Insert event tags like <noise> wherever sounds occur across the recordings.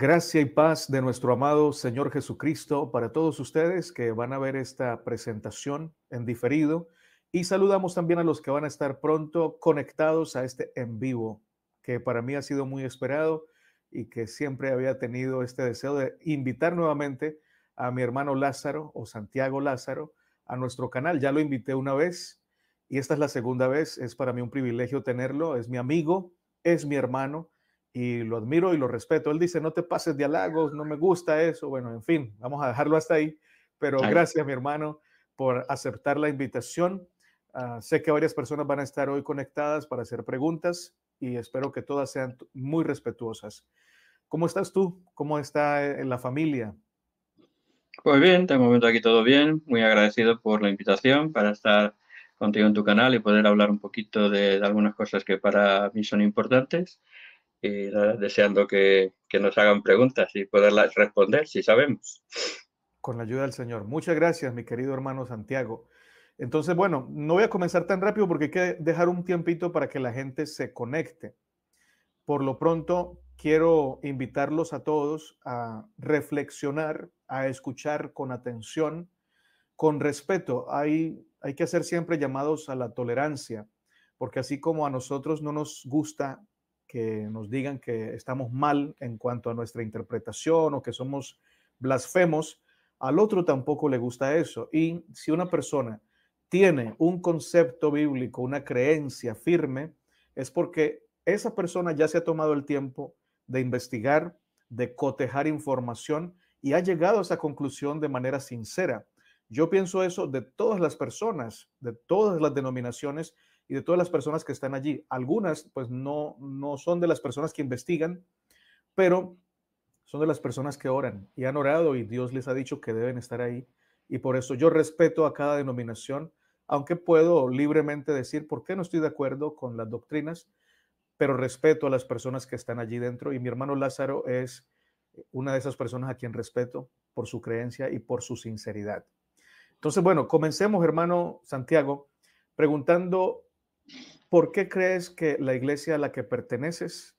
Gracia y paz de nuestro amado Señor Jesucristo para todos ustedes que van a ver esta presentación en diferido y saludamos también a los que van a estar pronto conectados a este en vivo que para mí ha sido muy esperado y que siempre había tenido este deseo de invitar nuevamente a mi hermano Lázaro o Santiago Lázaro a nuestro canal. Ya lo invité una vez y esta es la segunda vez. Es para mí un privilegio tenerlo. Es mi amigo, es mi hermano y lo admiro y lo respeto. Él dice, no te pases de halagos, no me gusta eso. Bueno, en fin, vamos a dejarlo hasta ahí. Pero gracias, mi hermano, por aceptar la invitación. Ah, sé que varias personas van a estar hoy conectadas para hacer preguntas y espero que todas sean muy respetuosas. ¿Cómo estás tú? ¿Cómo está en eh, la familia? Pues bien, de momento aquí todo bien. Muy agradecido por la invitación para estar contigo en tu canal y poder hablar un poquito de algunas cosas que para mí son importantes y deseando que, nos hagan preguntas y poderlas responder si sabemos. Con la ayuda del Señor. Muchas gracias, mi querido hermano Santiago. Entonces, bueno, no voy a comenzar tan rápido porque hay que dejar un tiempito para que la gente se conecte. Por lo pronto, quiero invitarlos a todos a reflexionar, a escuchar con atención, con respeto. Hay, hay que hacer siempre llamados a la tolerancia, porque así como a nosotros no nos gusta que nos digan que estamos mal en cuanto a nuestra interpretación o que somos blasfemos, al otro tampoco le gusta eso. Y si una persona tiene un concepto bíblico, una creencia firme, es porque esa persona ya se ha tomado el tiempo de investigar, de cotejar información y ha llegado a esa conclusión de manera sincera. Yo pienso eso de todas las personas, de todas las denominaciones y de todas las personas que están allí. Algunas, pues no, no son de las personas que investigan, pero son de las personas que oran y han orado y Dios les ha dicho que deben estar ahí. Y por eso yo respeto a cada denominación, aunque puedo libremente decir por qué no estoy de acuerdo con las doctrinas, pero respeto a las personas que están allí dentro. Y mi hermano Lázaro es una de esas personas a quien respeto por su creencia y por su sinceridad. Entonces, bueno, comencemos, hermano Santiago, preguntando ¿Por qué crees que la iglesia a la que perteneces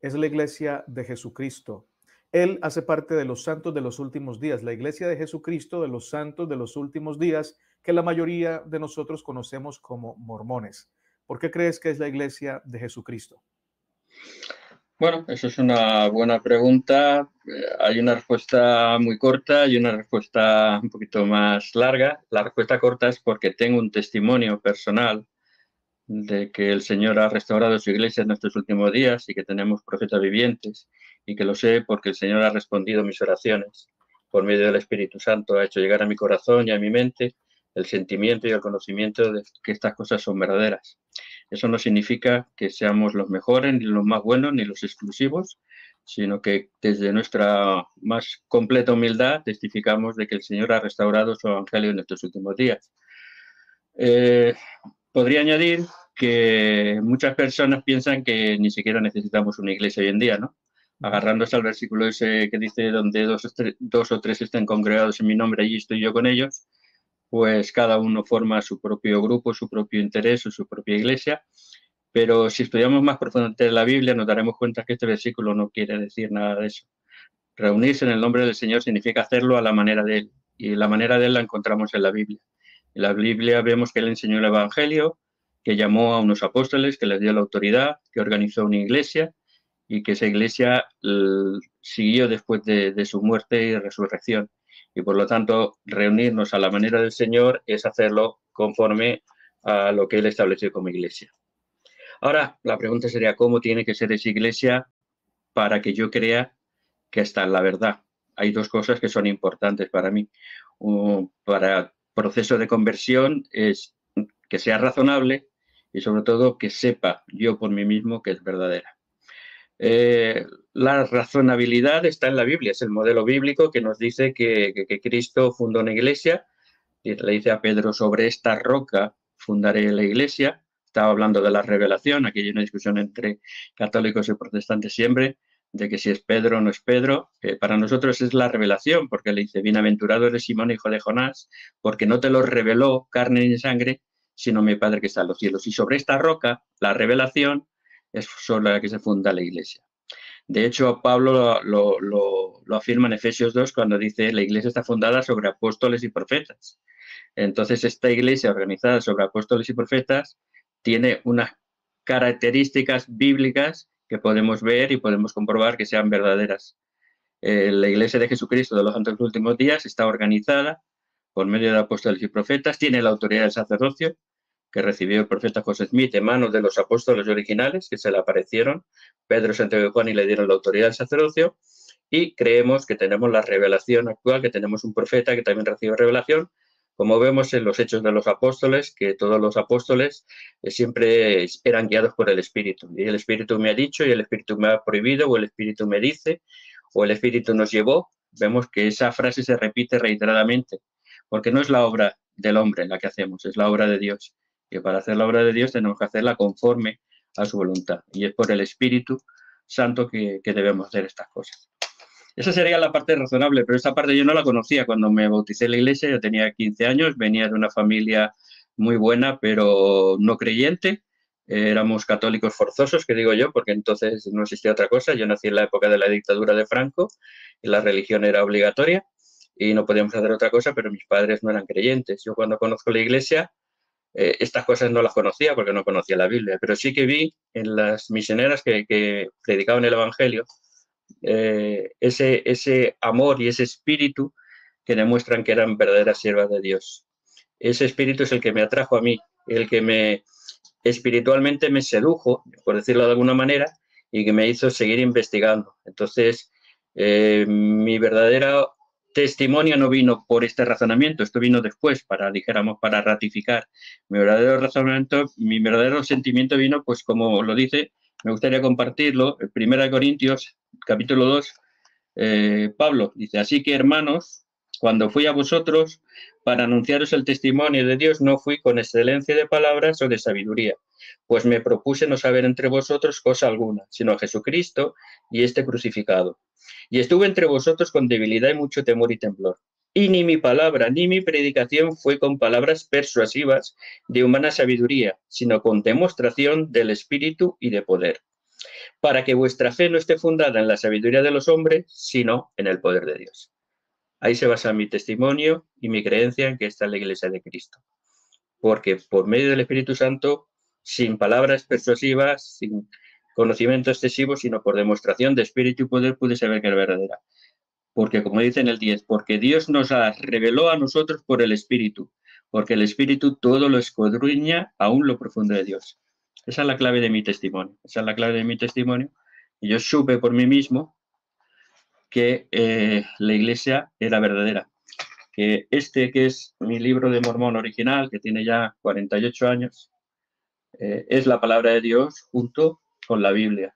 es la iglesia de Jesucristo? Él hace parte de los santos de los últimos días, la iglesia de Jesucristo de los santos de los últimos días, que la mayoría de nosotros conocemos como mormones. ¿Por qué crees que es la iglesia de Jesucristo? Bueno, eso es una buena pregunta. Hay una respuesta muy corta y una respuesta un poquito más larga. La respuesta corta es porque tengo un testimonio personal de que el Señor ha restaurado su iglesia en estos últimos días y que tenemos profetas vivientes y que lo sé porque el Señor ha respondido mis oraciones por medio del Espíritu Santo, ha hecho llegar a mi corazón y a mi mente el sentimiento y el conocimiento de que estas cosas son verdaderas. Eso no significa que seamos los mejores, ni los más buenos, ni los exclusivos, sino que desde nuestra más completa humildad testificamos de que el Señor ha restaurado su evangelio en estos últimos días. Eh, podría añadir que muchas personas piensan que ni siquiera necesitamos una iglesia hoy en día, ¿no? Agarrándose al versículo ese que dice donde dos, dos o tres estén congregados en mi nombre, allí estoy yo con ellos, pues cada uno forma su propio grupo, su propio interés o su propia iglesia. Pero si estudiamos más profundamente la Biblia, nos daremos cuenta que este versículo no quiere decir nada de eso. Reunirse en el nombre del Señor significa hacerlo a la manera de Él. Y la manera de Él la encontramos en la Biblia. En la Biblia vemos que Él enseñó el Evangelio, que llamó a unos apóstoles, que les dio la autoridad, que organizó una iglesia y que esa iglesia siguió después de, su muerte y resurrección. Y por lo tanto, reunirnos a la manera del Señor es hacerlo conforme a lo que Él estableció como iglesia. Ahora, la pregunta sería, ¿cómo tiene que ser esa iglesia para que yo crea que está en la verdad? Hay dos cosas que son importantes para mí. para proceso de conversión es que sea razonable y sobre todo que sepa yo por mí mismo que es verdadera. Eh, la razonabilidad está en la Biblia, es el modelo bíblico que nos dice que, Cristo fundó una iglesia, y le dice a Pedro, sobre esta roca fundaré la iglesia, estaba hablando de la revelación, aquí hay una discusión entre católicos y protestantes siempre, de que si es Pedro o no es Pedro, eh, para nosotros es la revelación, porque le dice, bienaventurado eres Simón, hijo de Jonás, porque no te lo reveló carne ni sangre, sino mi Padre que está en los cielos. Y sobre esta roca, la revelación, es sobre la que se funda la iglesia. De hecho, Pablo lo, afirma en Efesios 2 cuando dice la iglesia está fundada sobre apóstoles y profetas. Entonces, esta iglesia organizada sobre apóstoles y profetas tiene unas características bíblicas que podemos ver y podemos comprobar que sean verdaderas. Eh, la iglesia de Jesucristo de los últimos días está organizada por medio de apóstoles y profetas, tiene la autoridad del sacerdocio, que recibió el profeta José Smith en manos de los apóstoles originales que se le aparecieron, Pedro, Santiago y Juan, y le dieron la autoridad del sacerdocio. Y creemos que tenemos la revelación actual, que tenemos un profeta que también recibe revelación, como vemos en los hechos de los apóstoles, que todos los apóstoles eh, siempre eran guiados por el Espíritu. Y el Espíritu me ha dicho, y el Espíritu me ha prohibido, o el Espíritu me dice, o el Espíritu nos llevó. Vemos que esa frase se repite reiteradamente, porque no es la obra del hombre la que hacemos, es la obra de Dios que para hacer la obra de Dios tenemos que hacerla conforme a su voluntad. Y es por el Espíritu Santo que, debemos hacer estas cosas. Esa sería la parte razonable, pero esta parte yo no la conocía cuando me bauticé en la iglesia, yo tenía 15 años, venía de una familia muy buena, pero no creyente. éramos católicos forzosos, que digo yo, porque entonces no existía otra cosa. Yo nací en la época de la dictadura de Franco y la religión era obligatoria y no podíamos hacer otra cosa, pero mis padres no eran creyentes. Yo cuando conozco la iglesia, eh, estas cosas no las conocía porque no conocía la Biblia, pero sí que vi en las misioneras que, predicaban el Evangelio eh, ese, ese amor y ese espíritu que demuestran que eran verdaderas siervas de Dios. Ese espíritu es el que me atrajo a mí, el que me espiritualmente me sedujo, por decirlo de alguna manera, y que me hizo seguir investigando. Entonces, eh, mi verdadera testimonio no vino por este razonamiento, esto vino después para, dijéramos, para ratificar. Mi verdadero razonamiento, mi verdadero sentimiento vino, pues como lo dice, me gustaría compartirlo, en 1 Corintios, capítulo 2, eh, Pablo dice, así que hermanos, cuando fui a vosotros para anunciaros el testimonio de Dios, no fui con excelencia de palabras o de sabiduría, pues me propuse no saber entre vosotros cosa alguna, sino a Jesucristo y este crucificado. Y estuve entre vosotros con debilidad y mucho temor y temblor. Y ni mi palabra ni mi predicación fue con palabras persuasivas de humana sabiduría, sino con demostración del Espíritu y de poder, para que vuestra fe no esté fundada en la sabiduría de los hombres, sino en el poder de Dios. Ahí se basa mi testimonio y mi creencia en que está la Iglesia de Cristo. Porque por medio del Espíritu Santo, sin palabras persuasivas, sin conocimiento excesivo, sino por demostración de espíritu y poder pude saber que era verdadera. Porque, como dice en el 10, porque Dios nos la reveló a nosotros por el espíritu, porque el espíritu todo lo escudriña aún lo profundo de Dios. Esa es la clave de mi testimonio. Esa es la clave de mi testimonio. Y yo supe por mí mismo que eh, la iglesia era verdadera. Que este, que es mi libro de Mormón original, que tiene ya 48 años, eh, es la palabra de Dios junto con la Biblia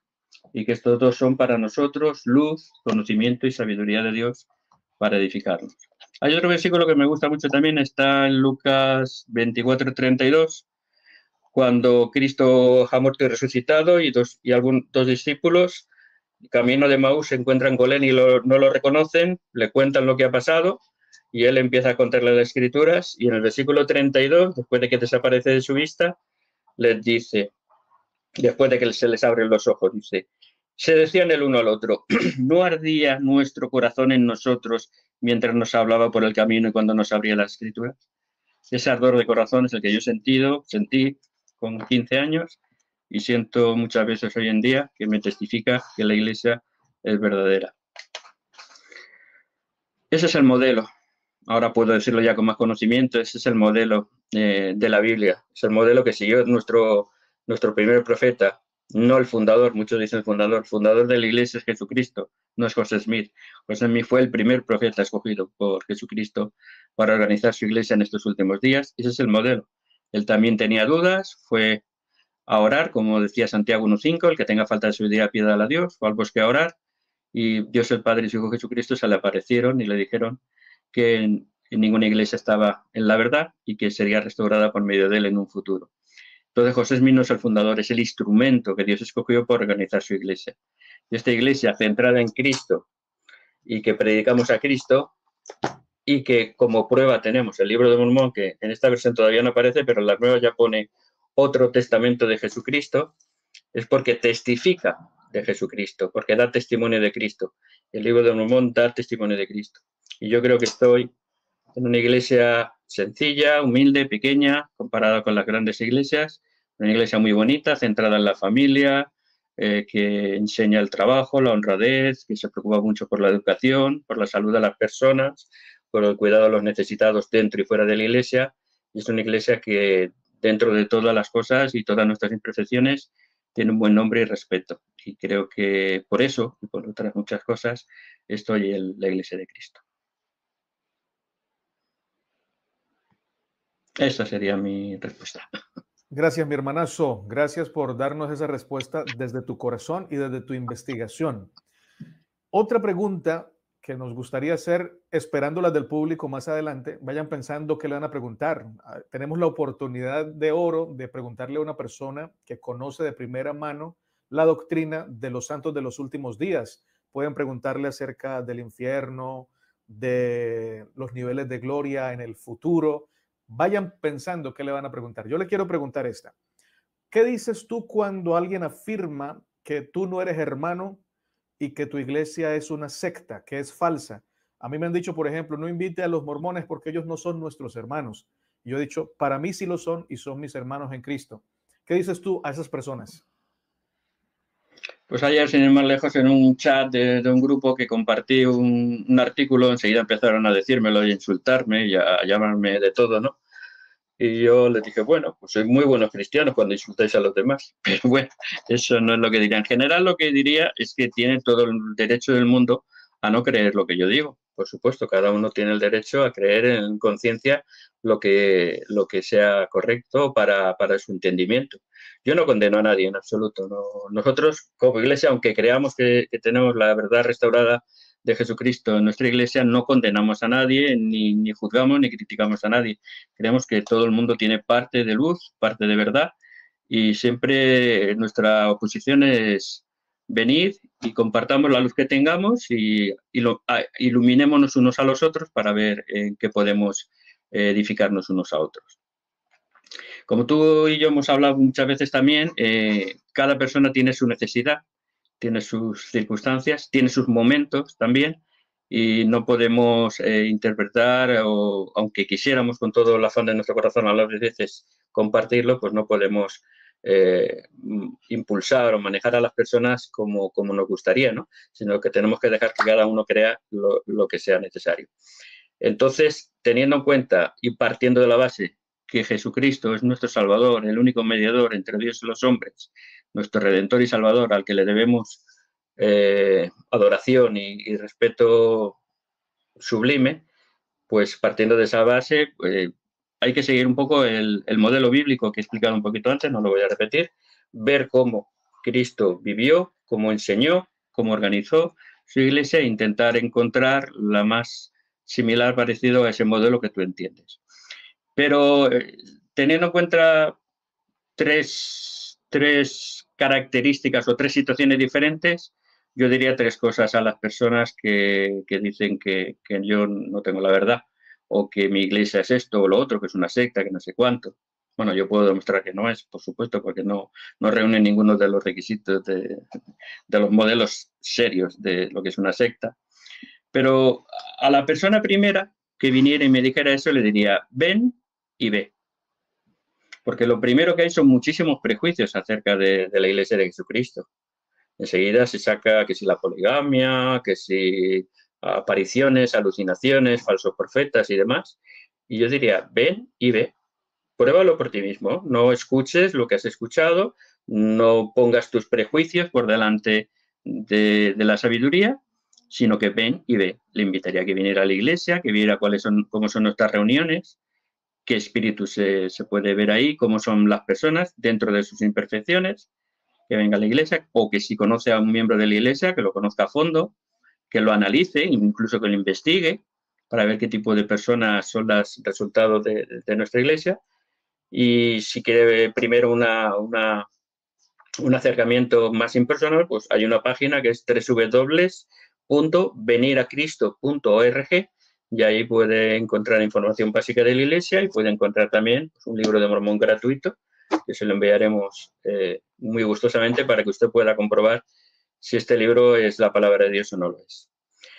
y que estos dos son para nosotros luz, conocimiento y sabiduría de Dios para edificarnos. Hay otro versículo que me gusta mucho también, está en Lucas 24, 32, cuando Cristo ha muerto y resucitado y dos, y algún, dos discípulos, camino de Maús, se encuentran con él y no lo reconocen, le cuentan lo que ha pasado y él empieza a contarle las escrituras y en el versículo 32, después de que desaparece de su vista, les dice, después de que se les abren los ojos, dice, se decían el uno al otro, <clears throat> ¿no ardía nuestro corazón en nosotros mientras nos hablaba por el camino y cuando nos abría la escritura? Ese ardor de corazón es el que yo he sentido, sentí con 15 años y siento muchas veces hoy en día que me testifica que la iglesia es verdadera. Ese es el modelo. Ahora puedo decirlo ya con más conocimiento. Ese es el modelo eh, de la Biblia. Es el modelo que siguió nuestro nuestro primer profeta, no el fundador, muchos dicen el fundador, el fundador de la iglesia es Jesucristo, no es José Smith. José Smith fue el primer profeta escogido por Jesucristo para organizar su iglesia en estos últimos días. Ese es el modelo. Él también tenía dudas, fue a orar, como decía Santiago 1.5, el que tenga falta de sabiduría, pida a Dios, fue al bosque a orar, y Dios el Padre y su Hijo Jesucristo se le aparecieron y le dijeron que en ninguna iglesia estaba en la verdad y que sería restaurada por medio de él en un futuro. Entonces José Smith no es el fundador, es el instrumento que Dios escogió para organizar su iglesia. Y esta iglesia centrada en Cristo y que predicamos a Cristo y que como prueba tenemos el libro de Mormón, que en esta versión todavía no aparece, pero en la nueva ya pone otro testamento de Jesucristo, es porque testifica de Jesucristo, porque da testimonio de Cristo. El libro de Mormón da testimonio de Cristo. Y yo creo que estoy en una iglesia sencilla, humilde, pequeña, comparada con las grandes iglesias, una iglesia muy bonita, centrada en la familia, eh, que enseña el trabajo, la honradez, que se preocupa mucho por la educación, por la salud de las personas, por el cuidado de los necesitados dentro y fuera de la iglesia. Y es una iglesia que dentro de todas las cosas y todas nuestras imperfecciones tiene un buen nombre y respeto. Y creo que por eso y por otras muchas cosas estoy en la iglesia de Cristo. Esa sería mi respuesta. Gracias, mi hermanazo. Gracias por darnos esa respuesta desde tu corazón y desde tu investigación. Otra pregunta que nos gustaría hacer, esperándola del público más adelante, vayan pensando qué le van a preguntar. Ah, tenemos la oportunidad de oro de preguntarle a una persona que conoce de primera mano la doctrina de los santos de los últimos días. Pueden preguntarle acerca del infierno, de los niveles de gloria en el futuro, Vayan pensando qué le van a preguntar. Yo le quiero preguntar esta. ¿Qué dices tú cuando alguien afirma que tú no eres hermano y que tu iglesia es una secta, que es falsa? A mí me han dicho, por ejemplo, no invite a los mormones porque ellos no son nuestros hermanos. Y yo he dicho, para mí sí lo son y son mis hermanos en Cristo. ¿Qué dices tú a esas personas? Pues ayer, sin ir más lejos, en un chat de, un grupo que compartí un, artículo, enseguida empezaron a decírmelo y a insultarme y a, llamarme de todo, ¿no? Y yo les dije, bueno, pues soy muy buenos cristianos cuando insultáis a los demás. <laughs> Pero bueno, eso no es lo que diría. En general, lo que diría es que tienen todo el derecho del mundo a no creer lo que yo digo. Por supuesto, cada uno tiene el derecho a creer en conciencia lo que, lo que sea correcto para, para, su entendimiento. Yo no condeno a nadie en absoluto. Nosotros, como iglesia, aunque creamos que, tenemos la verdad restaurada de Jesucristo en nuestra iglesia, no condenamos a nadie, ni, ni juzgamos, ni criticamos a nadie. Creemos que todo el mundo tiene parte de luz, parte de verdad, y siempre nuestra oposición es venir y compartamos la luz que tengamos y, iluminémonos unos a los otros para ver en qué podemos edificarnos unos a otros. Como tú y yo hemos hablado muchas veces también, eh, cada persona tiene su necesidad, tiene sus circunstancias, tiene sus momentos también y no podemos eh, interpretar o aunque quisiéramos con todo el afán de nuestro corazón a las veces compartirlo, pues no podemos eh, impulsar o manejar a las personas como, como nos gustaría, ¿no? sino que tenemos que dejar que cada uno crea lo, lo que sea necesario. Entonces, teniendo en cuenta y partiendo de la base que Jesucristo es nuestro Salvador, el único mediador entre Dios y los hombres, nuestro Redentor y Salvador, al que le debemos eh, adoración y, respeto sublime, pues partiendo de esa base, eh, hay que seguir un poco el, modelo bíblico que he explicado un poquito antes, no lo voy a repetir, ver cómo Cristo vivió, cómo enseñó, cómo organizó su iglesia e intentar encontrar la más similar, parecido a ese modelo que tú entiendes. Pero eh, teniendo en cuenta tres, características o tres situaciones diferentes, yo diría tres cosas a las personas que, dicen que, yo no tengo la verdad o que mi iglesia es esto o lo otro, que es una secta, que no sé cuánto. Bueno, yo puedo demostrar que no es, por supuesto, porque no, no reúne ninguno de los requisitos de, de los modelos serios de lo que es una secta. Pero a la persona primera que viniera y me dijera eso, le diría, ven y ve. Porque lo primero que hay son muchísimos prejuicios acerca de, la iglesia de Jesucristo. Enseguida se saca que si la poligamia, que si apariciones, alucinaciones, falsos profetas y demás. Y yo diría, ven y ve. Pruébalo por ti mismo. No escuches lo que has escuchado, no pongas tus prejuicios por delante de la sabiduría sino que ven y ve. Le invitaría a que viniera a la iglesia, que viera cuáles son, cómo son nuestras reuniones, qué espíritu se, puede ver ahí, cómo son las personas dentro de sus imperfecciones, que venga a la iglesia, o que si conoce a un miembro de la iglesia, que lo conozca a fondo, que lo analice, incluso que lo investigue, para ver qué tipo de personas son los resultados de, nuestra iglesia. Y si quiere primero una, un acercamiento más impersonal, pues hay una página que es www www.veniracristo.org y ahí puede encontrar información básica de la iglesia y puede encontrar también pues, un libro de mormón gratuito que se lo enviaremos eh, muy gustosamente para que usted pueda comprobar si este libro es la palabra de Dios o no lo es.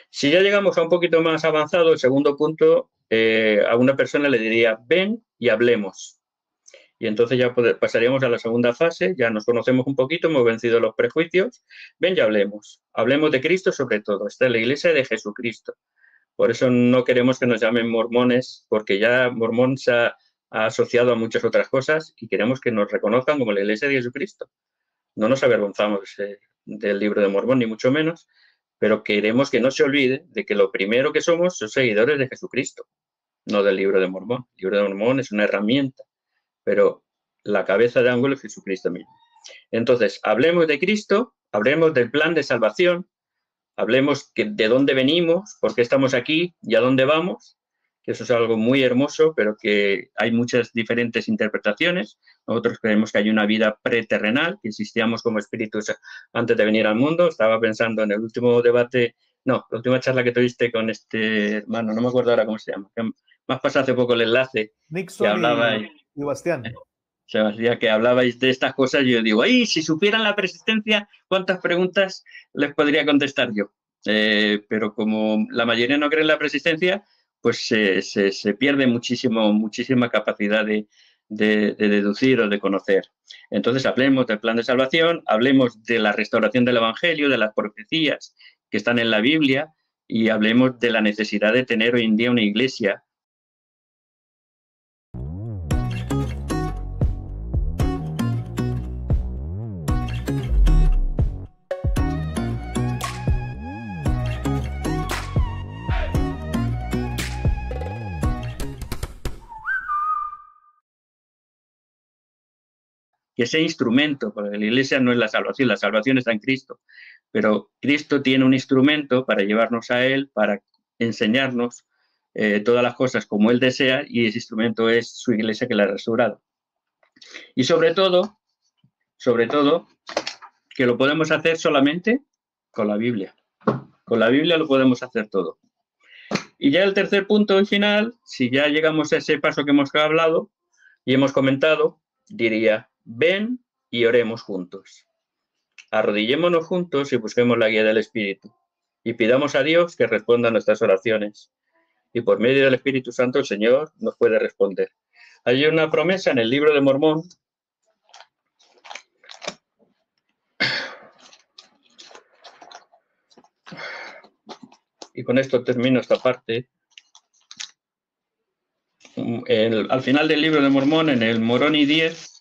Si ya llegamos a un poquito más avanzado, el segundo punto, eh, a una persona le diría, ven y hablemos. Y entonces ya pasaríamos a la segunda fase, ya nos conocemos un poquito, hemos vencido los prejuicios, ven y hablemos. Hablemos de Cristo sobre todo, esta es la iglesia de Jesucristo. Por eso no queremos que nos llamen mormones, porque ya mormón se ha, asociado a muchas otras cosas y queremos que nos reconozcan como la iglesia de Jesucristo. No nos avergonzamos del libro de Mormón, ni mucho menos, pero queremos que no se olvide de que lo primero que somos son seguidores de Jesucristo, no del libro de Mormón. El libro de Mormón es una herramienta, pero la cabeza de ángulo es Jesucristo mismo. Entonces, hablemos de Cristo, hablemos del plan de salvación, hablemos de dónde venimos, por qué estamos aquí y a dónde vamos, que eso es algo muy hermoso, pero que hay muchas diferentes interpretaciones. Nosotros creemos que hay una vida preterrenal, que existíamos como espíritus antes de venir al mundo. Estaba pensando en el último debate, no, la última charla que tuviste con este hermano, no me acuerdo ahora cómo se llama, que más pasado hace poco el enlace. Nixon que hablaba, y, Sebastián. Sebastián, que hablabais de estas cosas, yo digo, ¡ay! Si supieran la persistencia, ¿cuántas preguntas les podría contestar yo? Eh, pero como la mayoría no cree en la persistencia, pues se, pierde muchísimo, muchísima capacidad de, deducir o de conocer. Entonces, hablemos del plan de salvación, hablemos de la restauración del Evangelio, de las profecías que están en la Biblia y hablemos de la necesidad de tener hoy en día una iglesia que sea instrumento, porque la iglesia no es la salvación, la salvación está en Cristo, pero Cristo tiene un instrumento para llevarnos a Él, para enseñarnos eh, todas las cosas como Él desea y ese instrumento es su iglesia que la ha restaurado. Y sobre todo, sobre todo, que lo podemos hacer solamente con la Biblia. Con la Biblia lo podemos hacer todo. Y ya el tercer punto y final, si ya llegamos a ese paso que hemos hablado y hemos comentado, diría, Ven y oremos juntos. Arrodillémonos juntos y busquemos la guía del Espíritu. Y pidamos a Dios que responda a nuestras oraciones. Y por medio del Espíritu Santo el Señor nos puede responder. Hay una promesa en el libro de Mormón y con esto termino esta parte. al final del libro de Mormón, en el Moroni 10,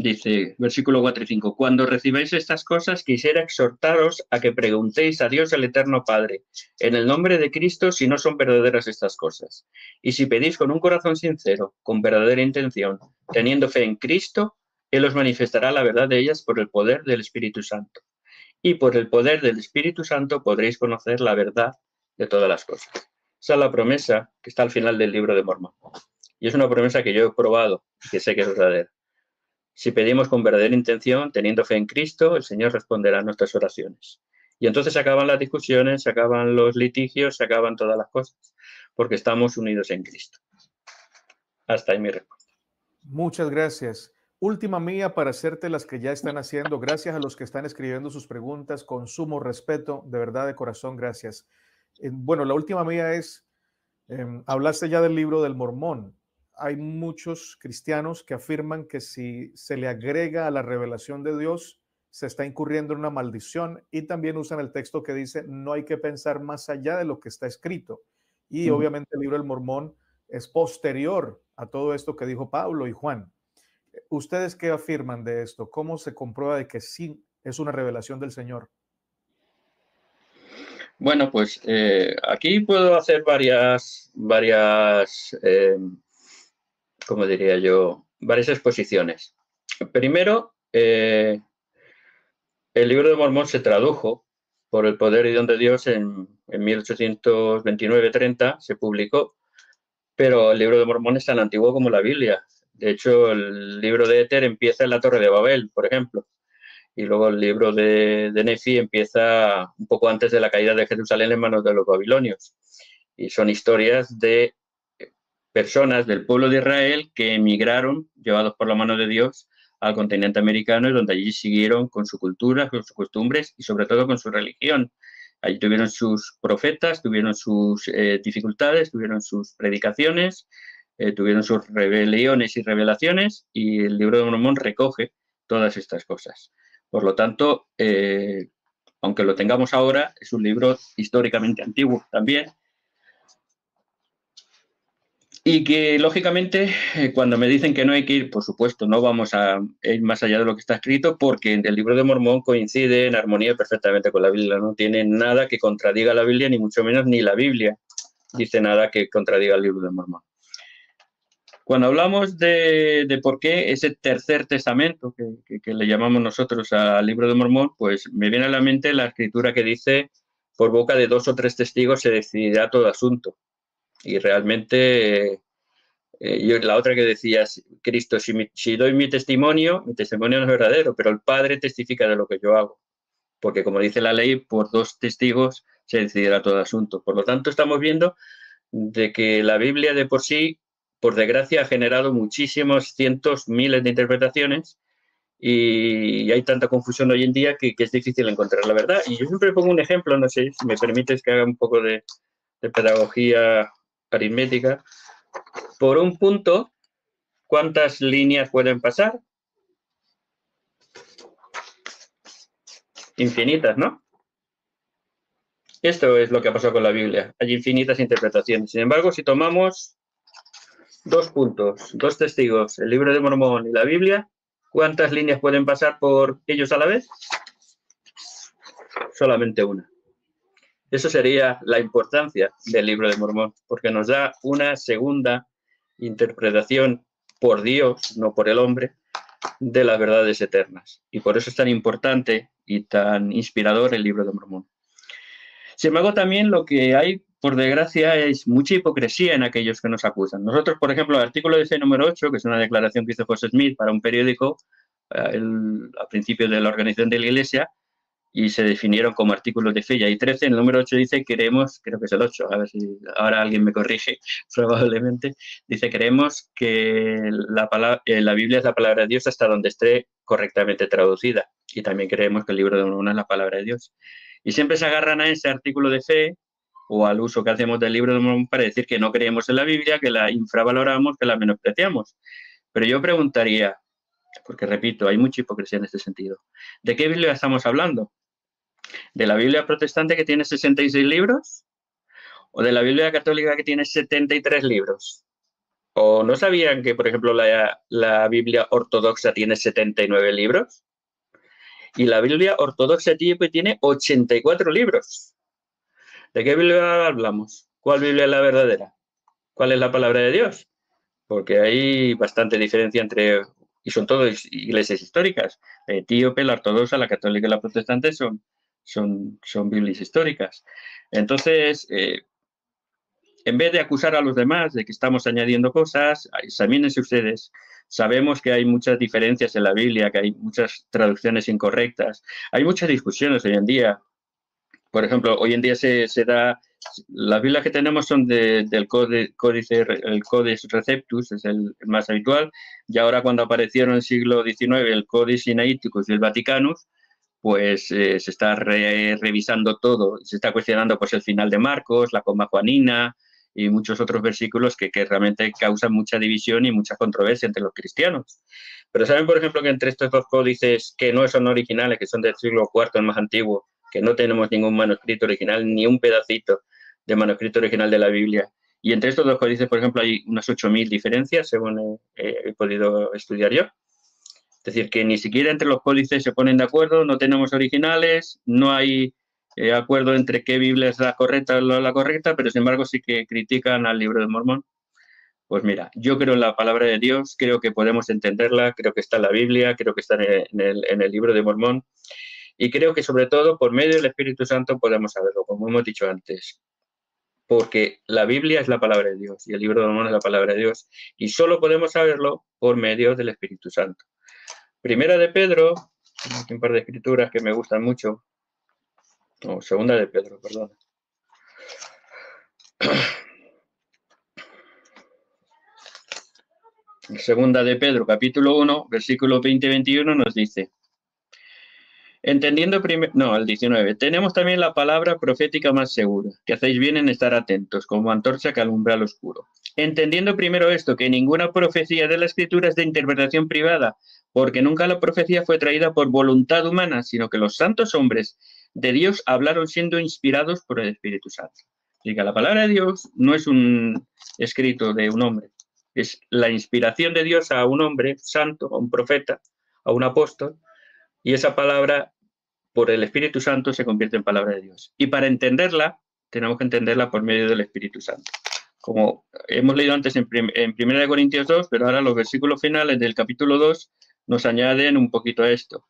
Dice, versículo 4 y 5, cuando recibáis estas cosas, quisiera exhortaros a que preguntéis a Dios el Eterno Padre, en el nombre de Cristo, si no son verdaderas estas cosas. Y si pedís con un corazón sincero, con verdadera intención, teniendo fe en Cristo, Él os manifestará la verdad de ellas por el poder del Espíritu Santo. Y por el poder del Espíritu Santo podréis conocer la verdad de todas las cosas. Esa es la promesa que está al final del libro de Mormón. Y es una promesa que yo he probado que sé que es verdadera. Si pedimos con verdadera intención, teniendo fe en Cristo, el Señor responderá a nuestras oraciones. Y entonces se acaban las discusiones, se acaban los litigios, se acaban todas las cosas, porque estamos unidos en Cristo. Hasta ahí mi respuesta. Muchas gracias. Última mía para hacerte las que ya están haciendo. Gracias a los que están escribiendo sus preguntas con sumo respeto, de verdad, de corazón, gracias. Eh, bueno, la última mía es, em, hablaste ya del libro del mormón hay muchos cristianos que afirman que si se le agrega a la revelación de Dios, se está incurriendo en una maldición y también usan el texto que dice no hay que pensar más allá de lo que está escrito. Y obviamente el libro del Mormón es posterior a todo esto que dijo Pablo y Juan. ¿Ustedes qué afirman de esto? ¿Cómo se comprueba de que sí es una revelación del Señor? Bueno, pues eh, aquí puedo hacer varias, varias eh, como diría yo, varias exposiciones. Primero, eh, el libro de Mormón se tradujo por el poder y don de Dios en, en 1829-30, se publicó, pero el libro de Mormón es tan antiguo como la Biblia. De hecho, el libro de Éter empieza en la Torre de Babel, por ejemplo, y luego el libro de, de Nefi empieza un poco antes de la caída de Jerusalén en manos de los babilonios. Y son historias de personas del pueblo de Israel que emigraron, llevados por la mano de Dios, al continente americano y donde allí siguieron con su cultura, con sus costumbres y sobre todo con su religión. Allí tuvieron sus profetas, tuvieron sus eh, dificultades, tuvieron sus predicaciones, eh, tuvieron sus rebeliones y revelaciones y el libro de Mormón recoge todas estas cosas. Por lo tanto, eh, aunque lo tengamos ahora, es un libro históricamente antiguo también y que, lógicamente, eh, cuando me dicen que no hay que ir, por supuesto, no vamos a ir más allá de lo que está escrito, porque el libro de Mormón coincide en armonía perfectamente con la Biblia. No tiene nada que contradiga la Biblia, ni mucho menos ni la Biblia dice nada que contradiga el libro de Mormón. Cuando hablamos de, por qué ese tercer testamento, que, que, le llamamos nosotros al libro de Mormón, pues me viene a la mente la escritura que dice, por boca de dos o tres testigos se decidirá todo asunto. Y realmente, eh, yo, la otra que decías, Cristo, si, doy mi testimonio, mi testimonio no es verdadero, pero el Padre testifica de lo que yo hago. Porque como dice la ley, por dos testigos se decidirá todo asunto. Por lo tanto, estamos viendo de que la Biblia de por sí, por desgracia, ha generado muchísimos, cientos, miles de interpretaciones y hay tanta confusión hoy en día que, es difícil encontrar la verdad. Y yo siempre pongo un ejemplo, no sé si me permites que haga un poco de pedagogía aritmética, por un punto, ¿cuántas líneas pueden pasar? Infinitas, ¿no? Esto es lo que ha pasado con la Biblia. Hay infinitas interpretaciones. Sin embargo, si tomamos dos puntos, dos testigos, el libro de Mormón y la Biblia, ¿cuántas líneas pueden pasar por ellos a la vez? Solamente una. Eso sería la importancia del libro de Mormón, porque nos da una segunda interpretación por Dios, no por el hombre, de las verdades eternas. Y por eso es tan importante y tan inspirador el libro de Mormón. Sin embargo, también lo que hay, por desgracia, es mucha hipocresía en aquellos que nos acusan. Nosotros, por ejemplo, el artículo de número 8, que es una declaración que hizo José Smith para un periódico eh, a principios de la organización de la Iglesia, y se definieron como artículos de fe. Y hay 13, el número 8 dice creemos, creo que es el 8, a ver si ahora alguien me corrige, <laughs> probablemente, dice creemos que la, palabra, eh, la Biblia es la palabra de Dios hasta donde esté correctamente traducida. Y también creemos que el libro de Mormón es la palabra de Dios. Y siempre se agarran a ese artículo de fe o al uso que hacemos del libro de Mormón para decir que no creemos en la Biblia, que la infravaloramos, que la menospreciamos. Pero yo preguntaría, porque repito, hay mucha hipocresía en este sentido. ¿De qué Biblia estamos hablando? ¿De la Biblia protestante que tiene 66 libros? ¿O de la Biblia católica que tiene 73 libros? ¿O no sabían que, por ejemplo, la, la Biblia ortodoxa tiene 79 libros? Y la Biblia ortodoxa tiene 84 libros. ¿De qué Biblia hablamos? ¿Cuál Biblia es la verdadera? ¿Cuál es la palabra de Dios? Porque hay bastante diferencia entre y son todas iglesias históricas. La etíope, la ortodoxa, la católica y la protestante son, son, son Biblias históricas. Entonces, eh, en vez de acusar a los demás de que estamos añadiendo cosas, examínense ustedes. Sabemos que hay muchas diferencias en la Biblia, que hay muchas traducciones incorrectas. Hay muchas discusiones hoy en día. Por ejemplo, hoy en día se, se da las Biblias que tenemos son del códice, el Codex Receptus, es el, más habitual, y ahora cuando aparecieron en el siglo XIX el Codex Sinaiticus y el Vaticanus, pues eh, se está revisando todo, se está cuestionando pues el final de Marcos, la coma juanina y muchos otros versículos que, realmente causan mucha división y mucha controversia entre los cristianos. Pero saben, por ejemplo, que entre estos dos códices que no son originales, que son del siglo IV, el más antiguo, que no tenemos ningún manuscrito original, ni un pedacito de manuscrito original de la Biblia. Y entre estos dos códices, por ejemplo, hay unas 8.000 diferencias, según he, podido estudiar yo. Es decir, que ni siquiera entre los códices se ponen de acuerdo, no tenemos originales, no hay eh, acuerdo entre qué Biblia es la correcta o la correcta, pero sin embargo sí que critican al libro de Mormón. Pues mira, yo creo en la palabra de Dios, creo que podemos entenderla, creo que está en la Biblia, creo que está en el, en el libro de Mormón. Y creo que sobre todo por medio del Espíritu Santo podemos saberlo, como hemos dicho antes. Porque la Biblia es la palabra de Dios y el libro de Mormón es la palabra de Dios. Y solo podemos saberlo por medio del Espíritu Santo. Primera de Pedro, un par de escrituras que me gustan mucho. No, segunda de Pedro, perdón. <clears throat> Segunda de Pedro, capítulo 1, versículo 20-21 nos dice, Entendiendo primero, no, el 19. Tenemos también la palabra profética más segura, que hacéis bien en estar atentos, como antorcha que alumbra al oscuro. Entendiendo primero esto, que ninguna profecía de la Escritura es de interpretación privada, porque nunca la profecía fue traída por voluntad humana, sino que los santos hombres de Dios hablaron siendo inspirados por el Espíritu Santo. Así la palabra de Dios no es un escrito de un hombre, es la inspiración de Dios a un hombre santo, a un profeta, a un apóstol, y esa palabra, por el Espíritu Santo, se convierte en palabra de Dios. Y para entenderla, tenemos que entenderla por medio del Espíritu Santo. Como hemos leído antes en, en 1 Corintios 2, pero ahora los versículos finales del capítulo 2 nos añaden un poquito a esto.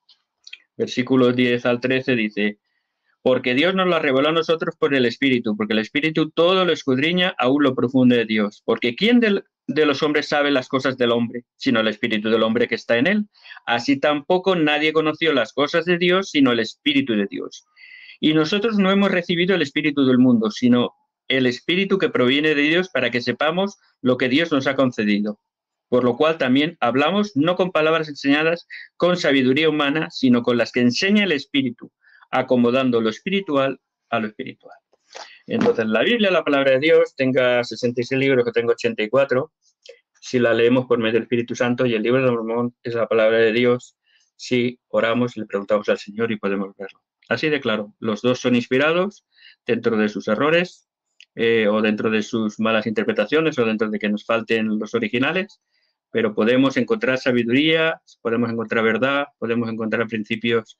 Versículos 10 al 13 dice, porque Dios nos la reveló a nosotros por el Espíritu, porque el Espíritu todo lo escudriña aún lo profundo de Dios, porque ¿quién de los hombres sabe las cosas del hombre, sino el espíritu del hombre que está en él. Así tampoco nadie conoció las cosas de Dios, sino el espíritu de Dios. Y nosotros no hemos recibido el espíritu del mundo, sino el espíritu que proviene de Dios para que sepamos lo que Dios nos ha concedido. Por lo cual también hablamos no con palabras enseñadas con sabiduría humana, sino con las que enseña el espíritu, acomodando lo espiritual a lo espiritual. Entonces, la Biblia, la palabra de Dios, tenga 66 libros, que tengo 84, si la leemos por medio del Espíritu Santo, y el libro de Mormón es la palabra de Dios, si oramos y le preguntamos al Señor y podemos verlo. Así de claro, los dos son inspirados dentro de sus errores eh, o dentro de sus malas interpretaciones o dentro de que nos falten los originales, pero podemos encontrar sabiduría, podemos encontrar verdad, podemos encontrar principios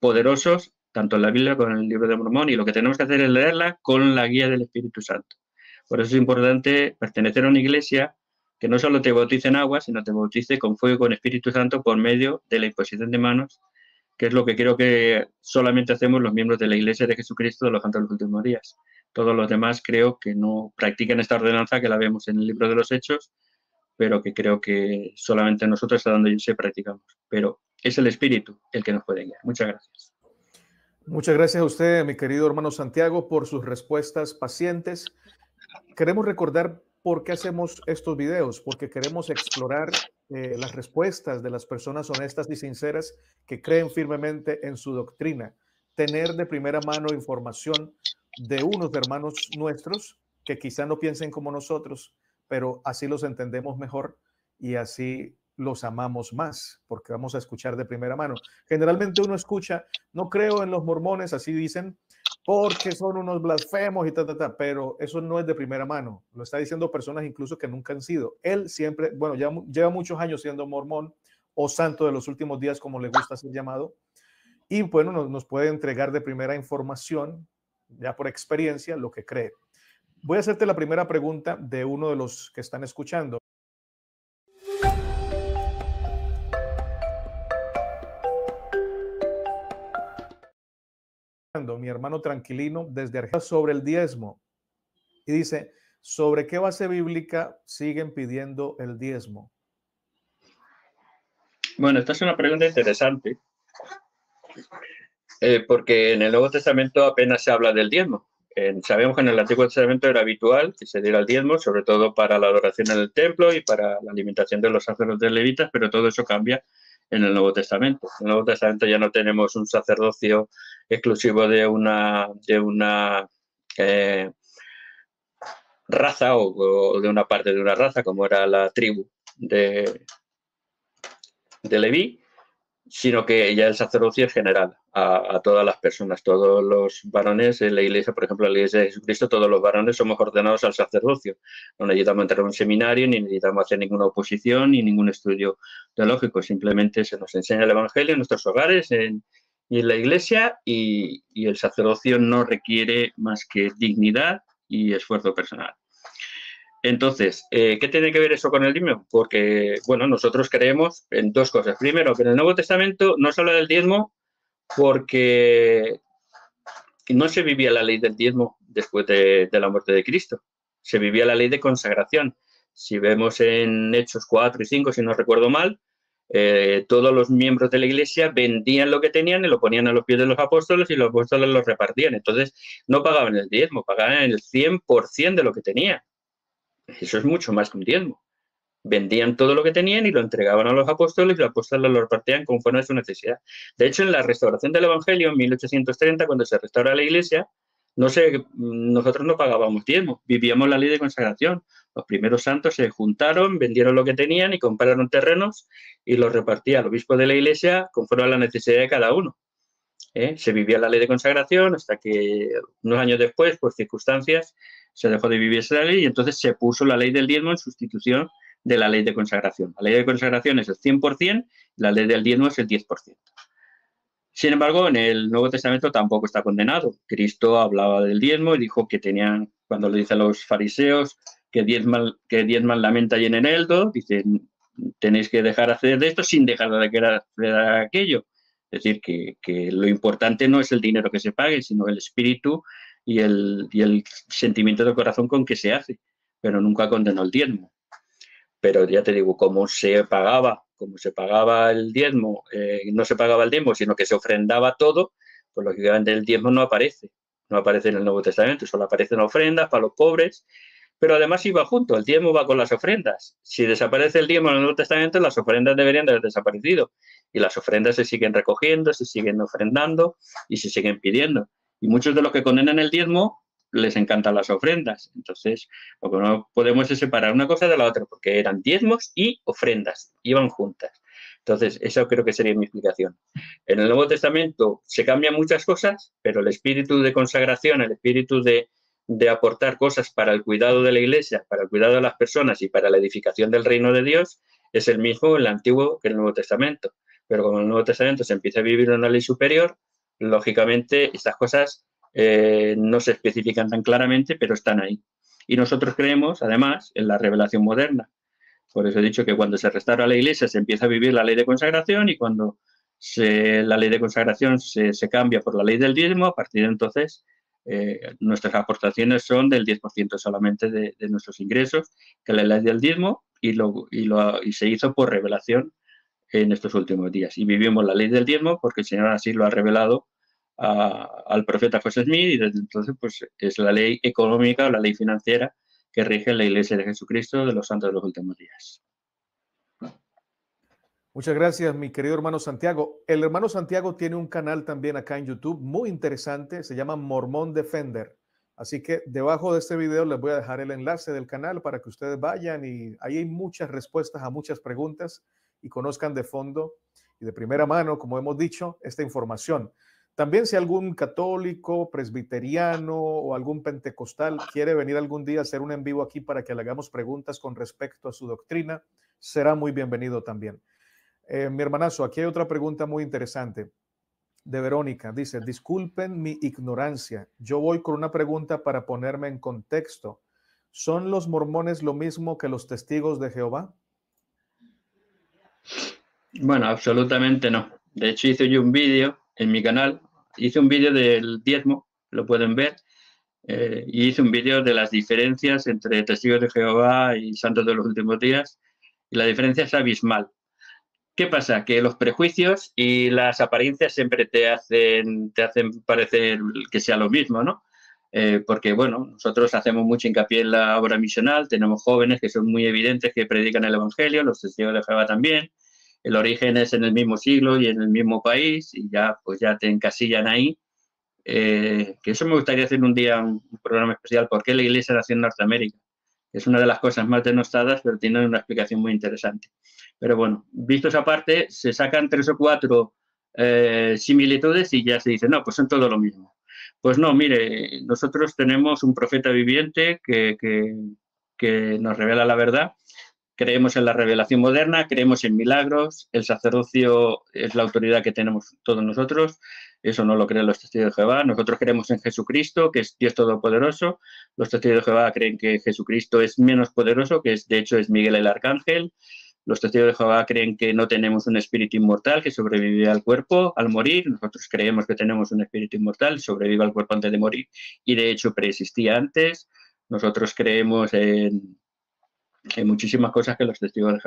poderosos tanto en la Biblia como en el libro de Mormón, y lo que tenemos que hacer es leerla con la guía del Espíritu Santo. Por eso es importante pertenecer a una iglesia que no solo te bautice en agua, sino te bautice con fuego y con Espíritu Santo por medio de la imposición de manos, que es lo que creo que solamente hacemos los miembros de la Iglesia de Jesucristo de los Santos de los Últimos Días. Todos los demás creo que no practican esta ordenanza que la vemos en el libro de los Hechos, pero que creo que solamente nosotros, dando y se practicamos. Pero es el Espíritu el que nos puede guiar. Muchas gracias. Muchas gracias a usted, mi querido hermano Santiago, por sus respuestas pacientes. Queremos recordar por qué hacemos estos videos, porque queremos explorar eh, las respuestas de las personas honestas y sinceras que creen firmemente en su doctrina, tener de primera mano información de unos hermanos nuestros que quizá no piensen como nosotros, pero así los entendemos mejor y así los amamos más, porque vamos a escuchar de primera mano. Generalmente uno escucha, no creo en los mormones, así dicen, porque son unos blasfemos y ta, ta, ta, pero eso no es de primera mano. Lo está diciendo personas incluso que nunca han sido. Él siempre, bueno, ya lleva muchos años siendo mormón o santo de los últimos días, como le gusta ser llamado, y bueno, nos, nos puede entregar de primera información, ya por experiencia, lo que cree. Voy a hacerte la primera pregunta de uno de los que están escuchando. mi hermano tranquilino desde Argentina sobre el diezmo. Y dice, ¿sobre qué base bíblica siguen pidiendo el diezmo? Bueno, esta es una pregunta interesante, eh, porque en el Nuevo Testamento apenas se habla del diezmo. Sabemos que en el Antiguo Testamento era habitual que se diera el diezmo, sobre todo para la adoración en el templo y para la alimentación de los sacerdotes levitas, pero todo eso cambia en el Nuevo Testamento. En el Nuevo Testamento ya no tenemos un sacerdocio exclusivo de una, de una eh, raza o, de una parte de una raza, como era la tribu de, de Leví, sino que ya el sacerdocio es general a, todas las personas, todos los varones en la iglesia, por ejemplo, en la iglesia de Jesucristo, todos los varones somos ordenados al sacerdocio. No necesitamos entrar a un seminario, ni necesitamos hacer ninguna oposición, ni ningún estudio teológico, simplemente se nos enseña el Evangelio en nuestros hogares en, y en la iglesia y, y el sacerdocio no requiere más que dignidad y esfuerzo personal. Entonces, eh, ¿qué tiene que ver eso con el diezmo? Porque, bueno, nosotros creemos en dos cosas. Primero, que en el Nuevo Testamento no se habla del diezmo porque no se vivía la ley del diezmo después de, la muerte de Cristo. Se vivía la ley de consagración. Si vemos en Hechos 4 y 5, si no recuerdo mal, eh, todos los miembros de la iglesia vendían lo que tenían y lo ponían a los pies de los apóstoles y los apóstoles lo repartían. Entonces, no pagaban el diezmo, pagaban el 100% de lo que tenían. Eso es mucho más que un diezmo. vendían todo lo que tenían y lo entregaban a los apóstoles y los apóstoles lo repartían conforme a su necesidad. De hecho, en la restauración del Evangelio, en 1830, cuando se restaura la iglesia, no sé, nosotros no pagábamos diezmo, vivíamos la ley de consagración. Los primeros santos se juntaron, vendieron lo que tenían y compraron terrenos y los repartía el obispo de la iglesia conforme a la necesidad de cada uno. ¿eh? Se vivía la ley de consagración hasta que unos años después, por circunstancias, se dejó de vivir esa ley y entonces se puso la ley del diezmo en sustitución de la ley de consagración. La ley de consagración es el 100%, la ley del diezmo es el 10%. Sin embargo, en el Nuevo Testamento tampoco está condenado. Cristo hablaba del diezmo y dijo que tenían, cuando le dice a los fariseos que diezman, que diezman la menta y en el eldo, dicen, tenéis que dejar hacer de esto sin dejar de hacer aquello. Es decir, que, que, lo importante no es el dinero que se pague, sino el espíritu y el, y el sentimiento del corazón con que se hace, pero nunca condenó el diezmo pero ya te digo, cómo se pagaba, como se pagaba el diezmo, eh, no se pagaba el diezmo, sino que se ofrendaba todo, pues lógicamente el diezmo no aparece, no aparece en el Nuevo Testamento, solo aparecen ofrendas para los pobres, pero además iba junto, el diezmo va con las ofrendas. Si desaparece el diezmo en el Nuevo Testamento, las ofrendas deberían de haber desaparecido, y las ofrendas se siguen recogiendo, se siguen ofrendando y se siguen pidiendo. Y muchos de los que condenan el diezmo les encantan las ofrendas. Entonces, lo que no podemos es separar una cosa de la otra, porque eran diezmos y ofrendas, iban juntas. Entonces, eso creo que sería mi explicación. En el Nuevo Testamento se cambian muchas cosas, pero el espíritu de consagración, el espíritu de, de aportar cosas para el cuidado de la iglesia, para el cuidado de las personas y para la edificación del reino de Dios, es el mismo en el Antiguo que en el Nuevo Testamento. Pero como en el Nuevo Testamento se empieza a vivir una ley superior, lógicamente estas cosas eh, no se especifican tan claramente, pero están ahí. Y nosotros creemos, además, en la revelación moderna. Por eso he dicho que cuando se restaura la iglesia se empieza a vivir la ley de consagración y cuando la ley de consagración se, cambia por la ley del diezmo, a partir de entonces eh, nuestras aportaciones son del 10% solamente de, nuestros ingresos, que la ley del diezmo y, lo, y, lo, y se hizo por revelación en estos últimos días. Y vivimos la ley del diezmo porque el Señor así lo ha revelado al profeta José Smith y desde entonces pues, es la ley económica o la ley financiera que rige la Iglesia de Jesucristo de los santos de los últimos días. Muchas gracias, mi querido hermano Santiago. El hermano Santiago tiene un canal también acá en YouTube muy interesante, se llama Mormón Defender. Así que debajo de este video les voy a dejar el enlace del canal para que ustedes vayan y ahí hay muchas respuestas a muchas preguntas y conozcan de fondo y de primera mano, como hemos dicho, esta información. También si algún católico, presbiteriano o algún pentecostal quiere venir algún día a hacer un en vivo aquí para que le hagamos preguntas con respecto a su doctrina, será muy bienvenido también. Eh, mi hermanazo, aquí hay otra pregunta muy interesante de Verónica. Dice, disculpen mi ignorancia. Yo voy con una pregunta para ponerme en contexto. ¿Son los mormones lo mismo que los testigos de Jehová? Bueno, absolutamente no. De hecho, hice yo un vídeo en mi canal. Hice un vídeo del diezmo, lo pueden ver, eh, y hice un vídeo de las diferencias entre testigos de Jehová y santos de los últimos días, y la diferencia es abismal. ¿Qué pasa? Que los prejuicios y las apariencias siempre te hacen, te hacen parecer que sea lo mismo, ¿no? Eh, porque, bueno, nosotros hacemos mucho hincapié en la obra misional, tenemos jóvenes que son muy evidentes que predican el Evangelio, los testigos de Jehová también, el origen es en el mismo siglo y en el mismo país y ya pues ya te encasillan ahí. Eh, que eso me gustaría hacer un día un, programa especial, ¿por qué la Iglesia nació en Norteamérica? Es una de las cosas más denostadas, pero tiene una explicación muy interesante. Pero bueno, visto esa parte, se sacan tres o cuatro eh, similitudes y ya se dice, no, pues son todo lo mismo. Pues no, mire, nosotros tenemos un profeta viviente que, que nos revela la verdad Creemos en la revelación moderna, creemos en milagros, el sacerdocio es la autoridad que tenemos todos nosotros, eso no lo creen los testigos de Jehová, nosotros creemos en Jesucristo, que es Dios Todopoderoso, los testigos de Jehová creen que Jesucristo es menos poderoso, que es, de hecho es Miguel el Arcángel, los testigos de Jehová creen que no tenemos un espíritu inmortal que sobrevive al cuerpo al morir. Nosotros creemos que tenemos un espíritu inmortal, sobrevive al cuerpo antes de morir y de hecho preexistía antes. Nosotros creemos en, hay muchísimas cosas que los testigos de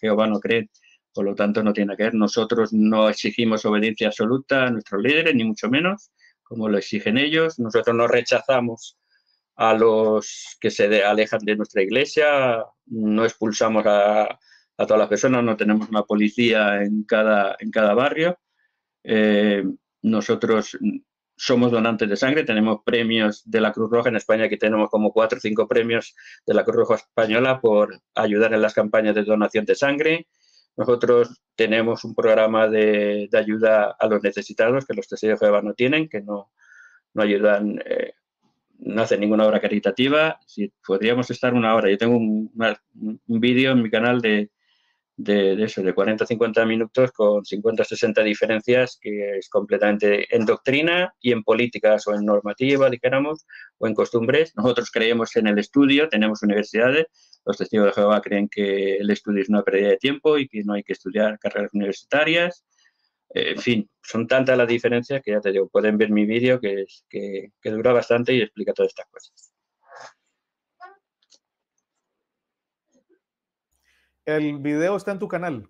Jehová no creen. Por lo tanto, no tiene que ver. Nosotros no exigimos obediencia absoluta a nuestros líderes, ni mucho menos, como lo exigen ellos. Nosotros no rechazamos a los que se alejan de nuestra iglesia, no expulsamos a, todas las personas, no tenemos una policía en cada, en cada barrio. Eh, nosotros somos donantes de sangre, tenemos premios de la Cruz Roja en España, que tenemos como cuatro o cinco premios de la Cruz Roja Española por ayudar en las campañas de donación de sangre. Nosotros tenemos un programa de, ayuda a los necesitados que los testigos de no tienen, que no, no ayudan eh, no hace ninguna obra caritativa. Si podríamos estar una hora. Yo tengo un, vídeo en mi canal de, de, eso, de 40 50 minutos con 50 60 diferencias que es completamente en doctrina y en políticas o en normativa, dijéramos, o en costumbres. Nosotros creemos en el estudio, tenemos universidades. Los testigos de Jehová creen que el estudio es una pérdida de tiempo y que no hay que estudiar carreras universitarias en fin, son tantas las diferencias que ya te digo, pueden ver mi vídeo que, que, dura bastante y explica todas estas cosas. ¿El video está en tu canal?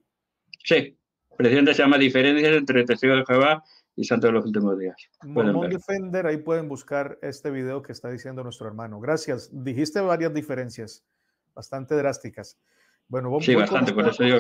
Sí, precisamente se llama Diferencias entre Testigos de Jehová y Santos de los Últimos Días. Mormon Defender, ahí pueden buscar este video que está diciendo nuestro hermano. Gracias. Dijiste varias diferencias, bastante drásticas. Bueno, sí, bastante, por eso digo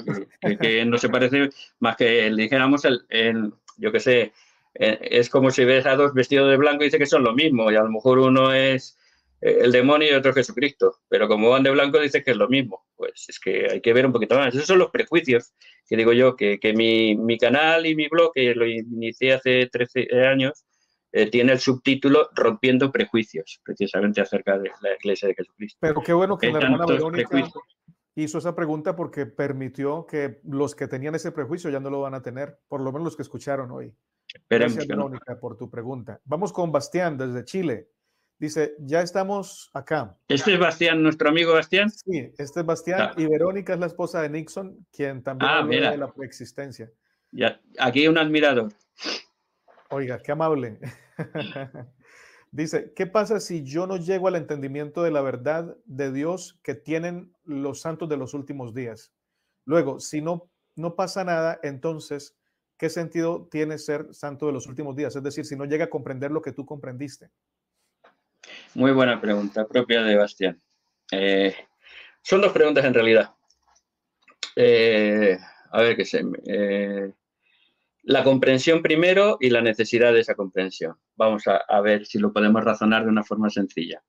que, no se parece más que dijéramos, el, yo qué sé, eh, es como si ves a dos vestidos de blanco y dice que son lo mismo, y a lo mejor uno es el demonio y otro Jesucristo, pero como van de blanco dice que es lo mismo, pues es que hay que ver un poquito más. Esos son los prejuicios que digo yo, que, que mi, mi, canal y mi blog, que lo inicié hace 13 años, eh, tiene el subtítulo Rompiendo Prejuicios, precisamente acerca de la Iglesia de Jesucristo. Pero qué bueno que la hermana Verónica hizo esa pregunta porque permitió que los que tenían ese prejuicio ya no lo van a tener, por lo menos los que escucharon hoy. Gracias, Verónica, por tu pregunta. Vamos con Bastián desde Chile. Dice, ya estamos acá. ¿Este es Bastián, nuestro amigo Bastián? Sí, este es Bastián y Verónica es la esposa de Nixon, quien también ah, habla de la preexistencia. Ya, aquí un admirador. Oiga, qué amable. <laughs> Dice, ¿qué pasa si yo no llego al entendimiento de la verdad de Dios que tienen los santos de los últimos días? Luego, si no, no pasa nada, entonces, ¿qué sentido tiene ser santo de los últimos días? Es decir, si no llega a comprender lo que tú comprendiste. Muy buena pregunta, propia de Bastián. Eh, son dos preguntas en realidad. Eh, a ver qué sé. Eh, la comprensión primero y la necesidad de esa comprensión. Vamos a, ver si lo podemos razonar de una forma sencilla.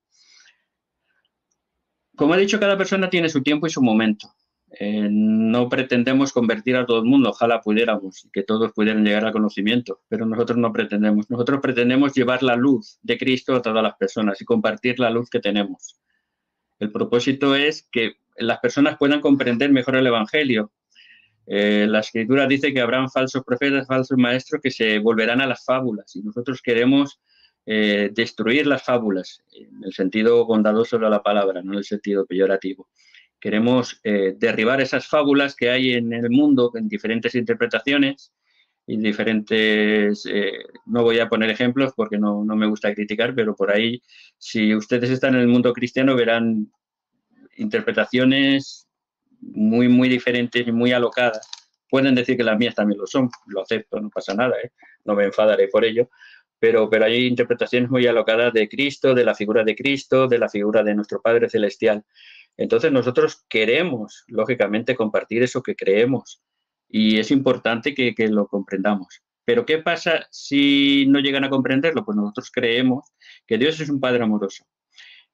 Como he dicho, cada persona tiene su tiempo y su momento. Eh, no pretendemos convertir a todo el mundo, ojalá pudiéramos y que todos pudieran llegar al conocimiento, pero nosotros no pretendemos. Nosotros pretendemos llevar la luz de Cristo a todas las personas y compartir la luz que tenemos. El propósito es que las personas puedan comprender mejor el Evangelio, eh, la escritura dice que habrán falsos profetas, falsos maestros que se volverán a las fábulas y nosotros queremos eh, destruir las fábulas en el sentido bondadoso de la palabra, no en el sentido peyorativo. Queremos eh, derribar esas fábulas que hay en el mundo en diferentes interpretaciones y diferentes, no voy a poner ejemplos porque no, no me gusta criticar, pero por ahí, si ustedes están en el mundo cristiano, verán interpretaciones muy, muy diferentes y muy alocadas. Pueden decir que las mías también lo son, lo acepto, no pasa nada, ¿eh? no me enfadaré por ello, pero, pero hay interpretaciones muy alocadas de Cristo, de la figura de Cristo, de la figura de nuestro Padre Celestial. Entonces nosotros queremos, lógicamente, compartir eso que creemos y es importante que, lo comprendamos. Pero ¿qué pasa si no llegan a comprenderlo? Pues nosotros creemos que Dios es un Padre amoroso,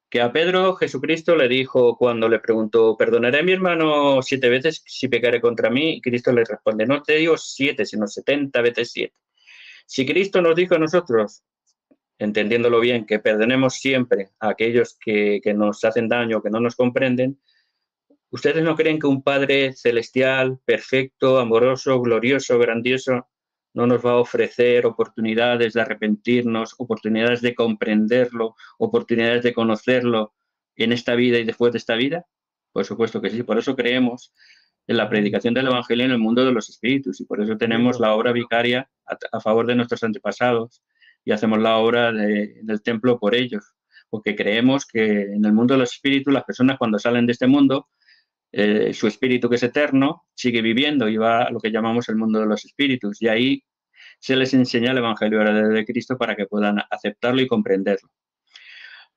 que a Pedro Jesucristo le dijo cuando le preguntó, ¿perdonaré a mi hermano siete veces si pecaré contra mí? Cristo le responde, no te digo siete, sino setenta veces siete. Si Cristo nos dijo a nosotros, entendiéndolo bien, que perdonemos siempre a aquellos que, que nos hacen daño, que no nos comprenden, ¿ustedes no creen que un Padre celestial, perfecto, amoroso, glorioso, grandioso, no nos va a ofrecer oportunidades de arrepentirnos, oportunidades de comprenderlo, oportunidades de conocerlo en esta vida y después de esta vida? Por supuesto que sí, por eso creemos en la predicación del Evangelio en el mundo de los espíritus y por eso tenemos la obra vicaria a, favor de nuestros antepasados y hacemos la obra del templo por ellos, porque creemos que en el mundo de los espíritus las personas cuando salen de este mundo eh, su espíritu que es eterno sigue viviendo y va a lo que llamamos el mundo de los espíritus. Y ahí se les enseña el Evangelio de Cristo para que puedan aceptarlo y comprenderlo.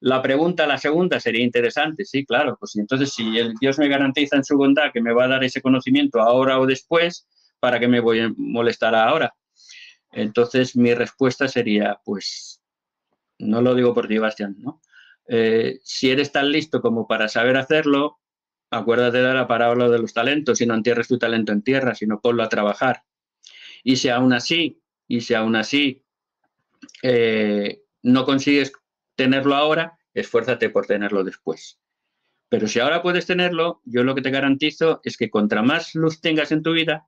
La pregunta, la segunda, sería interesante, sí, claro, pues entonces si el Dios me garantiza en su bondad que me va a dar ese conocimiento ahora o después, ¿para qué me voy a molestar ahora? Entonces mi respuesta sería, pues, no lo digo por ti, Bastián, ¿no? Eh, si eres tan listo como para saber hacerlo, acuérdate de la parábola de los talentos, si no entierres tu talento en tierra, sino ponlo a trabajar. Y si aún así, y si aún así eh, no consigues tenerlo ahora, esfuérzate por tenerlo después. Pero si ahora puedes tenerlo, yo lo que te garantizo es que contra más luz tengas en tu vida,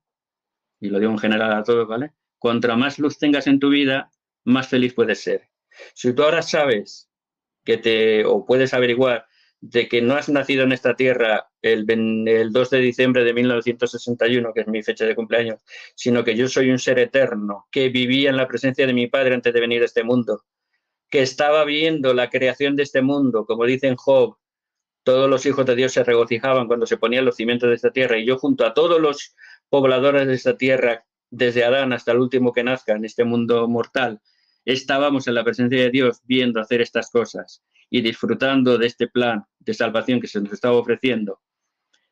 y lo digo en general a todos, ¿vale? Contra más luz tengas en tu vida, más feliz puedes ser. Si tú ahora sabes que te, o puedes averiguar de que no has nacido en esta tierra el, el 2 de diciembre de 1961, que es mi fecha de cumpleaños, sino que yo soy un ser eterno, que vivía en la presencia de mi Padre antes de venir a este mundo, que estaba viendo la creación de este mundo, como dicen Job, todos los hijos de Dios se regocijaban cuando se ponían los cimientos de esta tierra, y yo junto a todos los pobladores de esta tierra, desde Adán hasta el último que nazca en este mundo mortal, estábamos en la presencia de Dios viendo hacer estas cosas y disfrutando de este plan de salvación que se nos estaba ofreciendo.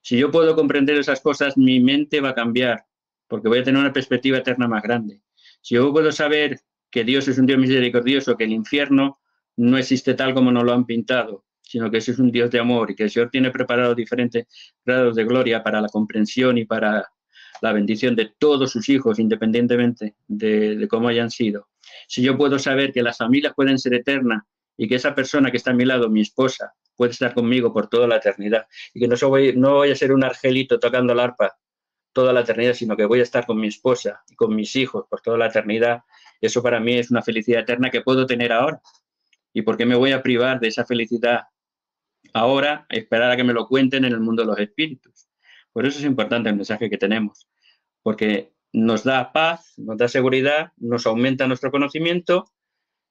Si yo puedo comprender esas cosas, mi mente va a cambiar, porque voy a tener una perspectiva eterna más grande. Si yo puedo saber que Dios es un Dios misericordioso, que el infierno no existe tal como nos lo han pintado, sino que es un Dios de amor y que el Señor tiene preparado diferentes grados de gloria para la comprensión y para la bendición de todos sus hijos, independientemente de, cómo hayan sido. Si yo puedo saber que las familias pueden ser eternas y que esa persona que está a mi lado, mi esposa, puede estar conmigo por toda la eternidad y que no, soy, no voy a ser un argelito tocando la arpa toda la eternidad, sino que voy a estar con mi esposa y con mis hijos por toda la eternidad, eso para mí es una felicidad eterna que puedo tener ahora. ¿Y por qué me voy a privar de esa felicidad ahora, esperar a que me lo cuenten en el mundo de los espíritus? Por eso es importante el mensaje que tenemos, porque nos da paz, nos da seguridad, nos aumenta nuestro conocimiento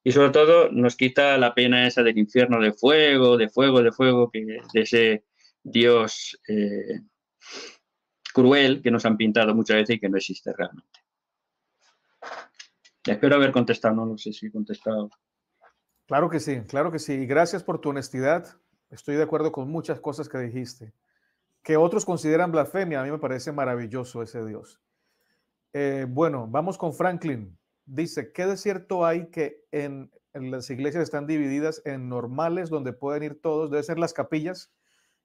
y sobre todo nos quita la pena esa del infierno de fuego, de fuego, de fuego, que, de ese Dios eh, cruel que nos han pintado muchas veces y que no existe realmente. Espero haber contestado, no, no sé si he contestado. Claro que sí, claro que sí. Gracias por tu honestidad. Estoy de acuerdo con muchas cosas que dijiste. Que otros consideran blasfemia, a mí me parece maravilloso ese Dios. Eh, bueno, vamos con Franklin. Dice, ¿qué de cierto hay que en, las iglesias están divididas en normales donde pueden ir todos? Debe ser las capillas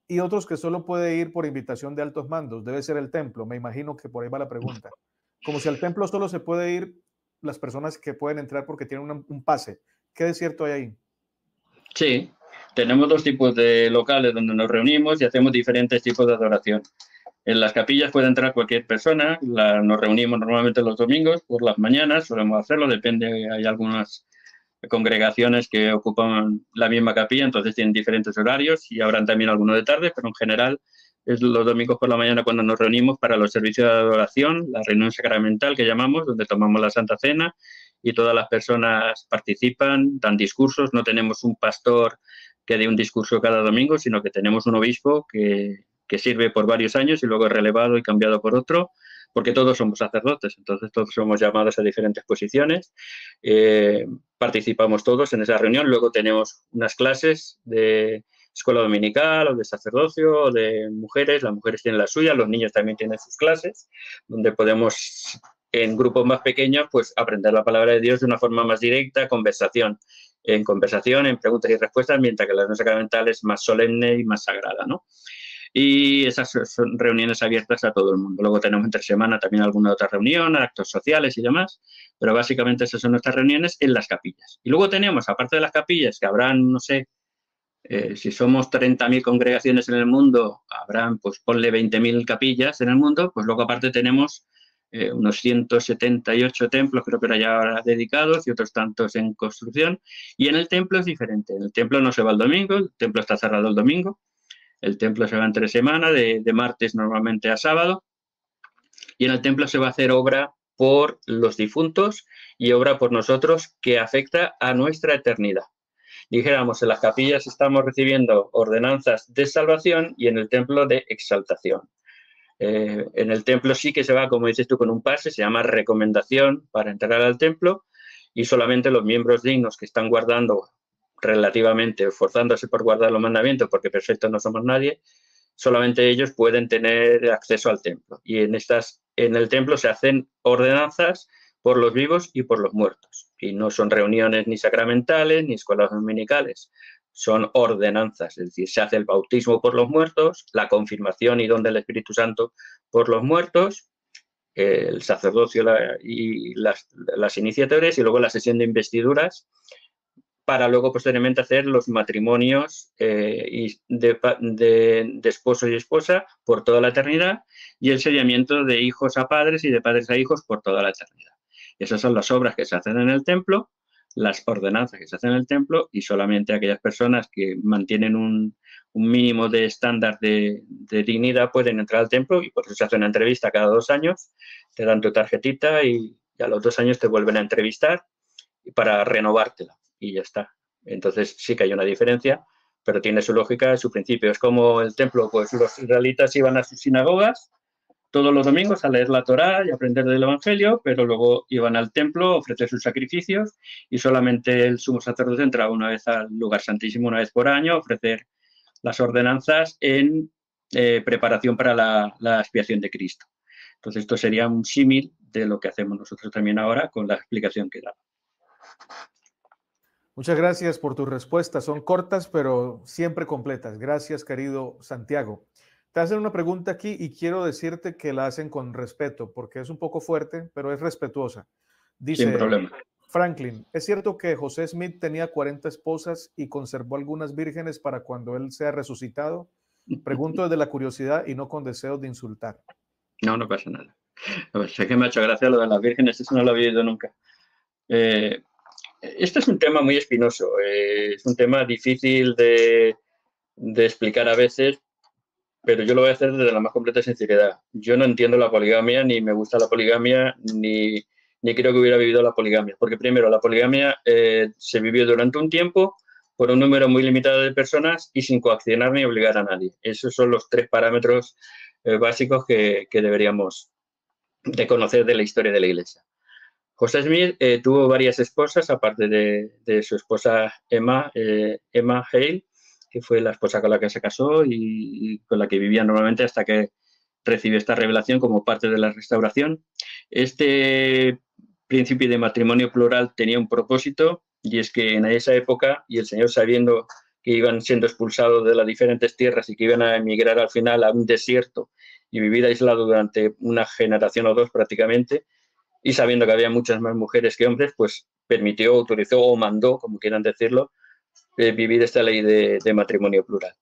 y otros que solo puede ir por invitación de altos mandos. Debe ser el templo. Me imagino que por ahí va la pregunta. Como si al templo solo se puede ir las personas que pueden entrar porque tienen un, pase. ¿Qué de cierto hay ahí? Sí, tenemos dos tipos de locales donde nos reunimos y hacemos diferentes tipos de adoración. En las capillas puede entrar cualquier persona, nos reunimos normalmente los domingos por las mañanas, solemos hacerlo, depende, hay algunas congregaciones que ocupan la misma capilla, entonces tienen diferentes horarios y habrán también algunos de tarde, pero en general es los domingos por la mañana cuando nos reunimos para los servicios de adoración, la reunión sacramental que llamamos, donde tomamos la Santa Cena y todas las personas participan, dan discursos, no tenemos un pastor que dé un discurso cada domingo, sino que tenemos un obispo que, que sirve por varios años y luego es relevado y cambiado por otro, porque todos somos sacerdotes, entonces todos somos llamados a diferentes posiciones, eh, participamos todos en esa reunión, luego tenemos unas clases de escuela dominical o de sacerdocio o de mujeres, las mujeres tienen la suya, los niños también tienen sus clases, donde podemos en grupos más pequeños pues aprender la palabra de Dios de una forma más directa, conversación, en conversación, en preguntas y respuestas, mientras que la reunión sacramental es más solemne y más sagrada, ¿no? Y esas son reuniones abiertas a todo el mundo. Luego tenemos entre semana también alguna otra reunión, actos sociales y demás, pero básicamente esas son nuestras reuniones en las capillas. Y luego tenemos, aparte de las capillas, que habrán, no sé, eh, si somos 30.000 congregaciones en el mundo, habrán, pues ponle 20.000 capillas en el mundo, pues luego aparte tenemos eh, unos 178 templos, creo que era ya dedicados, y otros tantos en construcción. Y en el templo es diferente. En el templo no se va el domingo, el templo está cerrado el domingo. El templo se va entre semana, de, de martes normalmente a sábado. Y en el templo se va a hacer obra por los difuntos y obra por nosotros que afecta a nuestra eternidad dijéramos, en las capillas estamos recibiendo ordenanzas de salvación y en el templo de exaltación. Eh, en el templo sí que se va, como dices tú, con un pase, se llama recomendación para entrar al templo y solamente los miembros dignos que están guardando relativamente esforzándose por guardar los mandamientos, porque perfectos no somos nadie, solamente ellos pueden tener acceso al templo. Y en, estas, en el templo se hacen ordenanzas por los vivos y por los muertos. Y no son reuniones ni sacramentales ni escuelas dominicales, son ordenanzas, es decir, se hace el bautismo por los muertos, la confirmación y don del Espíritu Santo por los muertos, el sacerdocio y las, las iniciatorias y luego la sesión de investiduras para luego posteriormente hacer los matrimonios eh, de, de, esposo y esposa por toda la eternidad y el sellamiento de hijos a padres y de padres a hijos por toda la eternidad. Esas son las obras que se hacen en el templo, las ordenanzas que se hacen en el templo y solamente aquellas personas que mantienen un, mínimo de estándar de, dignidad pueden entrar al templo y por eso se hace una entrevista cada dos años, te dan tu tarjetita y, y a los dos años te vuelven a entrevistar para renovártela y ya está. Entonces sí que hay una diferencia, pero tiene su lógica, su principio. Es como el templo, pues los israelitas iban a sus sinagogas todos los domingos a leer la Torá y aprender del Evangelio, pero luego iban al templo a ofrecer sus sacrificios y solamente el sumo sacerdote entraba una vez al lugar santísimo, una vez por año, a ofrecer las ordenanzas en eh, preparación para la, expiación de Cristo. Entonces esto sería un símil de lo que hacemos nosotros también ahora con la explicación que da. Muchas gracias por tus respuestas. Son cortas, pero siempre completas. Gracias, querido Santiago. Te hacen una pregunta aquí y quiero decirte que la hacen con respeto, porque es un poco fuerte, pero es respetuosa. Dice Sin problema. Franklin, ¿es cierto que José Smith tenía 40 esposas y conservó algunas vírgenes para cuando él sea resucitado? Pregunto desde la curiosidad y no con deseo de insultar. No, no pasa nada. sé que me ha hecho gracia lo de las vírgenes, eso no lo había oído nunca. Eh, este es un tema muy espinoso, eh, es un tema difícil de, explicar a veces, pero yo lo voy a hacer desde la más completa sinceridad. Yo no entiendo la poligamia, ni me gusta la poligamia, ni, creo que hubiera vivido la poligamia, porque primero la poligamia eh, se vivió durante un tiempo por un número muy limitado de personas y sin coaccionar ni obligar a nadie. Esos son los tres parámetros eh, básicos que, que deberíamos de conocer de la historia de la Iglesia. José Smith eh, tuvo varias esposas, aparte de, su esposa Emma, Emma Hale, que fue la esposa con la que se casó y, con la que vivía normalmente hasta que recibió esta revelación como parte de la restauración. Este principio de matrimonio plural tenía un propósito y es que en esa época, y el Señor sabiendo que iban siendo expulsados de las diferentes tierras y que iban a emigrar al final a un desierto y vivir aislado durante una generación o dos prácticamente, y sabiendo que había muchas más mujeres que hombres, pues permitió, autorizó o mandó, como quieran decirlo, eh, vivir esta ley de, matrimonio plural.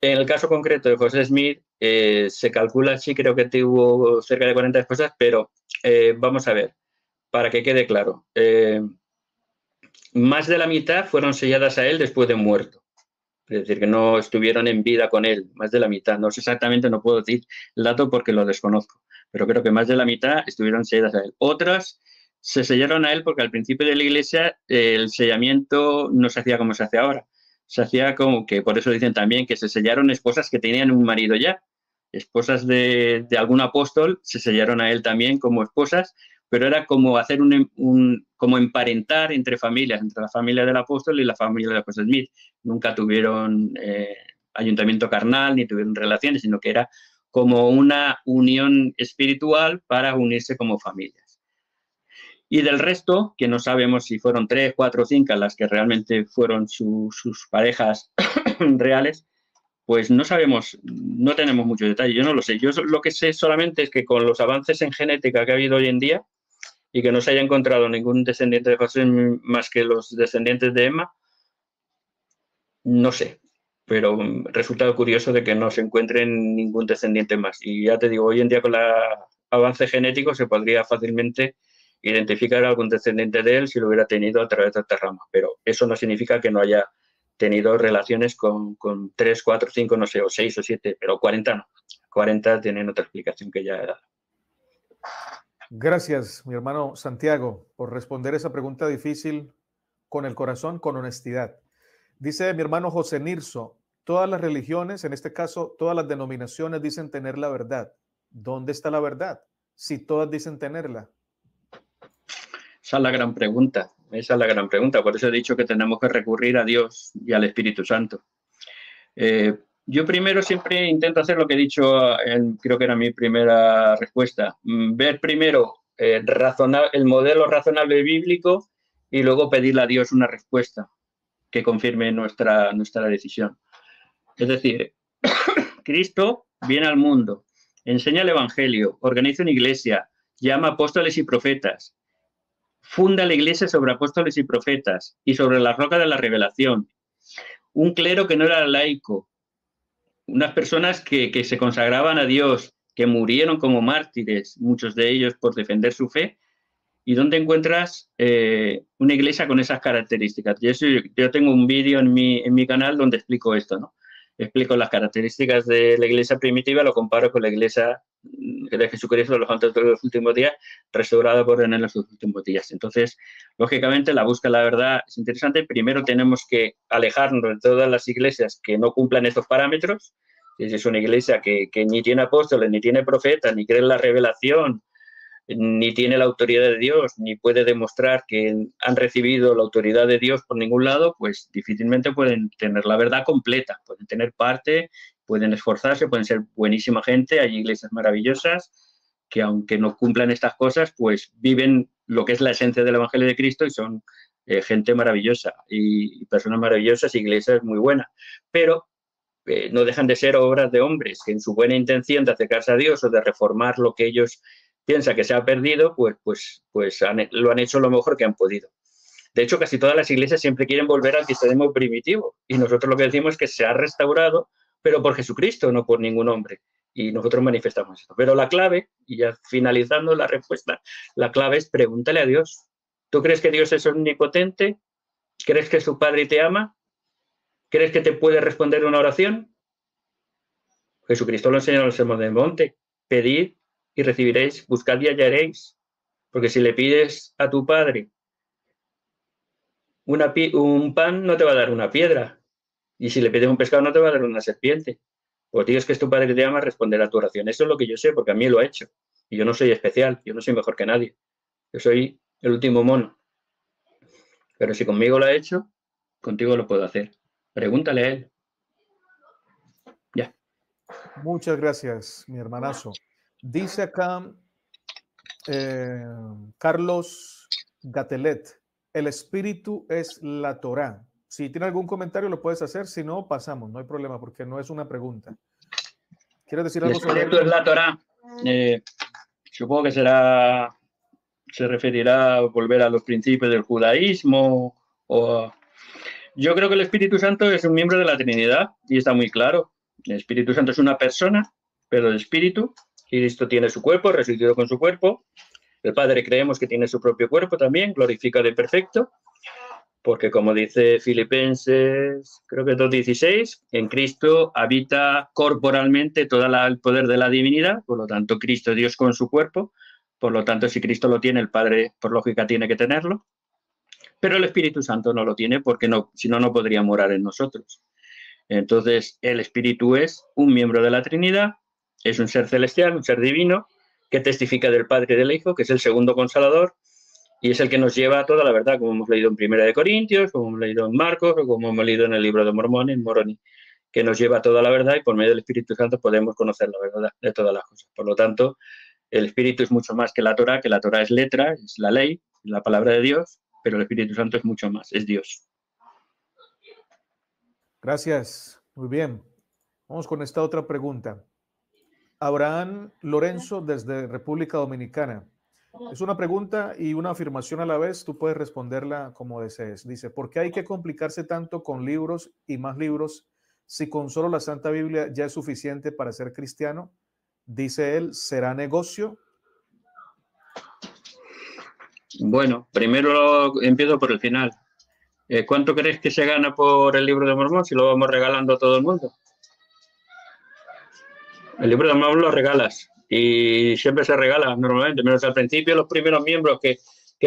En el caso concreto de José Smith, eh, se calcula, sí creo que tuvo cerca de 40 esposas, pero eh, vamos a ver, para que quede claro, más de la mitad fueron selladas a él después de muerto. Es decir, que no estuvieron en vida con él, más de la mitad. No sé exactamente, no puedo decir el dato porque lo desconozco pero creo que más de la mitad estuvieron selladas a él. Otras se sellaron a él porque al principio de la iglesia el sellamiento no se hacía como se hace ahora. Se hacía como que, por eso dicen también que se sellaron esposas que tenían un marido ya. Esposas de, algún apóstol se sellaron a él también como esposas, pero era como hacer un, como emparentar entre familias, entre la familia del apóstol y la familia de José Smith. Nunca tuvieron eh, ayuntamiento carnal ni tuvieron relaciones, sino que era como una unión espiritual para unirse como familias. Y del resto, que no sabemos si fueron tres, cuatro o cinco las que realmente fueron sus parejas <coughs> reales, pues no sabemos, no tenemos mucho detalle, yo no lo sé. Yo lo que sé solamente es que con los avances en genética que ha habido hoy en día y que no se haya encontrado ningún descendiente de José más que los descendientes de Emma, no sé pero resulta curioso de que no se encuentre ningún descendiente más. Y ya te digo, hoy en día con el avance genético se podría fácilmente identificar algún descendiente de él si lo hubiera tenido a través de esta rama, pero eso no significa que no haya tenido relaciones con, con 3, 4, 5, no sé, o 6 o 7, pero 40 no. 40 tienen otra explicación que ya he dado. Gracias, mi hermano Santiago, por responder esa pregunta difícil con el corazón, con honestidad. Dice mi hermano José Nirso, todas las religiones, en este caso todas las denominaciones dicen tener la verdad. ¿Dónde está la verdad? Si todas dicen tenerla. Esa es la gran pregunta. Esa es la gran pregunta. Por eso he dicho que tenemos que recurrir a Dios y al Espíritu Santo. Eh, yo primero siempre intento hacer lo que he dicho, creo que era mi primera respuesta, mm, ver primero eh, el modelo razonable bíblico y luego pedirle a Dios una respuesta que confirme nuestra, nuestra decisión. Es decir, <coughs> Cristo viene al mundo, enseña el Evangelio, organiza una iglesia, llama apóstoles y profetas, funda la iglesia sobre apóstoles y profetas y sobre la roca de la revelación. Un clero que no era laico, unas personas que, que se consagraban a Dios, que murieron como mártires, muchos de ellos por defender su fe, ¿Y dónde encuentras eh, una iglesia con esas características? Yo, tengo un vídeo en mi, en mi canal donde explico esto, ¿no? Explico las características de la iglesia primitiva, lo comparo con la iglesia de Jesucristo de los santos de últimos días, restaurada por él en los últimos días. Entonces, lógicamente, la búsqueda de la verdad es interesante. Primero tenemos que alejarnos de todas las iglesias que no cumplan estos parámetros. Si es una iglesia que, que ni tiene apóstoles, ni tiene profetas, ni cree en la revelación, ni tiene la autoridad de Dios, ni puede demostrar que han recibido la autoridad de Dios por ningún lado, pues difícilmente pueden tener la verdad completa, pueden tener parte, pueden esforzarse, pueden ser buenísima gente, hay iglesias maravillosas que aunque no cumplan estas cosas, pues viven lo que es la esencia del Evangelio de Cristo y son eh, gente maravillosa y, personas maravillosas, iglesias muy buenas, pero eh, no dejan de ser obras de hombres que en su buena intención de acercarse a Dios o de reformar lo que ellos piensa que se ha perdido, pues, pues, pues lo han hecho lo mejor que han podido. De hecho, casi todas las iglesias siempre quieren volver al cristianismo primitivo y nosotros lo que decimos es que se ha restaurado, pero por Jesucristo, no por ningún hombre. Y nosotros manifestamos eso. Pero la clave, y ya finalizando la respuesta, la clave es pregúntale a Dios. ¿Tú crees que Dios es omnipotente? ¿Crees que su Padre te ama? ¿Crees que te puede responder una oración? Jesucristo lo enseñó en el Sermón del Monte. Pedid y recibiréis, buscad y hallaréis. Porque si le pides a tu padre un pan, no te va a dar una piedra. Y si le pides un pescado, no te va a dar una serpiente. Pues Dios que es tu padre que te ama, responder a tu oración. Eso es lo que yo sé, porque a mí lo ha hecho. Y yo no soy especial, yo no soy mejor que nadie. Yo soy el último mono. Pero si conmigo lo ha hecho, contigo lo puedo hacer. Pregúntale a él. Ya. Muchas gracias, mi hermanazo. Dice acá eh, Carlos Gatelet, el espíritu es la Torah. Si tiene algún comentario lo puedes hacer, si no, pasamos, no hay problema porque no es una pregunta. ¿Quieres decir algo sobre El es la Torah. Eh, supongo que será, se referirá a volver a los principios del judaísmo o... Yo creo que el Espíritu Santo es un miembro de la Trinidad y está muy claro. El Espíritu Santo es una persona, pero el Espíritu Cristo tiene su cuerpo, resucitó con su cuerpo. El Padre creemos que tiene su propio cuerpo también, glorifica de perfecto, porque como dice Filipenses, creo que 2.16, en Cristo habita corporalmente todo el poder de la divinidad, por lo tanto Cristo Dios con su cuerpo, por lo tanto si Cristo lo tiene, el Padre por lógica tiene que tenerlo, pero el Espíritu Santo no lo tiene porque no, si no, no podría morar en nosotros. Entonces, el Espíritu es un miembro de la Trinidad, es un ser celestial, un ser divino, que testifica del Padre y del Hijo, que es el segundo consolador, y es el que nos lleva a toda la verdad, como hemos leído en Primera de Corintios, como hemos leído en Marcos, o como hemos leído en el libro de Mormón, en Moroni, que nos lleva a toda la verdad y por medio del Espíritu Santo podemos conocer la verdad de todas las cosas. Por lo tanto, el Espíritu es mucho más que la Torah, que la Torah es letra, es la ley, la palabra de Dios, pero el Espíritu Santo es mucho más, es Dios. Gracias, muy bien. Vamos con esta otra pregunta. Abraham Lorenzo desde República Dominicana. Es una pregunta y una afirmación a la vez. Tú puedes responderla como desees. Dice, ¿por qué hay que complicarse tanto con libros y más libros si con solo la Santa Biblia ya es suficiente para ser cristiano? Dice él, ¿será negocio? Bueno, primero empiezo por el final. Eh, ¿Cuánto crees que se gana por el libro de Mormón si lo vamos regalando a todo el mundo? El libro de Mormón lo regalas y siempre se regala normalmente, menos al principio los primeros miembros que,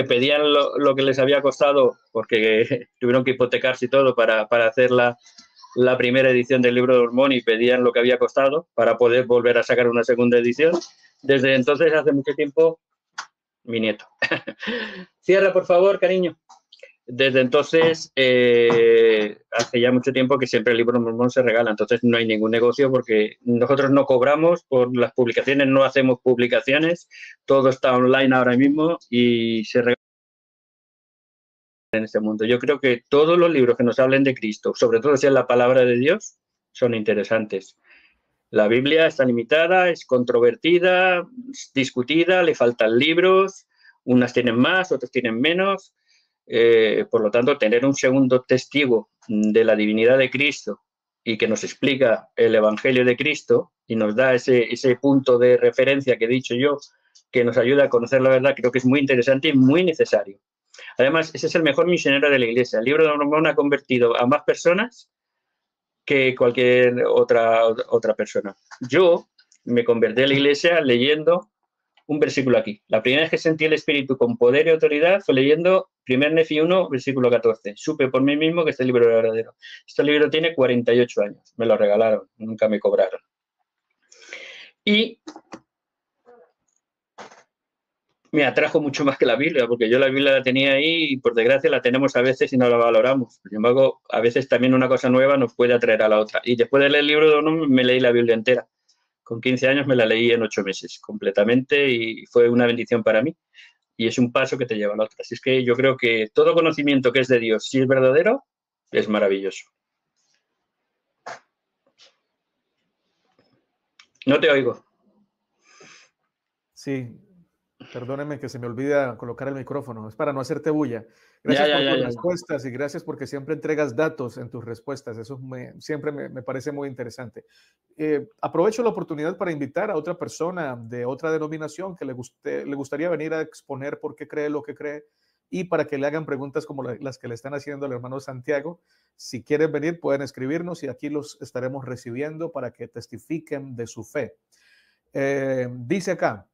pedían lo, que les había costado porque <laughs> tuvieron que hipotecarse y todo para, hacer la, primera edición del libro de Mormón y pedían lo que había costado para poder volver a sacar una segunda edición. Desde entonces, hace mucho tiempo, mi nieto. <laughs> Cierra, por favor, cariño. Desde entonces, eh, hace ya mucho tiempo que siempre el libro Mormón se regala, entonces no hay ningún negocio porque nosotros no cobramos por las publicaciones, no hacemos publicaciones, todo está online ahora mismo y se regala en este mundo. Yo creo que todos los libros que nos hablen de Cristo, sobre todo si es la palabra de Dios, son interesantes. La Biblia está limitada, es controvertida, discutida, le faltan libros, unas tienen más, otras tienen menos eh, por lo tanto, tener un segundo testigo de la divinidad de Cristo y que nos explica el Evangelio de Cristo y nos da ese, punto de referencia que he dicho yo, que nos ayuda a conocer la verdad, creo que es muy interesante y muy necesario. Además, ese es el mejor misionero de la Iglesia. El libro de Mormón ha convertido a más personas que cualquier otra, otra persona. Yo me convertí a la Iglesia leyendo un versículo aquí. La primera vez que sentí el Espíritu con poder y autoridad fue leyendo 1 Nefi 1, versículo 14. Supe por mí mismo que este libro era verdadero. Este libro tiene 48 años. Me lo regalaron, nunca me cobraron. Y me atrajo mucho más que la Biblia, porque yo la Biblia la tenía ahí y por desgracia la tenemos a veces y no la valoramos. Sin embargo, a veces también una cosa nueva nos puede atraer a la otra. Y después de leer el libro de uno, me leí la Biblia entera con 15 años me la leí en 8 meses completamente y fue una bendición para mí. Y es un paso que te lleva a la otra. Así es que yo creo que todo conocimiento que es de Dios, si es verdadero, es maravilloso. No te oigo. Sí, Perdóneme que se me olvida colocar el micrófono, es para no hacerte bulla. Gracias por tus respuestas y gracias porque siempre entregas datos en tus respuestas. Eso siempre me, parece muy interesante. Eh, aprovecho la oportunidad para invitar a otra persona de otra denominación que le, guste, le gustaría venir a exponer por qué cree lo que cree y para que le hagan preguntas como las que le están haciendo al hermano Santiago. Si quieren venir, pueden escribirnos y aquí los estaremos recibiendo para que testifiquen de su fe. Eh, dice acá,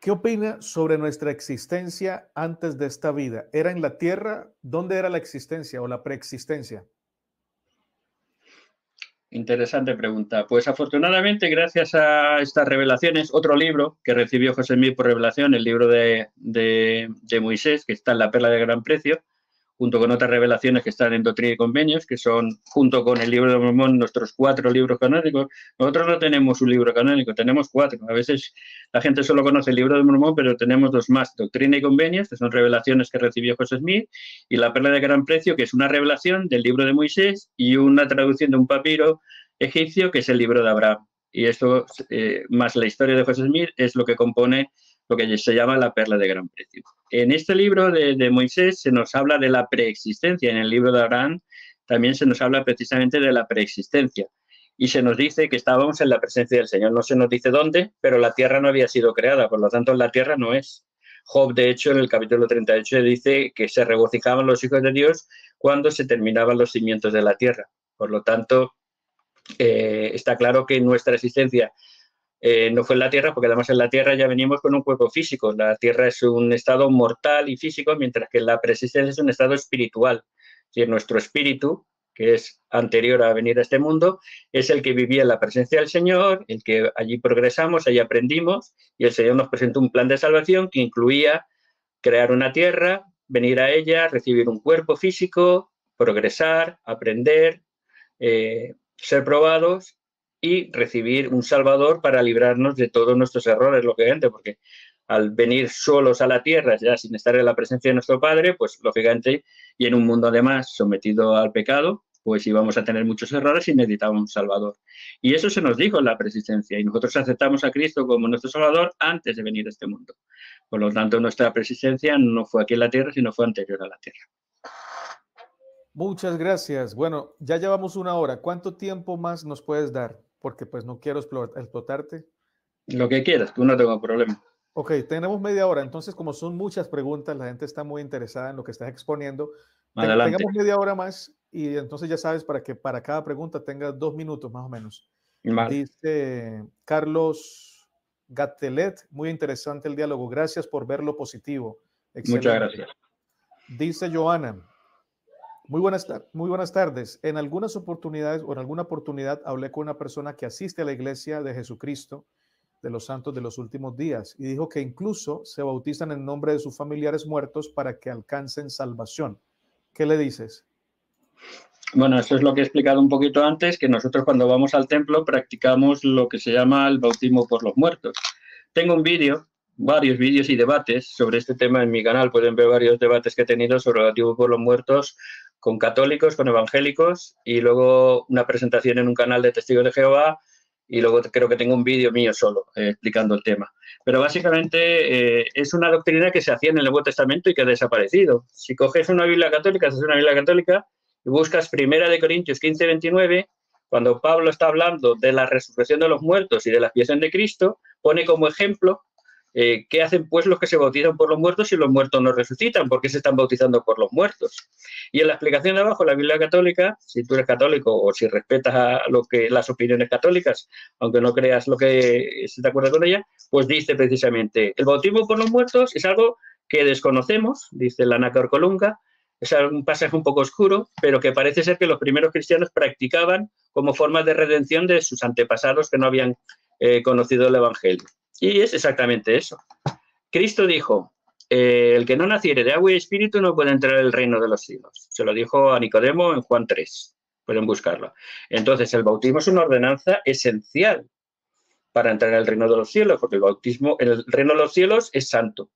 ¿Qué opina sobre nuestra existencia antes de esta vida? ¿Era en la tierra? ¿Dónde era la existencia o la preexistencia? Interesante pregunta. Pues afortunadamente, gracias a estas revelaciones, otro libro que recibió José Mí por revelación, el libro de, de, Moisés, que está en la perla de gran precio, junto con otras revelaciones que están en Doctrina y Convenios, que son, junto con el libro de Mormón, nuestros cuatro libros canónicos. Nosotros no tenemos un libro canónico, tenemos cuatro. A veces la gente solo conoce el libro de Mormón, pero tenemos dos más, Doctrina y Convenios, que son revelaciones que recibió José Smith, y La Perla de Gran Precio, que es una revelación del libro de Moisés y una traducción de un papiro egipcio, que es el libro de Abraham. Y esto, eh, más la historia de José Smith, es lo que compone lo que se llama la perla de gran precio. En este libro de, Moisés se nos habla de la preexistencia, en el libro de Abraham también se nos habla precisamente de la preexistencia y se nos dice que estábamos en la presencia del Señor. No se nos dice dónde, pero la tierra no había sido creada, por lo tanto la tierra no es. Job, de hecho, en el capítulo 38 dice que se regocijaban los hijos de Dios cuando se terminaban los cimientos de la tierra. Por lo tanto, eh, está claro que nuestra existencia eh, no fue en la Tierra, porque además en la Tierra ya venimos con un cuerpo físico. La Tierra es un estado mortal y físico, mientras que la presencia es un estado espiritual. Es nuestro espíritu, que es anterior a venir a este mundo, es el que vivía en la presencia del Señor, el que allí progresamos, allí aprendimos, y el Señor nos presentó un plan de salvación que incluía crear una tierra, venir a ella, recibir un cuerpo físico, progresar, aprender, eh, ser probados y recibir un Salvador para librarnos de todos nuestros errores, lógicamente, porque al venir solos a la tierra, ya sin estar en la presencia de nuestro Padre, pues lógicamente, y en un mundo además sometido al pecado, pues íbamos a tener muchos errores y necesitábamos un Salvador. Y eso se nos dijo en la persistencia, y nosotros aceptamos a Cristo como nuestro Salvador antes de venir a este mundo. Por lo tanto, nuestra persistencia no fue aquí en la tierra, sino fue anterior a la tierra. Muchas gracias. Bueno, ya llevamos una hora. ¿Cuánto tiempo más nos puedes dar? Porque pues no quiero explotarte. Lo que quieras, tú no tengo problema. Ok, tenemos media hora, entonces como son muchas preguntas, la gente está muy interesada en lo que estás exponiendo. Adelante. Tengamos media hora más y entonces ya sabes para que para cada pregunta tenga dos minutos más o menos. Dice Carlos Gatelet, muy interesante el diálogo, gracias por ver lo positivo. Muchas gracias. Dice Joana, muy buenas, muy buenas tardes. En algunas oportunidades o en alguna oportunidad hablé con una persona que asiste a la iglesia de Jesucristo de los santos de los últimos días y dijo que incluso se bautizan en nombre de sus familiares muertos para que alcancen salvación. ¿Qué le dices? Bueno, eso es lo que he explicado un poquito antes, que nosotros cuando vamos al templo practicamos lo que se llama el bautismo por los muertos. Tengo un vídeo, varios vídeos y debates sobre este tema en mi canal. Pueden ver varios debates que he tenido sobre el bautismo por los muertos con católicos, con evangélicos y luego una presentación en un canal de testigos de Jehová y luego creo que tengo un vídeo mío solo eh, explicando el tema. Pero básicamente eh, es una doctrina que se hacía en el Nuevo Testamento y que ha desaparecido. Si coges una Biblia católica, haces una Biblia católica y buscas Primera de Corintios 15, 29, cuando Pablo está hablando de la resurrección de los muertos y de la expiación de Cristo, pone como ejemplo eh, ¿qué hacen pues los que se bautizan por los muertos si los muertos no resucitan? ¿Por qué se están bautizando por los muertos? Y en la explicación de abajo, la Biblia católica, si tú eres católico o si respetas lo que, las opiniones católicas, aunque no creas lo que se te acuerda con ella, pues dice precisamente, el bautismo por los muertos es algo que desconocemos, dice la Nácar Colunga, es un pasaje un poco oscuro, pero que parece ser que los primeros cristianos practicaban como forma de redención de sus antepasados que no habían eh, conocido el Evangelio. Y es exactamente eso. Cristo dijo, eh, el que no naciere de agua y espíritu no puede entrar en el reino de los cielos. Se lo dijo a Nicodemo en Juan 3. Pueden buscarlo. Entonces, el bautismo es una ordenanza esencial para entrar en el reino de los cielos, porque el bautismo, el reino de los cielos es santo.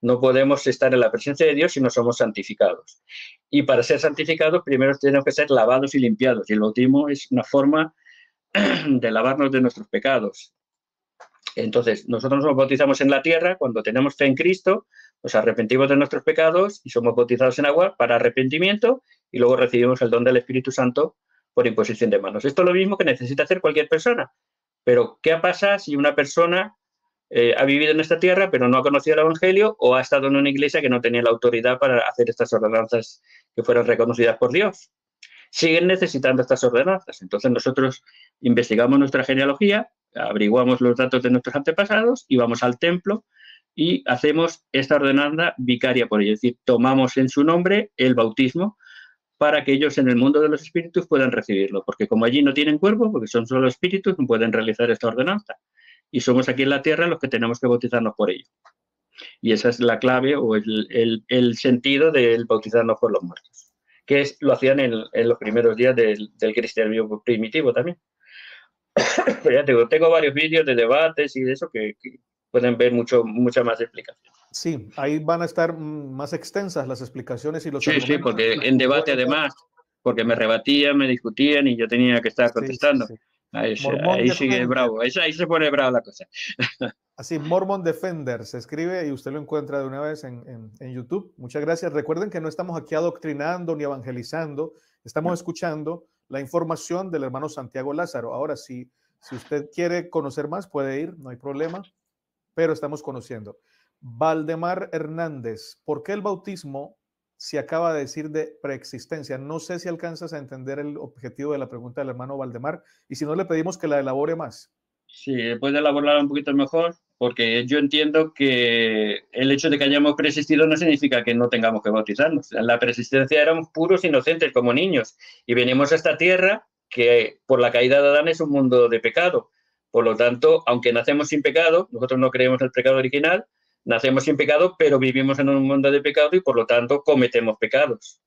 No podemos estar en la presencia de Dios si no somos santificados. Y para ser santificados, primero tenemos que ser lavados y limpiados. Y el bautismo es una forma <clears throat> de lavarnos de nuestros pecados. Entonces, nosotros nos bautizamos en la tierra cuando tenemos fe en Cristo, nos arrepentimos de nuestros pecados y somos bautizados en agua para arrepentimiento y luego recibimos el don del Espíritu Santo por imposición de manos. Esto es lo mismo que necesita hacer cualquier persona. Pero, ¿qué pasa si una persona eh, ha vivido en esta tierra pero no ha conocido el Evangelio o ha estado en una iglesia que no tenía la autoridad para hacer estas ordenanzas que fueran reconocidas por Dios? Siguen necesitando estas ordenanzas. Entonces, nosotros investigamos nuestra genealogía averiguamos los datos de nuestros antepasados y vamos al templo y hacemos esta ordenanza vicaria por ellos, es decir, tomamos en su nombre el bautismo para que ellos en el mundo de los espíritus puedan recibirlo, porque como allí no tienen cuerpo, porque son solo espíritus, no pueden realizar esta ordenanza. Y somos aquí en la tierra los que tenemos que bautizarnos por ello. Y esa es la clave o el, el, sentido del bautizarnos por los muertos, que es, lo hacían en, los primeros días del cristianismo primitivo también. <coughs> ya tengo, tengo varios vídeos de debates y de eso que, pueden ver mucho, mucha más explicación. Sí, ahí van a estar más extensas las explicaciones y los Sí, sí, porque en debate además, porque me rebatían, me discutían y yo tenía que estar contestando. Ahí, sigue bravo, ahí, se pone bravo la cosa. <laughs> Así, Mormon Defender se escribe y usted lo encuentra de una vez en, en, YouTube. Muchas gracias. Recuerden que no estamos aquí adoctrinando ni evangelizando, estamos escuchando la información del hermano Santiago Lázaro. Ahora, si, si usted quiere conocer más, puede ir, no hay problema, pero estamos conociendo. Valdemar Hernández, ¿por qué el bautismo se acaba de decir de preexistencia? No sé si alcanzas a entender el objetivo de la pregunta del hermano Valdemar y si no, le pedimos que la elabore más. Sí, puede elaborar un poquito mejor, porque yo entiendo que el hecho de que hayamos preexistido no significa que no tengamos que bautizarnos. En la preexistencia éramos puros inocentes como niños y venimos a esta tierra que por la caída de Adán es un mundo de pecado. Por lo tanto, aunque nacemos sin pecado, nosotros no creemos el pecado original, nacemos sin pecado, pero vivimos en un mundo de pecado y por lo tanto cometemos pecados.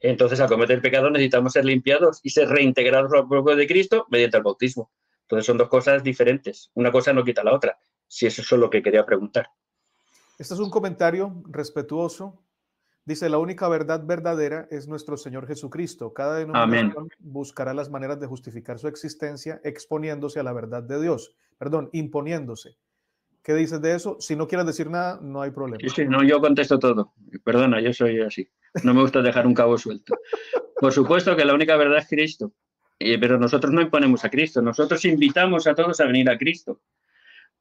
Entonces, al cometer pecado necesitamos ser limpiados y ser reintegrados al pueblo de Cristo mediante el bautismo. Entonces son dos cosas diferentes. Una cosa no quita la otra, si eso es lo que quería preguntar. Este es un comentario respetuoso. Dice, la única verdad verdadera es nuestro Señor Jesucristo. Cada denominación buscará las maneras de justificar su existencia exponiéndose a la verdad de Dios. Perdón, imponiéndose. ¿Qué dices de eso? Si no quieres decir nada, no hay problema. Sí, sí, no, yo contesto todo. Perdona, yo soy así. No me gusta dejar un cabo suelto. Por supuesto que la única verdad es Cristo. Eh, pero nosotros no imponemos a Cristo, nosotros invitamos a todos a venir a Cristo.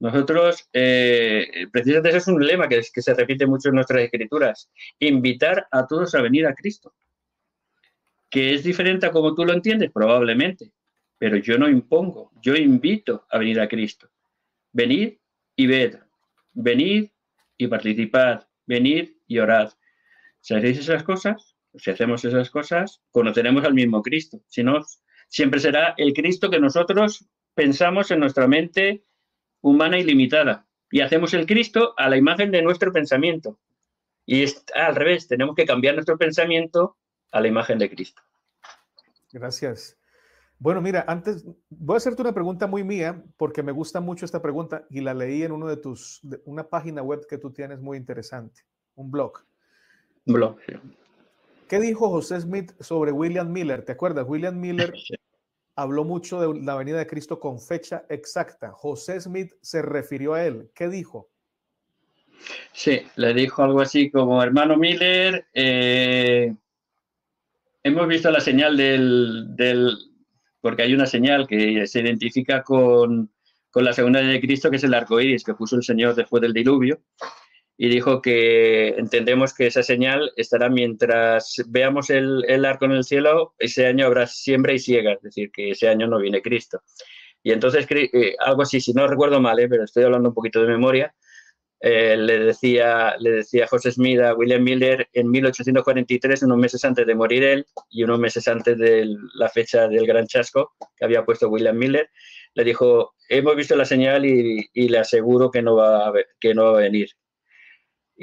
Nosotros, eh, precisamente ese es un lema que, se repite mucho en nuestras escrituras, invitar a todos a venir a Cristo. ¿Que es diferente a como tú lo entiendes? Probablemente, pero yo no impongo, yo invito a venir a Cristo. Venid y ved, venid y participad, venid y orad. Si hacéis esas cosas, si hacemos esas cosas, conoceremos al mismo Cristo. Si no, siempre será el Cristo que nosotros pensamos en nuestra mente humana ilimitada. Y hacemos el Cristo a la imagen de nuestro pensamiento. Y es al revés, tenemos que cambiar nuestro pensamiento a la imagen de Cristo. Gracias. Bueno, mira, antes voy a hacerte una pregunta muy mía porque me gusta mucho esta pregunta y la leí en uno de tus, una página web que tú tienes muy interesante, un blog. Un blog, ¿Qué dijo José Smith sobre William Miller? ¿Te acuerdas? William Miller habló mucho de la venida de Cristo con fecha exacta. José Smith se refirió a él. ¿Qué dijo? Sí, le dijo algo así como, hermano Miller, eh, hemos visto la señal del, porque hay una señal que se identifica con, la segunda de Cristo, que es el arco iris que puso el Señor después del diluvio. Y dijo que entendemos que esa señal estará mientras veamos el, arco en el cielo, ese año habrá siembra y siega, es decir, que ese año no viene Cristo. Y entonces, eh, algo así, si no recuerdo mal, eh, pero estoy hablando un poquito de memoria, eh, le, decía, le decía José Smith a William Miller en 1843, unos meses antes de morir él y unos meses antes de la fecha del gran chasco que había puesto William Miller, le dijo, hemos visto la señal y, le aseguro que no, va a, que no va a venir.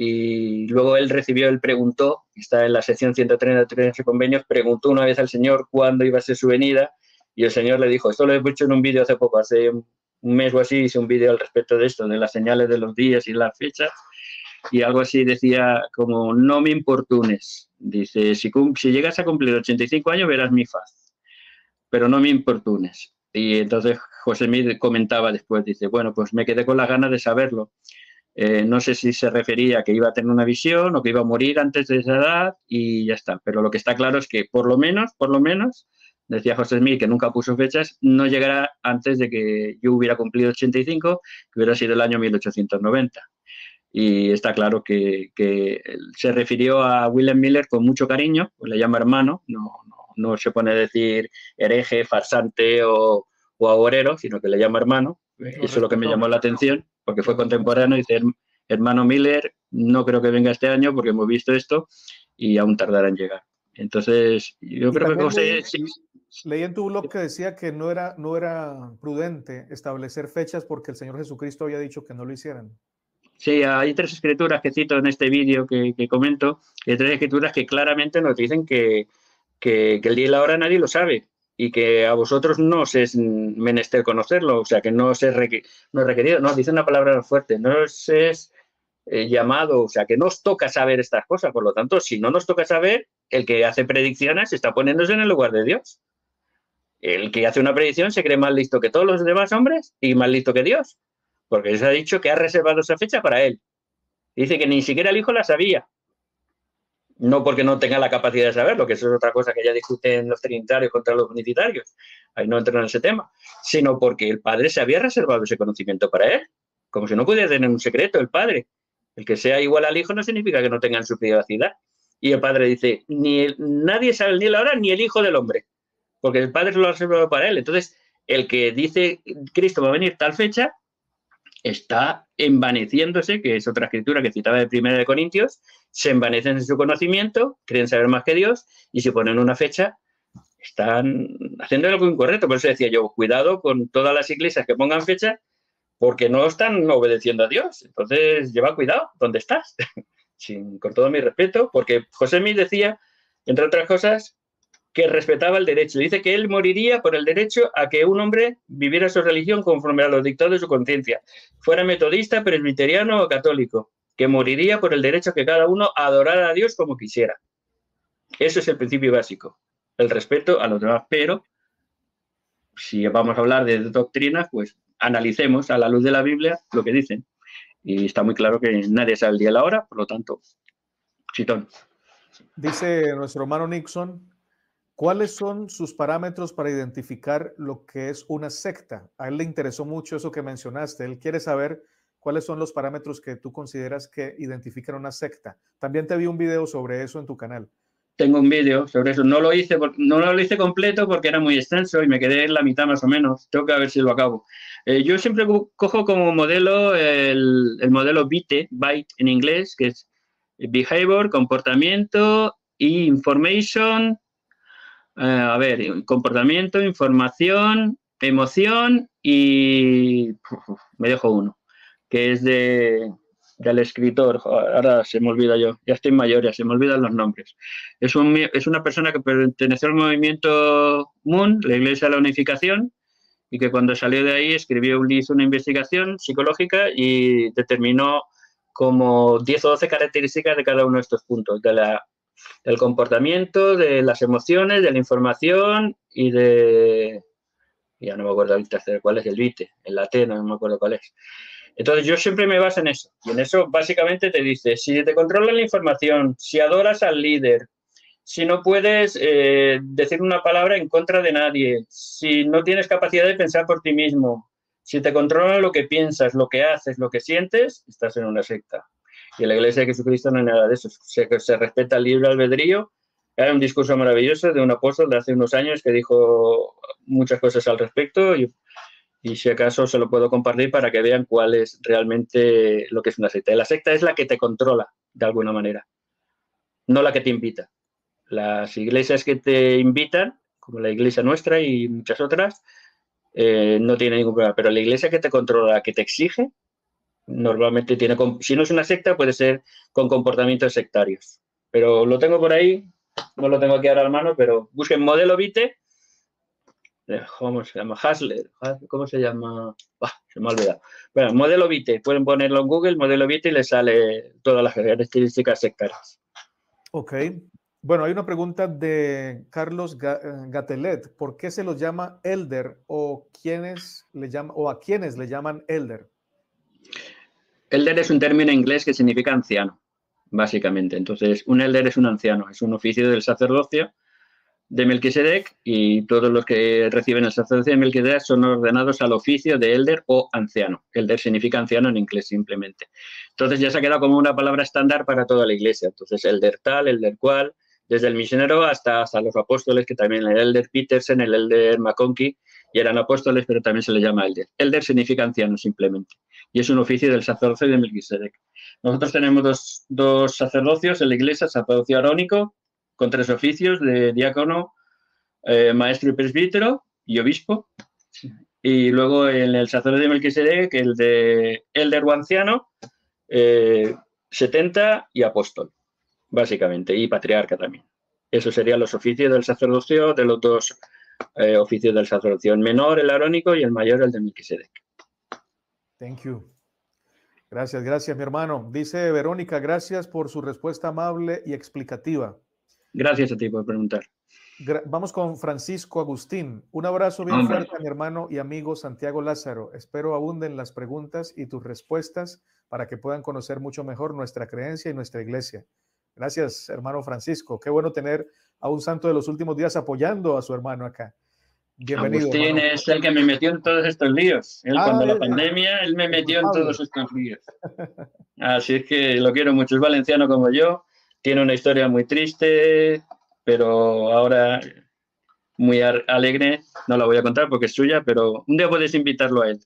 Y luego él recibió, él preguntó, está en la sección 133 de convenios, preguntó una vez al Señor cuándo iba a ser su venida y el Señor le dijo, esto lo he hecho en un vídeo hace poco, hace un mes o así hice un vídeo al respecto de esto, de las señales de los días y las fechas, y algo así decía como, no me importunes. Dice, si, si llegas a cumplir 85 años verás mi faz, pero no me importunes. Y entonces José Mí comentaba después, dice, bueno, pues me quedé con las ganas de saberlo. Eh, no sé si se refería a que iba a tener una visión o que iba a morir antes de esa edad y ya está. Pero lo que está claro es que por lo menos, por lo menos, decía José Smith, que nunca puso fechas, no llegará antes de que yo hubiera cumplido 85, que hubiera sido el año 1890. Y está claro que, se refirió a William Miller con mucho cariño, pues le llama hermano, no, no, se pone a decir hereje, farsante o, o agorero, sino que le llama hermano. Eso es lo que me llamó la atención, porque fue contemporáneo y dice, hermano Miller, no creo que venga este año porque hemos visto esto y aún tardará en llegar. Entonces, yo creo que José... Leí en tu blog que decía que no era, no era prudente establecer fechas porque el Señor Jesucristo había dicho que no lo hicieran. Sí, hay tres escrituras que cito en este vídeo que, comento, hay tres escrituras que claramente nos dicen que, el día y la hora nadie lo sabe y que a vosotros no os es menester conocerlo, o sea, que no os es, no requerido, no, dice una palabra fuerte, no os es eh, llamado, o sea, que no os toca saber estas cosas, por lo tanto, si no nos toca saber, el que hace predicciones está poniéndose en el lugar de Dios el que hace una predicción se cree más listo que todos los demás hombres y más listo que Dios, porque se ha dicho que ha reservado esa fecha para él. Dice que ni siquiera el hijo la sabía. No porque no tenga la capacidad de saberlo, que eso es otra cosa que ya discuten los trinitarios contra los unicitarios, ahí no entran en ese tema, sino porque el padre se había reservado ese conocimiento para él, como si no pudiera tener un secreto el padre. El que sea igual al hijo no significa que no tengan su privacidad. Y el padre dice, ni nadie sabe ni la hora ni el hijo del hombre porque el Padre lo ha reservado para él. Entonces, el que dice Cristo va a venir tal fecha, está envaneciéndose, que es otra escritura que citaba de Primera de Corintios, se envanecen en su conocimiento, creen saber más que Dios y si ponen una fecha, están haciendo algo incorrecto. Por eso decía yo, cuidado con todas las iglesias que pongan fecha, porque no están obedeciendo a Dios. Entonces, lleva cuidado, ¿dónde estás? <laughs> Sin, con todo mi respeto, porque José me decía, entre otras cosas, que respetaba el derecho. Dice que él moriría por el derecho a que un hombre viviera su religión conforme a los dictados de su conciencia, fuera metodista, presbiteriano o católico, que moriría por el derecho a que cada uno adorara a Dios como quisiera. Eso es el principio básico, el respeto a los demás. Pero si vamos a hablar de doctrinas, pues analicemos a la luz de la Biblia lo que dicen. Y está muy claro que nadie sabe el día y la hora, por lo tanto, chitón. Dice nuestro hermano Nixon, ¿Cuáles son sus parámetros para identificar lo que es una secta? A él le interesó mucho eso que mencionaste. Él quiere saber cuáles son los parámetros que tú consideras que identifican una secta. También te vi un video sobre eso en tu canal. Tengo un video sobre eso. No lo hice, no lo hice completo porque era muy extenso y me quedé en la mitad más o menos. Tengo que ver si lo acabo. Eh, yo siempre cojo como modelo el, el modelo BITE, BITE en inglés, que es Behavior, Comportamiento, Information, eh, a ver, comportamiento, información emoción y me dejo uno, que es de, del escritor, ahora se me olvida yo, ya estoy mayor, ya se me olvidan los nombres. Es, un, es una persona que perteneció al movimiento Moon, la Iglesia de la Unificación, y que cuando salió de ahí escribió, hizo una investigación psicológica y determinó como 10 o 12 características de cada uno de estos puntos, de la, del comportamiento, de las emociones, de la información y de... Ya no me acuerdo el tercero, cuál es el vite, el latino, no me acuerdo cuál es. Entonces yo siempre me baso en eso. Y en eso básicamente te dice, si te controla la información, si adoras al líder, si no puedes eh, decir una palabra en contra de nadie, si no tienes capacidad de pensar por ti mismo, si te controla lo que piensas, lo que haces, lo que sientes, estás en una secta. Y la Iglesia de Jesucristo no hay nada de eso. Se, se respeta el libre albedrío. Hay un discurso maravilloso de un apóstol de hace unos años que dijo muchas cosas al respecto y y si acaso se lo puedo compartir para que vean cuál es realmente lo que es una secta. La secta es la que te controla de alguna manera, no la que te invita. Las iglesias que te invitan, como la iglesia nuestra y muchas otras, eh, no tiene ningún problema. Pero la iglesia que te controla, la que te exige, normalmente tiene, si no es una secta, puede ser con comportamientos sectarios. Pero lo tengo por ahí, no lo tengo aquí ahora a mano, pero busquen modelo Vite ¿cómo se llama? Hasler, ¿cómo se llama? se me ha olvidado. Bueno, modelo Vite, pueden ponerlo en Google, modelo Vite y le sale todas las características sectarias. Ok. Bueno, hay una pregunta de Carlos Gatelet. ¿Por qué se los llama elder o quiénes le o a quiénes le llaman elder? Elder es un término inglés que significa anciano, básicamente. Entonces, un elder es un anciano, es un oficio del sacerdocio de Melquisedec y todos los que reciben el sacerdocio de Melquisedec son ordenados al oficio de elder o anciano. Elder significa anciano en inglés simplemente. Entonces ya se ha quedado como una palabra estándar para toda la iglesia. Entonces elder tal, elder cual, desde el misionero hasta, hasta los apóstoles, que también el elder Peterson, el elder McConkie, y eran apóstoles, pero también se le llama elder. Elder significa anciano simplemente. Y es un oficio del sacerdocio de Melquisedec. Nosotros tenemos dos, dos sacerdocios en la iglesia, sacerdocio arónico con tres oficios de diácono, eh, maestro y presbítero y obispo. Y luego en el sacerdote de Melquisedec, el de elder o anciano, 70 eh, y apóstol, básicamente, y patriarca también. Esos serían los oficios del sacerdocio de los dos eh, oficios del sacerdocio, el menor, el arónico, y el mayor, el de Melquisedec. Thank you. Gracias, gracias, mi hermano. Dice Verónica, gracias por su respuesta amable y explicativa. Gracias a ti por preguntar. Vamos con Francisco Agustín. Un abrazo bien fuerte a mi hermano y amigo Santiago Lázaro. Espero abunden las preguntas y tus respuestas para que puedan conocer mucho mejor nuestra creencia y nuestra iglesia. Gracias, hermano Francisco. Qué bueno tener a un santo de los últimos días apoyando a su hermano acá. Bienvenido. Agustín es el que me metió en todos estos líos. Él, cuando la pandemia, él me metió en todos estos líos. Así es que lo quiero mucho. Es valenciano como yo tiene una historia muy triste, pero ahora muy alegre. No la voy a contar porque es suya, pero un día puedes invitarlo a él,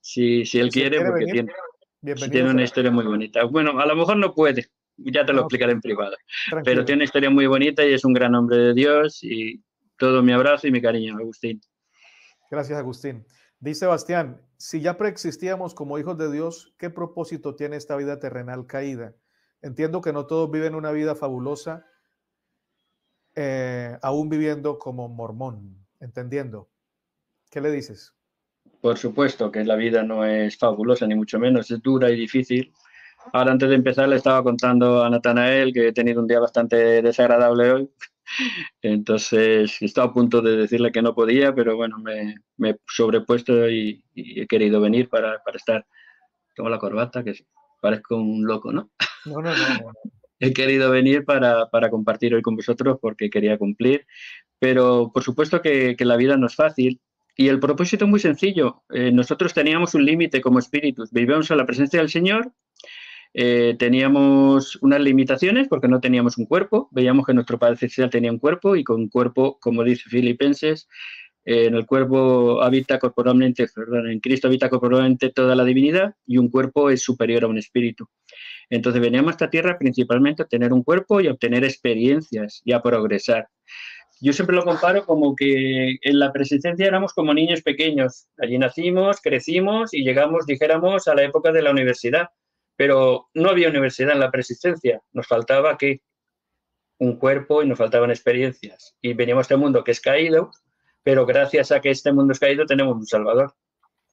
si, si él quiere, porque tiene, tiene una historia muy bonita. Bueno, a lo mejor no puede, ya te lo explicaré en privado, pero tiene una historia muy bonita y es un gran hombre de Dios y todo mi abrazo y mi cariño, Agustín. Gracias, Agustín. Dice Sebastián, si ya preexistíamos como hijos de Dios, ¿qué propósito tiene esta vida terrenal caída? Entiendo que no todos viven una vida fabulosa, eh, aún viviendo como mormón, entendiendo. ¿Qué le dices? Por supuesto que la vida no es fabulosa, ni mucho menos, es dura y difícil. Ahora, antes de empezar, le estaba contando a Natanael que he tenido un día bastante desagradable hoy. Entonces, estaba a punto de decirle que no podía, pero bueno, me, he sobrepuesto y, he querido venir para, para estar. Tengo la corbata, que parezco un loco, ¿no? No, no, no. <laughs> He querido venir para, compartir hoy con vosotros porque quería cumplir, pero por supuesto que, la vida no es fácil y el propósito es muy sencillo. Eh, nosotros teníamos un límite como espíritus, vivíamos en la presencia del Señor, eh, teníamos unas limitaciones porque no teníamos un cuerpo, veíamos que nuestro Padre Celestial tenía un cuerpo y con cuerpo, como dice Filipenses, eh, en el cuerpo habita corporalmente, perdón, en Cristo habita corporalmente toda la divinidad y un cuerpo es superior a un espíritu. Entonces veníamos a esta tierra principalmente a tener un cuerpo y a obtener experiencias y a progresar. yo siempre lo comparo como que en la presidencia éramos como niños pequeños. Allí nacimos, crecimos y llegamos, dijéramos, a la época de la universidad. Pero no había universidad en la persistencia. Nos faltaba que un cuerpo y nos faltaban experiencias. Y veníamos de este mundo que es caído, pero gracias a que este mundo es caído tenemos un Salvador.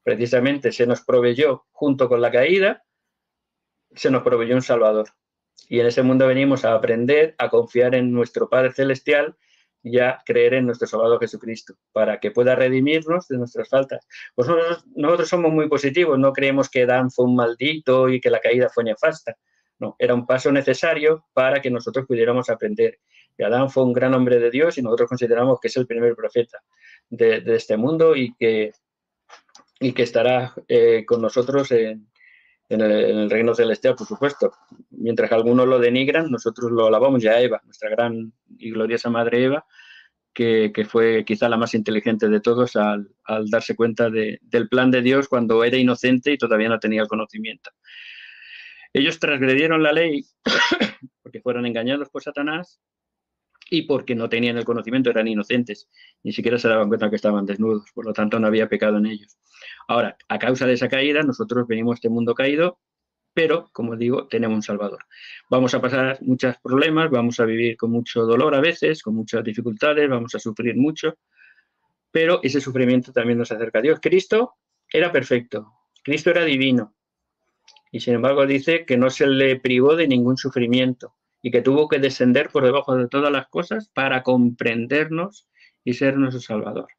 Precisamente se nos proveyó, junto con la caída, se nos proveyó un Salvador. Y en ese mundo venimos a aprender, a confiar en nuestro Padre Celestial y a creer en nuestro Salvador Jesucristo, para que pueda redimirnos de nuestras faltas. Pues nosotros, somos muy positivos, no creemos que Dan fue un maldito y que la caída fue nefasta. No, era un paso necesario para que nosotros pudiéramos aprender. Y Adán fue un gran hombre de Dios y nosotros consideramos que es el primer profeta de, este mundo y que, y que estará eh, con nosotros en, el, reino celestial, por supuesto. Mientras que algunos lo denigran, nosotros lo alabamos ya a Eva, nuestra gran y gloriosa madre Eva, que, fue quizá la más inteligente de todos al, darse cuenta del plan de Dios cuando era inocente y todavía no tenía el conocimiento. Ellos transgredieron la ley <coughs> porque fueron engañados por Satanás y porque no tenían el conocimiento, eran inocentes, ni siquiera se daban cuenta que estaban desnudos, por lo tanto no había pecado en ellos. Ahora, a causa de esa caída, nosotros venimos a este mundo caído, pero, como digo, tenemos un Salvador. Vamos a pasar muchos problemas, vamos a vivir con mucho dolor a veces, con muchas dificultades, vamos a sufrir mucho, pero ese sufrimiento también nos acerca a Dios. Cristo era perfecto, Cristo era divino, y sin embargo dice que no se le privó de ningún sufrimiento y que tuvo que descender por debajo de todas las cosas para comprendernos y ser nuestro Salvador.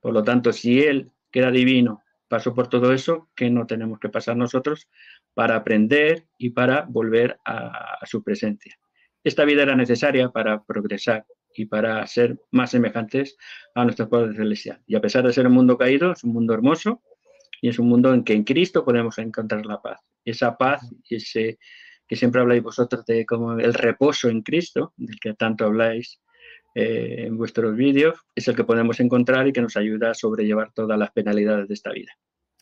Por lo tanto, si Él, que era divino, pasó por todo eso, ¿qué no tenemos que pasar nosotros para aprender y para volver a, su presencia? Esta vida era necesaria para progresar y para ser más semejantes a nuestro Padre Celestial. Y a pesar de ser un mundo caído, es un mundo hermoso, y es un mundo en que en Cristo podemos encontrar la paz. Esa paz, ese que siempre habláis vosotros de como el reposo en Cristo, del que tanto habláis eh, en vuestros vídeos, es el que podemos encontrar y que nos ayuda a sobrellevar todas las penalidades de esta vida.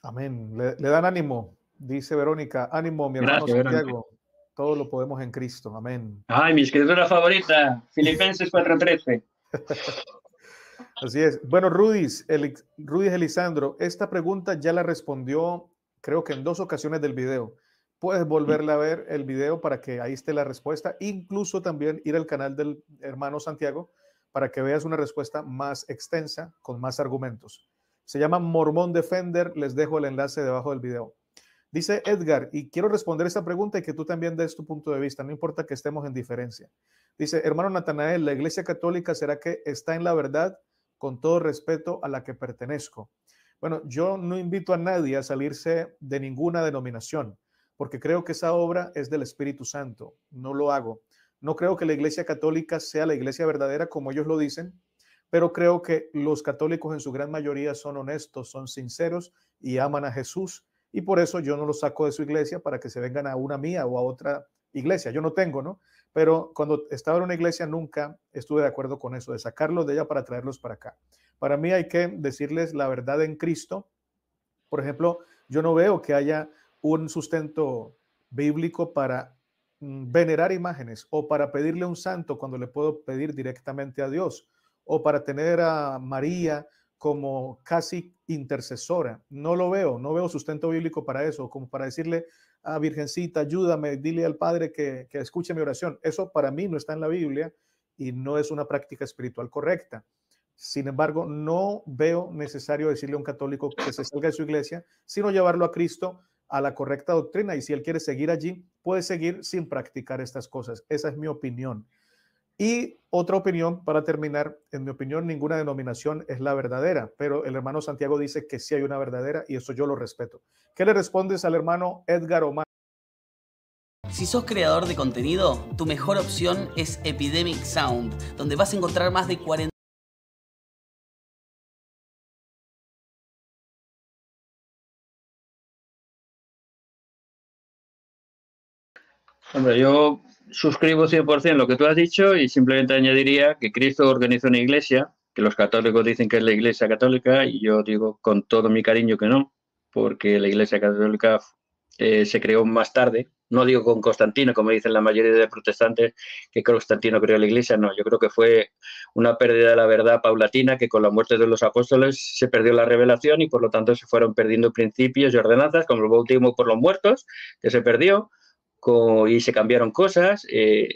Amén. Le, dan ánimo, dice Verónica. Ánimo, mi hermano Santiago. Todo lo podemos en Cristo. Amén. Ay, mi escritura favorita, Filipenses 4.13. <laughs> Así es. Bueno, Rudis, el, Rudis Elisandro, esta pregunta ya la respondió, creo que en dos ocasiones del video. Puedes volverla a ver el video para que ahí esté la respuesta. Incluso también ir al canal del hermano Santiago para que veas una respuesta más extensa, con más argumentos. Se llama Mormón Defender. Les dejo el enlace debajo del video. Dice Edgar, y quiero responder esta pregunta y que tú también des tu punto de vista, no importa que estemos en diferencia. Dice, hermano Natanael, ¿la Iglesia Católica será que está en la verdad con todo respeto a la que pertenezco. Bueno, yo no invito a nadie a salirse de ninguna denominación, porque creo que esa obra es del Espíritu Santo. No lo hago. No creo que la Iglesia Católica sea la Iglesia verdadera como ellos lo dicen, pero creo que los católicos en su gran mayoría son honestos, son sinceros y aman a Jesús. Y por eso yo no los saco de su iglesia para que se vengan a una mía o a otra iglesia. Yo no tengo, ¿no? Pero cuando estaba en una iglesia nunca estuve de acuerdo con eso, de sacarlos de ella para traerlos para acá. Para mí hay que decirles la verdad en Cristo. Por ejemplo, yo no veo que haya un sustento bíblico para venerar imágenes o para pedirle un santo cuando le puedo pedir directamente a Dios o para tener a María como casi intercesora. No lo veo, no veo sustento bíblico para eso, como para decirle, a Virgencita, ayúdame, dile al Padre que, que escuche mi oración. Eso para mí no está en la Biblia y no es una práctica espiritual correcta. Sin embargo, no veo necesario decirle a un católico que se salga de su iglesia, sino llevarlo a Cristo a la correcta doctrina. Y si él quiere seguir allí, puede seguir sin practicar estas cosas. Esa es mi opinión. Y otra opinión, para terminar, en mi opinión, ninguna denominación es la verdadera, pero el hermano Santiago dice que sí hay una verdadera y eso yo lo respeto. ¿Qué le respondes al hermano Edgar Omar? Si sos creador de contenido, tu mejor opción es Epidemic Sound, donde vas a encontrar más de 40... Yo suscribo 100% lo que tú has dicho y simplemente añadiría que Cristo organizó una iglesia, que los católicos dicen que es la iglesia católica y yo digo con todo mi cariño que no, porque la iglesia católica eh, se creó más tarde, no digo con Constantino, como dicen la mayoría de protestantes, que Constantino creó la iglesia, no, yo creo que fue una pérdida de la verdad paulatina, que con la muerte de los apóstoles se perdió la revelación y por lo tanto se fueron perdiendo principios y ordenanzas, como el bautismo por los muertos, que se perdió, y se cambiaron cosas. Eh,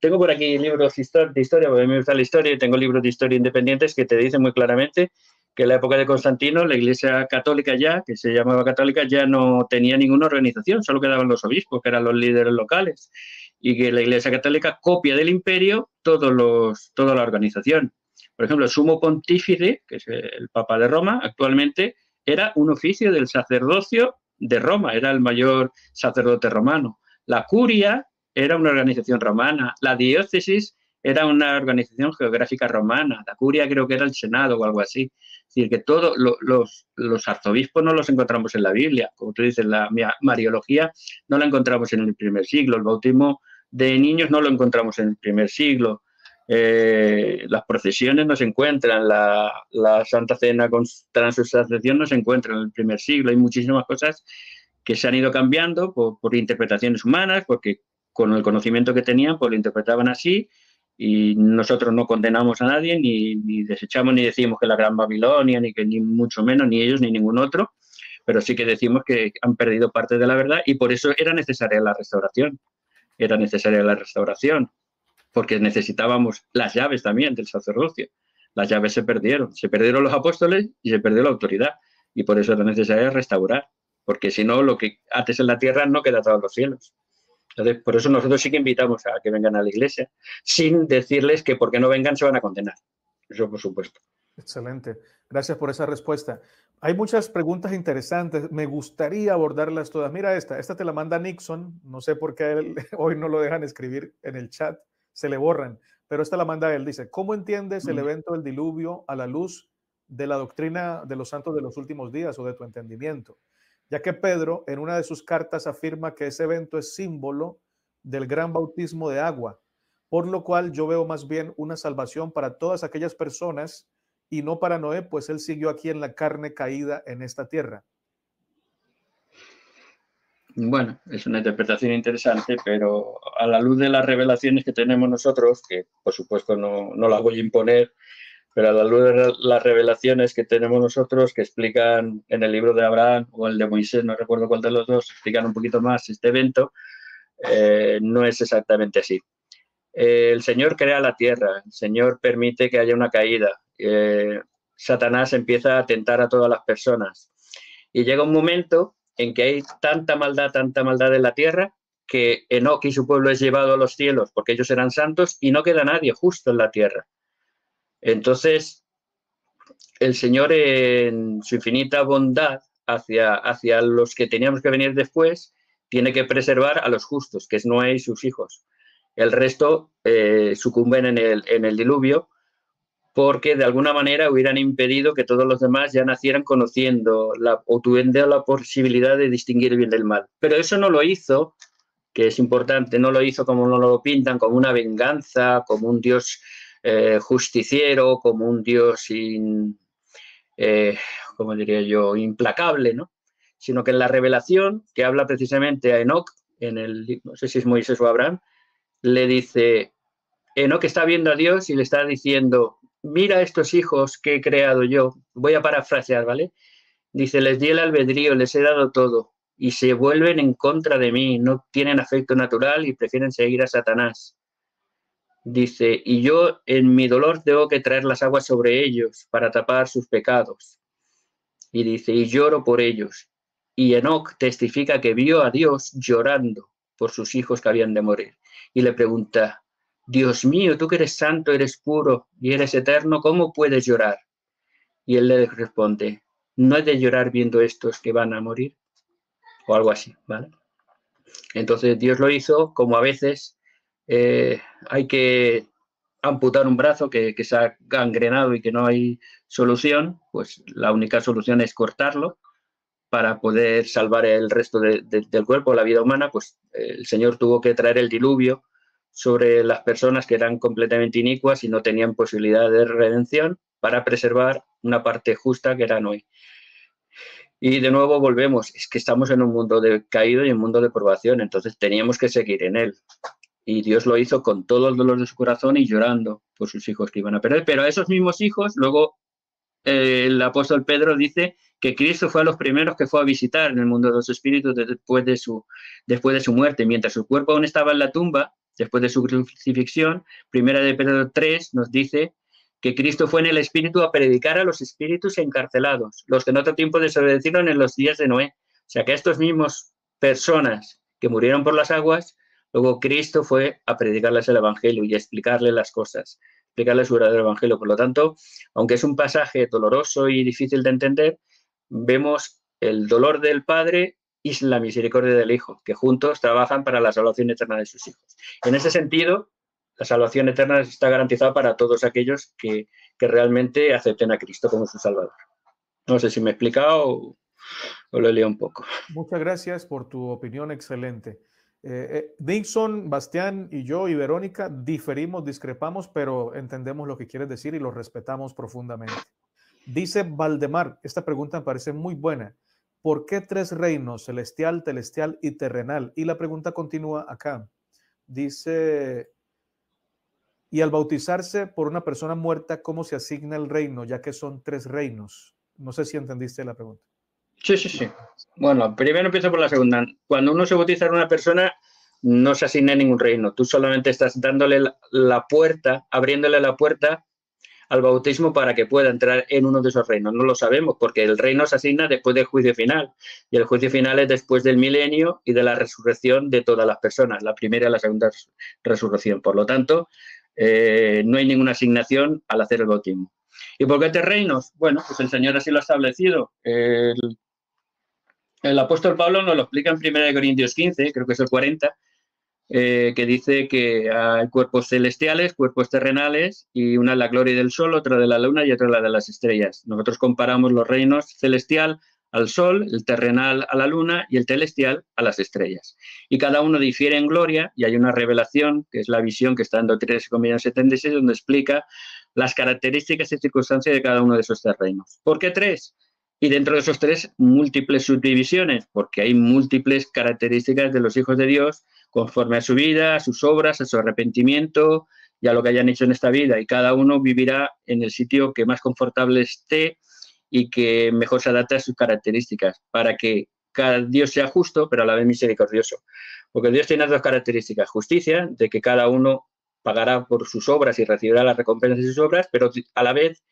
tengo por aquí libros de historia, porque a mí me gusta la historia, y tengo libros de historia independientes que te dicen muy claramente que en la época de Constantino la Iglesia Católica ya, que se llamaba católica, ya no tenía ninguna organización, solo quedaban los obispos, que eran los líderes locales, y que la Iglesia Católica copia del imperio todos los, toda la organización. Por ejemplo, el sumo pontífice, que es el Papa de Roma, actualmente era un oficio del sacerdocio de Roma, era el mayor sacerdote romano. La curia era una organización romana, la diócesis era una organización geográfica romana, la curia creo que era el senado o algo así. Es decir, que todos los, los, arzobispos no los encontramos en la Biblia, como tú dices, la mariología no la encontramos en el primer siglo, el bautismo de niños no lo encontramos en el primer siglo, eh, las procesiones no se encuentran, la, Santa Cena con transubstanciación no se encuentra en el primer siglo, hay muchísimas cosas que se han ido cambiando por, interpretaciones humanas, porque con el conocimiento que tenían, pues lo interpretaban así y nosotros no condenamos a nadie, ni, desechamos ni decimos que la Gran Babilonia, ni que ni mucho menos, ni ellos, ni ningún otro, pero sí que decimos que han perdido parte de la verdad y por eso era necesaria la restauración. Era necesaria la restauración, porque necesitábamos las llaves también del sacerdocio. Las llaves se perdieron, se perdieron los apóstoles y se perdió la autoridad, y por eso era necesario restaurar, porque si no, lo que haces en la tierra no queda todos los cielos. Entonces, por eso nosotros sí que invitamos a que vengan a la iglesia, sin decirles que porque no vengan se van a condenar. Eso por supuesto. Excelente. Gracias por esa respuesta. Hay muchas preguntas interesantes. Me gustaría abordarlas todas. Mira esta. Esta te la manda Nixon. No sé por qué <laughs> hoy no lo dejan escribir en el chat. Se le borran. Pero esta la manda él. Dice, ¿cómo entiendes el evento del diluvio a la luz de la doctrina de los santos de los últimos días o de tu entendimiento? Ya que Pedro en una de sus cartas afirma que ese evento es símbolo del gran bautismo de agua, por lo cual yo veo más bien una salvación para todas aquellas personas y no para Noé, pues él siguió aquí en la carne caída en esta tierra. Bueno, es una interpretación interesante, pero a la luz de las revelaciones que tenemos nosotros, que por supuesto no, no las voy a imponer, pero a la luz de las revelaciones que tenemos nosotros, que explican en el libro de Abraham o el de Moisés, no recuerdo cuál de los dos, explican un poquito más este evento, eh, no es exactamente así. el Señor crea la tierra, el Señor permite que haya una caída, eh, Satanás empieza a tentar a todas las personas y llega un momento en que hay tanta maldad, tanta maldad en la tierra, que Enoch y su pueblo es llevado a los cielos porque ellos eran santos y no queda nadie justo en la tierra. Entonces, el Señor en su infinita bondad hacia, hacia los que teníamos que venir después, tiene que preservar a los justos, que es Noé y sus hijos. El resto eh, sucumben en el, en el diluvio porque de alguna manera hubieran impedido que todos los demás ya nacieran conociendo la, o tuvieran la posibilidad de distinguir bien del mal. Pero eso no lo hizo, que es importante, no lo hizo como no lo pintan, como una venganza, como un Dios eh, justiciero, como un dios, eh, como diría yo, implacable, ¿no? Sino que en la revelación que habla precisamente a Enoch, en el, no sé si es Moisés o Abraham, le dice, Enoch está viendo a Dios y le está diciendo, mira estos hijos que he creado yo, voy a parafrasear, ¿vale? Dice, les di el albedrío, les he dado todo y se vuelven en contra de mí, no tienen afecto natural y prefieren seguir a Satanás. Dice, y yo en mi dolor tengo que traer las aguas sobre ellos para tapar sus pecados. Y dice, y lloro por ellos. Y Enoch testifica que vio a Dios llorando por sus hijos que habían de morir. Y le pregunta, Dios mío, tú que eres santo, eres puro y eres eterno, ¿cómo puedes llorar? Y él le responde, no he de llorar viendo estos que van a morir. O algo así, ¿vale? Entonces Dios lo hizo como a veces eh, hay que amputar un brazo que, se ha gangrenado y que no hay solución, pues la única solución es cortarlo para poder salvar el resto del cuerpo, la vida humana, pues el Señor tuvo que traer el diluvio sobre las personas que eran completamente inicuas y no tenían posibilidad de redención para preservar una parte justa que era Noé. Y de nuevo volvemos, es que estamos en un mundo de caído y un mundo de probación, entonces teníamos que seguir en él. Y Dios lo hizo con todo el dolor de su corazón y llorando por sus hijos que iban a perder. Pero a esos mismos hijos, luego eh, el apóstol Pedro dice que Cristo fue a los primeros que fue a visitar en el mundo de los espíritus después de su, después de su muerte. Mientras su cuerpo aún estaba en la tumba, después de su crucifixión, primera de Pedro 3 nos dice que Cristo fue en el Espíritu a predicar a los espíritus encarcelados, los que en otro tiempo desobedecieron en los días de Noé. O sea que estos mismos personas que murieron por las aguas, luego Cristo fue a predicarles el Evangelio y a explicarles las cosas, explicarles su verdadero Evangelio. Por lo tanto, aunque es un pasaje doloroso y difícil de entender, vemos el dolor del Padre y la misericordia del Hijo, que juntos trabajan para la salvación eterna de sus hijos. En ese sentido, la salvación eterna está garantizada para todos aquellos que, realmente acepten a Cristo como su Salvador. No sé si me he explicado o, lo he leído un poco. Muchas gracias por tu opinión excelente. Eh, eh, Dixon, Bastián y yo y Verónica diferimos, discrepamos, pero entendemos lo que quieres decir y lo respetamos profundamente. Dice Valdemar, esta pregunta me parece muy buena. ¿Por qué tres reinos, celestial, celestial y terrenal? Y la pregunta continúa acá. Dice y al bautizarse por una persona muerta, ¿cómo se asigna el reino? Ya que son tres reinos. No sé si entendiste la pregunta. Sí, sí, sí. Bueno, primero empiezo por la segunda. Cuando uno se bautiza a una persona, no se asigna ningún reino. Tú solamente estás dándole la puerta, abriéndole la puerta al bautismo para que pueda entrar en uno de esos reinos. No lo sabemos porque el reino se asigna después del juicio final y el juicio final es después del milenio y de la resurrección de todas las personas, la primera y la segunda resurrección. Por lo tanto, eh, no hay ninguna asignación al hacer el bautismo. ¿Y por qué tres reinos? Bueno, pues el Señor así lo ha establecido. El, apóstol Pablo nos lo explica en 1 Corintios 15, creo que es el 40, eh, que dice que hay cuerpos celestiales, cuerpos terrenales, y una es la gloria del sol, otra de la luna y otra la de las estrellas. Nosotros comparamos los reinos celestial al Sol, el terrenal a la Luna y el celestial a las estrellas. Y cada uno difiere en gloria y hay una revelación, que es la visión que está en Doctrinas y 76, donde explica las características y circunstancias de cada uno de esos tres reinos. ¿Por qué tres? Y dentro de esos tres, múltiples subdivisiones, porque hay múltiples características de los hijos de Dios conforme a su vida, a sus obras, a su arrepentimiento y a lo que hayan hecho en esta vida. Y cada uno vivirá en el sitio que más confortable esté y que mejor se adapte a sus características para que cada Dios sea justo, pero a la vez misericordioso. Porque Dios tiene dos características. Justicia, de que cada uno pagará por sus obras y recibirá las recompensas de sus obras, pero a la vez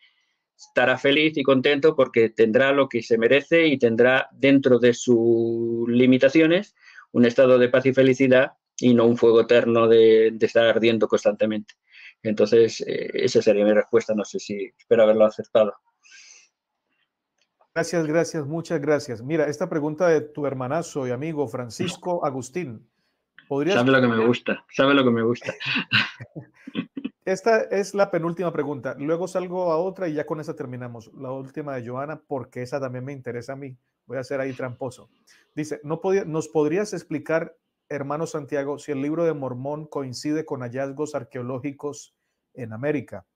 estará feliz y contento porque tendrá lo que se merece y tendrá dentro de sus limitaciones un estado de paz y felicidad y no un fuego eterno de, estar ardiendo constantemente. Entonces, eh, esa sería mi respuesta. No sé si espero haberlo aceptado. Gracias, gracias, muchas gracias. Mira, esta pregunta de tu hermanazo y amigo Francisco Agustín. ¿Podrías... Sabe lo que me gusta, sabe lo que me gusta. <laughs> Esta es la penúltima pregunta. Luego salgo a otra y ya con esa terminamos. La última de Joana, porque esa también me interesa a mí. Voy a ser ahí tramposo. Dice, ¿no podía, ¿nos podrías explicar, hermano Santiago, si el libro de Mormón coincide con hallazgos arqueológicos en América?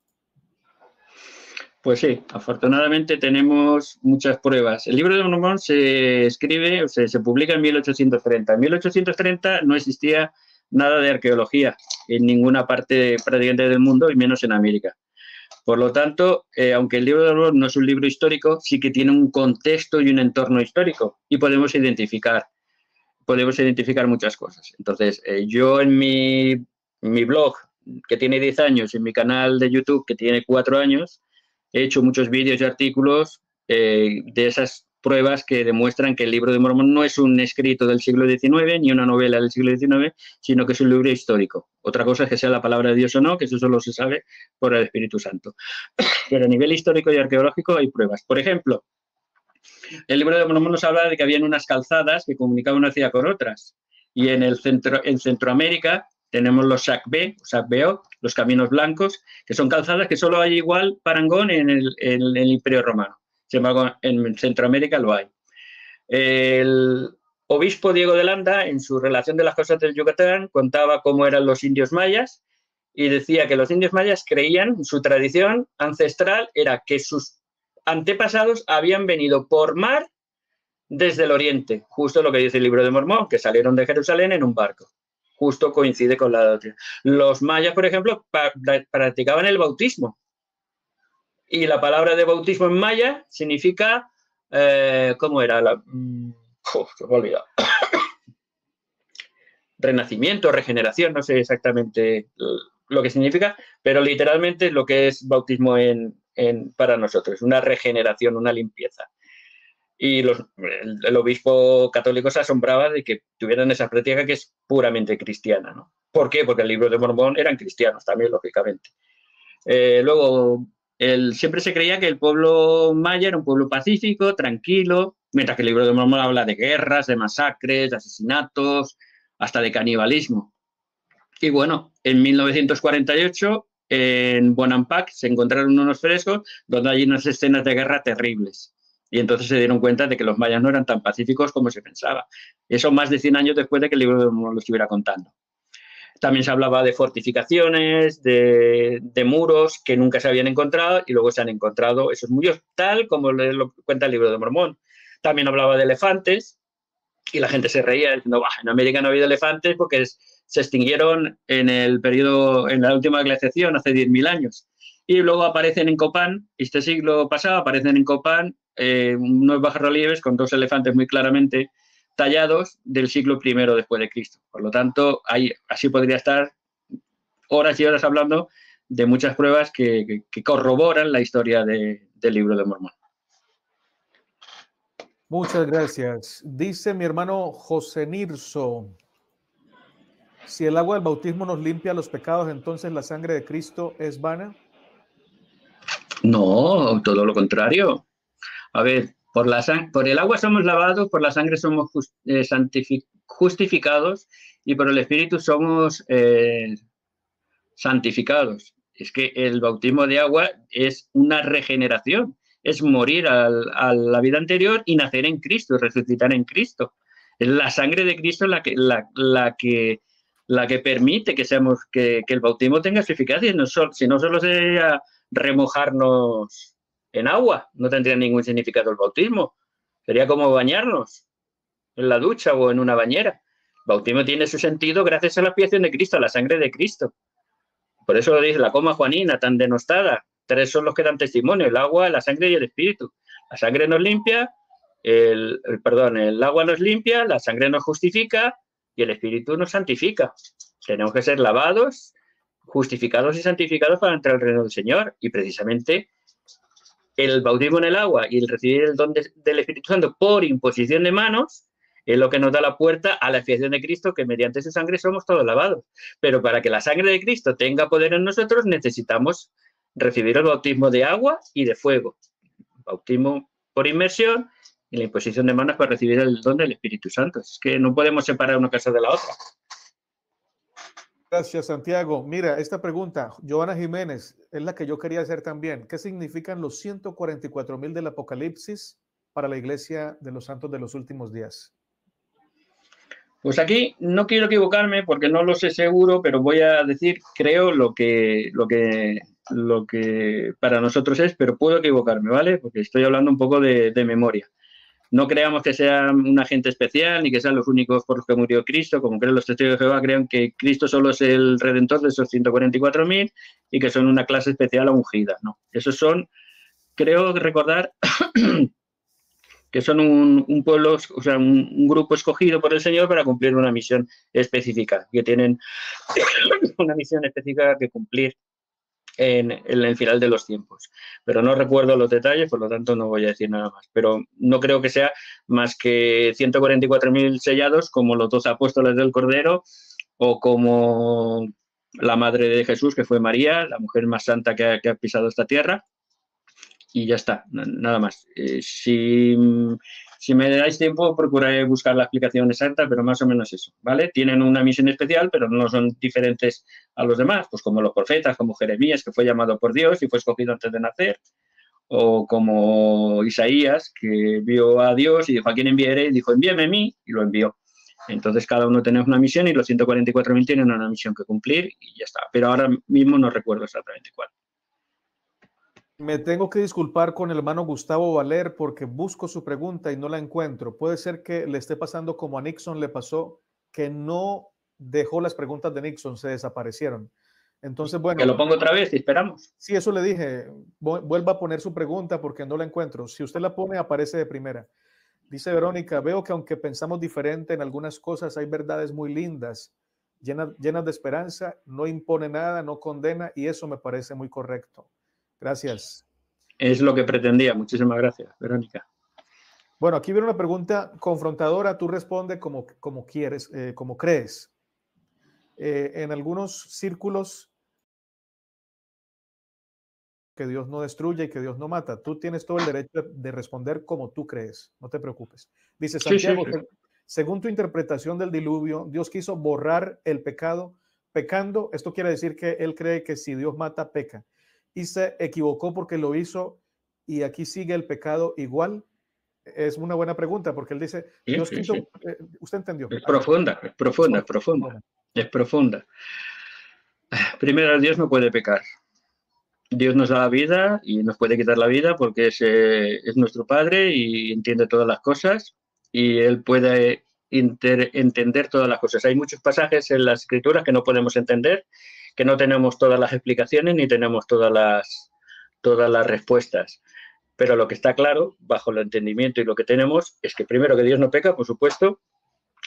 Pues sí, afortunadamente tenemos muchas pruebas. El libro de Mormón se escribe, se publica en 1830. En 1830 no existía nada de arqueología en ninguna parte prácticamente del mundo y menos en América. Por lo tanto, eh, aunque el libro de Mormón no es un libro histórico, sí que tiene un contexto y un entorno histórico y podemos identificar, podemos identificar muchas cosas. Entonces, eh, yo en mi, mi blog, que tiene 10 años, y en mi canal de YouTube, que tiene 4 años, he hecho muchos vídeos y artículos eh, de esas pruebas que demuestran que el libro de Mormón no es un escrito del siglo XIX ni una novela del siglo XIX, sino que es un libro histórico. Otra cosa es que sea la palabra de Dios o no, que eso solo se sabe por el Espíritu Santo. <coughs> Pero a nivel histórico y arqueológico hay pruebas. Por ejemplo, el libro de Mormón nos habla de que habían unas calzadas que comunicaban una ciudad con otras. Y en, el centro, en Centroamérica tenemos los SACB, SACBO, los caminos blancos, que son calzadas que solo hay igual parangón en el, el Imperio Romano. Sin embargo, en Centroamérica lo hay. El obispo Diego de Landa, en su relación de las cosas del Yucatán, contaba cómo eran los indios mayas y decía que los indios mayas creían, su tradición ancestral era que sus antepasados habían venido por mar desde el oriente, justo lo que dice el libro de Mormón, que salieron de Jerusalén en un barco. Justo coincide con la doctrina. Los mayas, por ejemplo, practicaban el bautismo. Y la palabra de bautismo en maya significa, eh, ¿cómo era? La, mm, se. <coughs> Renacimiento, regeneración, no sé exactamente lo que significa, pero literalmente lo que es bautismo en, para nosotros, una regeneración, una limpieza. Y el, obispo católico se asombraba de que tuvieran esa práctica que es puramente cristiana. ¿no? ¿Por qué? Porque el libro de Mormón eran cristianos también, lógicamente. Eh, luego, el, siempre se creía que el pueblo maya era un pueblo pacífico, tranquilo, mientras que el libro de Mormón habla de guerras, de masacres, de asesinatos, hasta de canibalismo. Y bueno, en 1948 en Bonampak se encontraron unos frescos donde hay unas escenas de guerra terribles. Y entonces se dieron cuenta de que los mayas no eran tan pacíficos como se pensaba. Eso más de 100 años después de que el libro lo estuviera contando. También se hablaba de fortificaciones, de, muros que nunca se habían encontrado y luego se han encontrado esos muros, tal como lo cuenta el libro de Mormón. También hablaba de elefantes y la gente se reía diciendo, en América no ha habido elefantes porque es, se extinguieron en el periodo, en la última glaciación, hace 10.000 años. Y luego aparecen en Copán, este siglo pasado, aparecen en Copán eh, unos relieves con dos elefantes muy claramente tallados del siglo I después de Cristo. Por lo tanto, ahí, así podría estar horas y horas hablando de muchas pruebas que, corroboran la historia del libro de Mormón. Muchas gracias. Dice mi hermano José Nirso, si el agua del bautismo nos limpia los pecados, entonces la sangre de Cristo es vana. No, todo lo contrario. A ver, por, la por el agua somos lavados, por la sangre somos eh, justificados y por el Espíritu somos eh, santificados. Es que el bautismo de agua es una regeneración, es morir a la vida anterior y nacer en Cristo, resucitar en Cristo. Es la sangre de Cristo la que, la que permite que, seamos, que, el bautismo tenga su eficacia. No si no solo sería remojarnos en agua, no tendría ningún significado el bautismo. Sería como bañarnos en la ducha o en una bañera. El bautismo tiene su sentido gracias a la expiación de Cristo, a la sangre de Cristo. Por eso lo dice la coma Juanina, tan denostada. Tres son los que dan testimonio, el agua, la sangre y el espíritu. La sangre nos limpia, el perdón, el agua nos limpia, la sangre nos justifica y el Espíritu nos santifica. Tenemos que ser lavados, justificados y santificados para entrar al reino del Señor. Y precisamente el bautismo en el agua y el recibir el don del Espíritu Santo por imposición de manos es lo que nos da la puerta a la expiación de Cristo, que mediante su sangre somos todos lavados. Pero para que la sangre de Cristo tenga poder en nosotros, necesitamos recibir el bautismo de agua y de fuego. Bautismo por inmersión y la imposición de manos para recibir el don del Espíritu Santo. Es que no podemos separar una cosa de la otra. Gracias, Santiago. Mira, esta pregunta, Joana Jiménez, es la que yo quería hacer también. ¿Qué significan los 144 mil del Apocalipsis para la Iglesia de los Santos de los últimos días? Pues aquí no quiero equivocarme porque no lo sé seguro, pero voy a decir, creo lo que, lo que, lo que para nosotros es, pero puedo equivocarme, ¿vale? Porque estoy hablando un poco de memoria. No creamos que sean un agente especial ni que sean los únicos por los que murió Cristo, como creen los testigos de Jehová, creen que Cristo solo es el redentor de esos 144.000 y que son una clase especial ungida. No, esos son, creo recordar <clears throat> que son un, pueblo, o sea, un, grupo escogido por el Señor para cumplir una misión específica, que tienen <clears throat> una misión específica que cumplir en, el final de los tiempos. Pero no recuerdo los detalles, por lo tanto no voy a decir nada más. Pero no creo que sea más que 144.000 sellados como los dos apóstoles del Cordero o como la madre de Jesús, que fue María, la mujer más santa que ha pisado esta tierra. Y ya está, nada más. Eh, si si me dais tiempo, procuraré buscar la explicación exacta, pero más o menos eso, ¿vale? Tienen una misión especial, pero no son diferentes a los demás, pues como los profetas, como Jeremías, que fue llamado por Dios y fue escogido antes de nacer, o como Isaías, que vio a Dios y dijo, ¿a quién enviaré? Y dijo, envíame a mí, y lo envió. Entonces cada uno tenemos una misión y los 144.000 tienen una misión que cumplir y ya está. Pero ahora mismo no recuerdo exactamente cuál. Me tengo que disculpar con el hermano Gustavo Valer porque busco su pregunta y no la encuentro. Puede ser que le esté pasando como a Nixon le pasó, que no dejó las preguntas de Nixon, se desaparecieron. Entonces, bueno. Que lo pongo otra vez y esperamos. Sí, eso le dije. Vuelva a poner su pregunta porque no la encuentro. Si usted la pone, aparece de primera. Dice Verónica, veo que aunque pensamos diferente en algunas cosas, hay verdades muy lindas, llenas, llenas de esperanza, no impone nada, no condena y eso me parece muy correcto. Gracias. Es lo que pretendía. Muchísimas gracias, Verónica. Bueno, aquí viene una pregunta confrontadora. Tú responde como, como quieres, eh, como crees. Eh, en algunos círculos que Dios no destruye y que Dios no mata. Tú tienes todo el derecho de responder como tú crees, no te preocupes. Dice Santiago, según tu interpretación del diluvio, Dios quiso borrar el pecado pecando. Esto quiere decir que él cree que si Dios mata, peca. Y se equivocó porque lo hizo y aquí sigue el pecado igual. Es una buena pregunta porque él dice, Dios eh, usted entendió. Es profunda, es profunda, es profunda, es profunda. Primero, Dios no puede pecar. Dios nos da la vida y nos puede quitar la vida porque es, eh, es nuestro Padre y entiende todas las cosas y Él puede entender todas las cosas. Hay muchos pasajes en las escrituras que no podemos entender, que no tenemos todas las explicaciones ni tenemos todas las, todas las respuestas. Pero lo que está claro, bajo el entendimiento y lo que tenemos, es que primero que Dios no peca, por supuesto,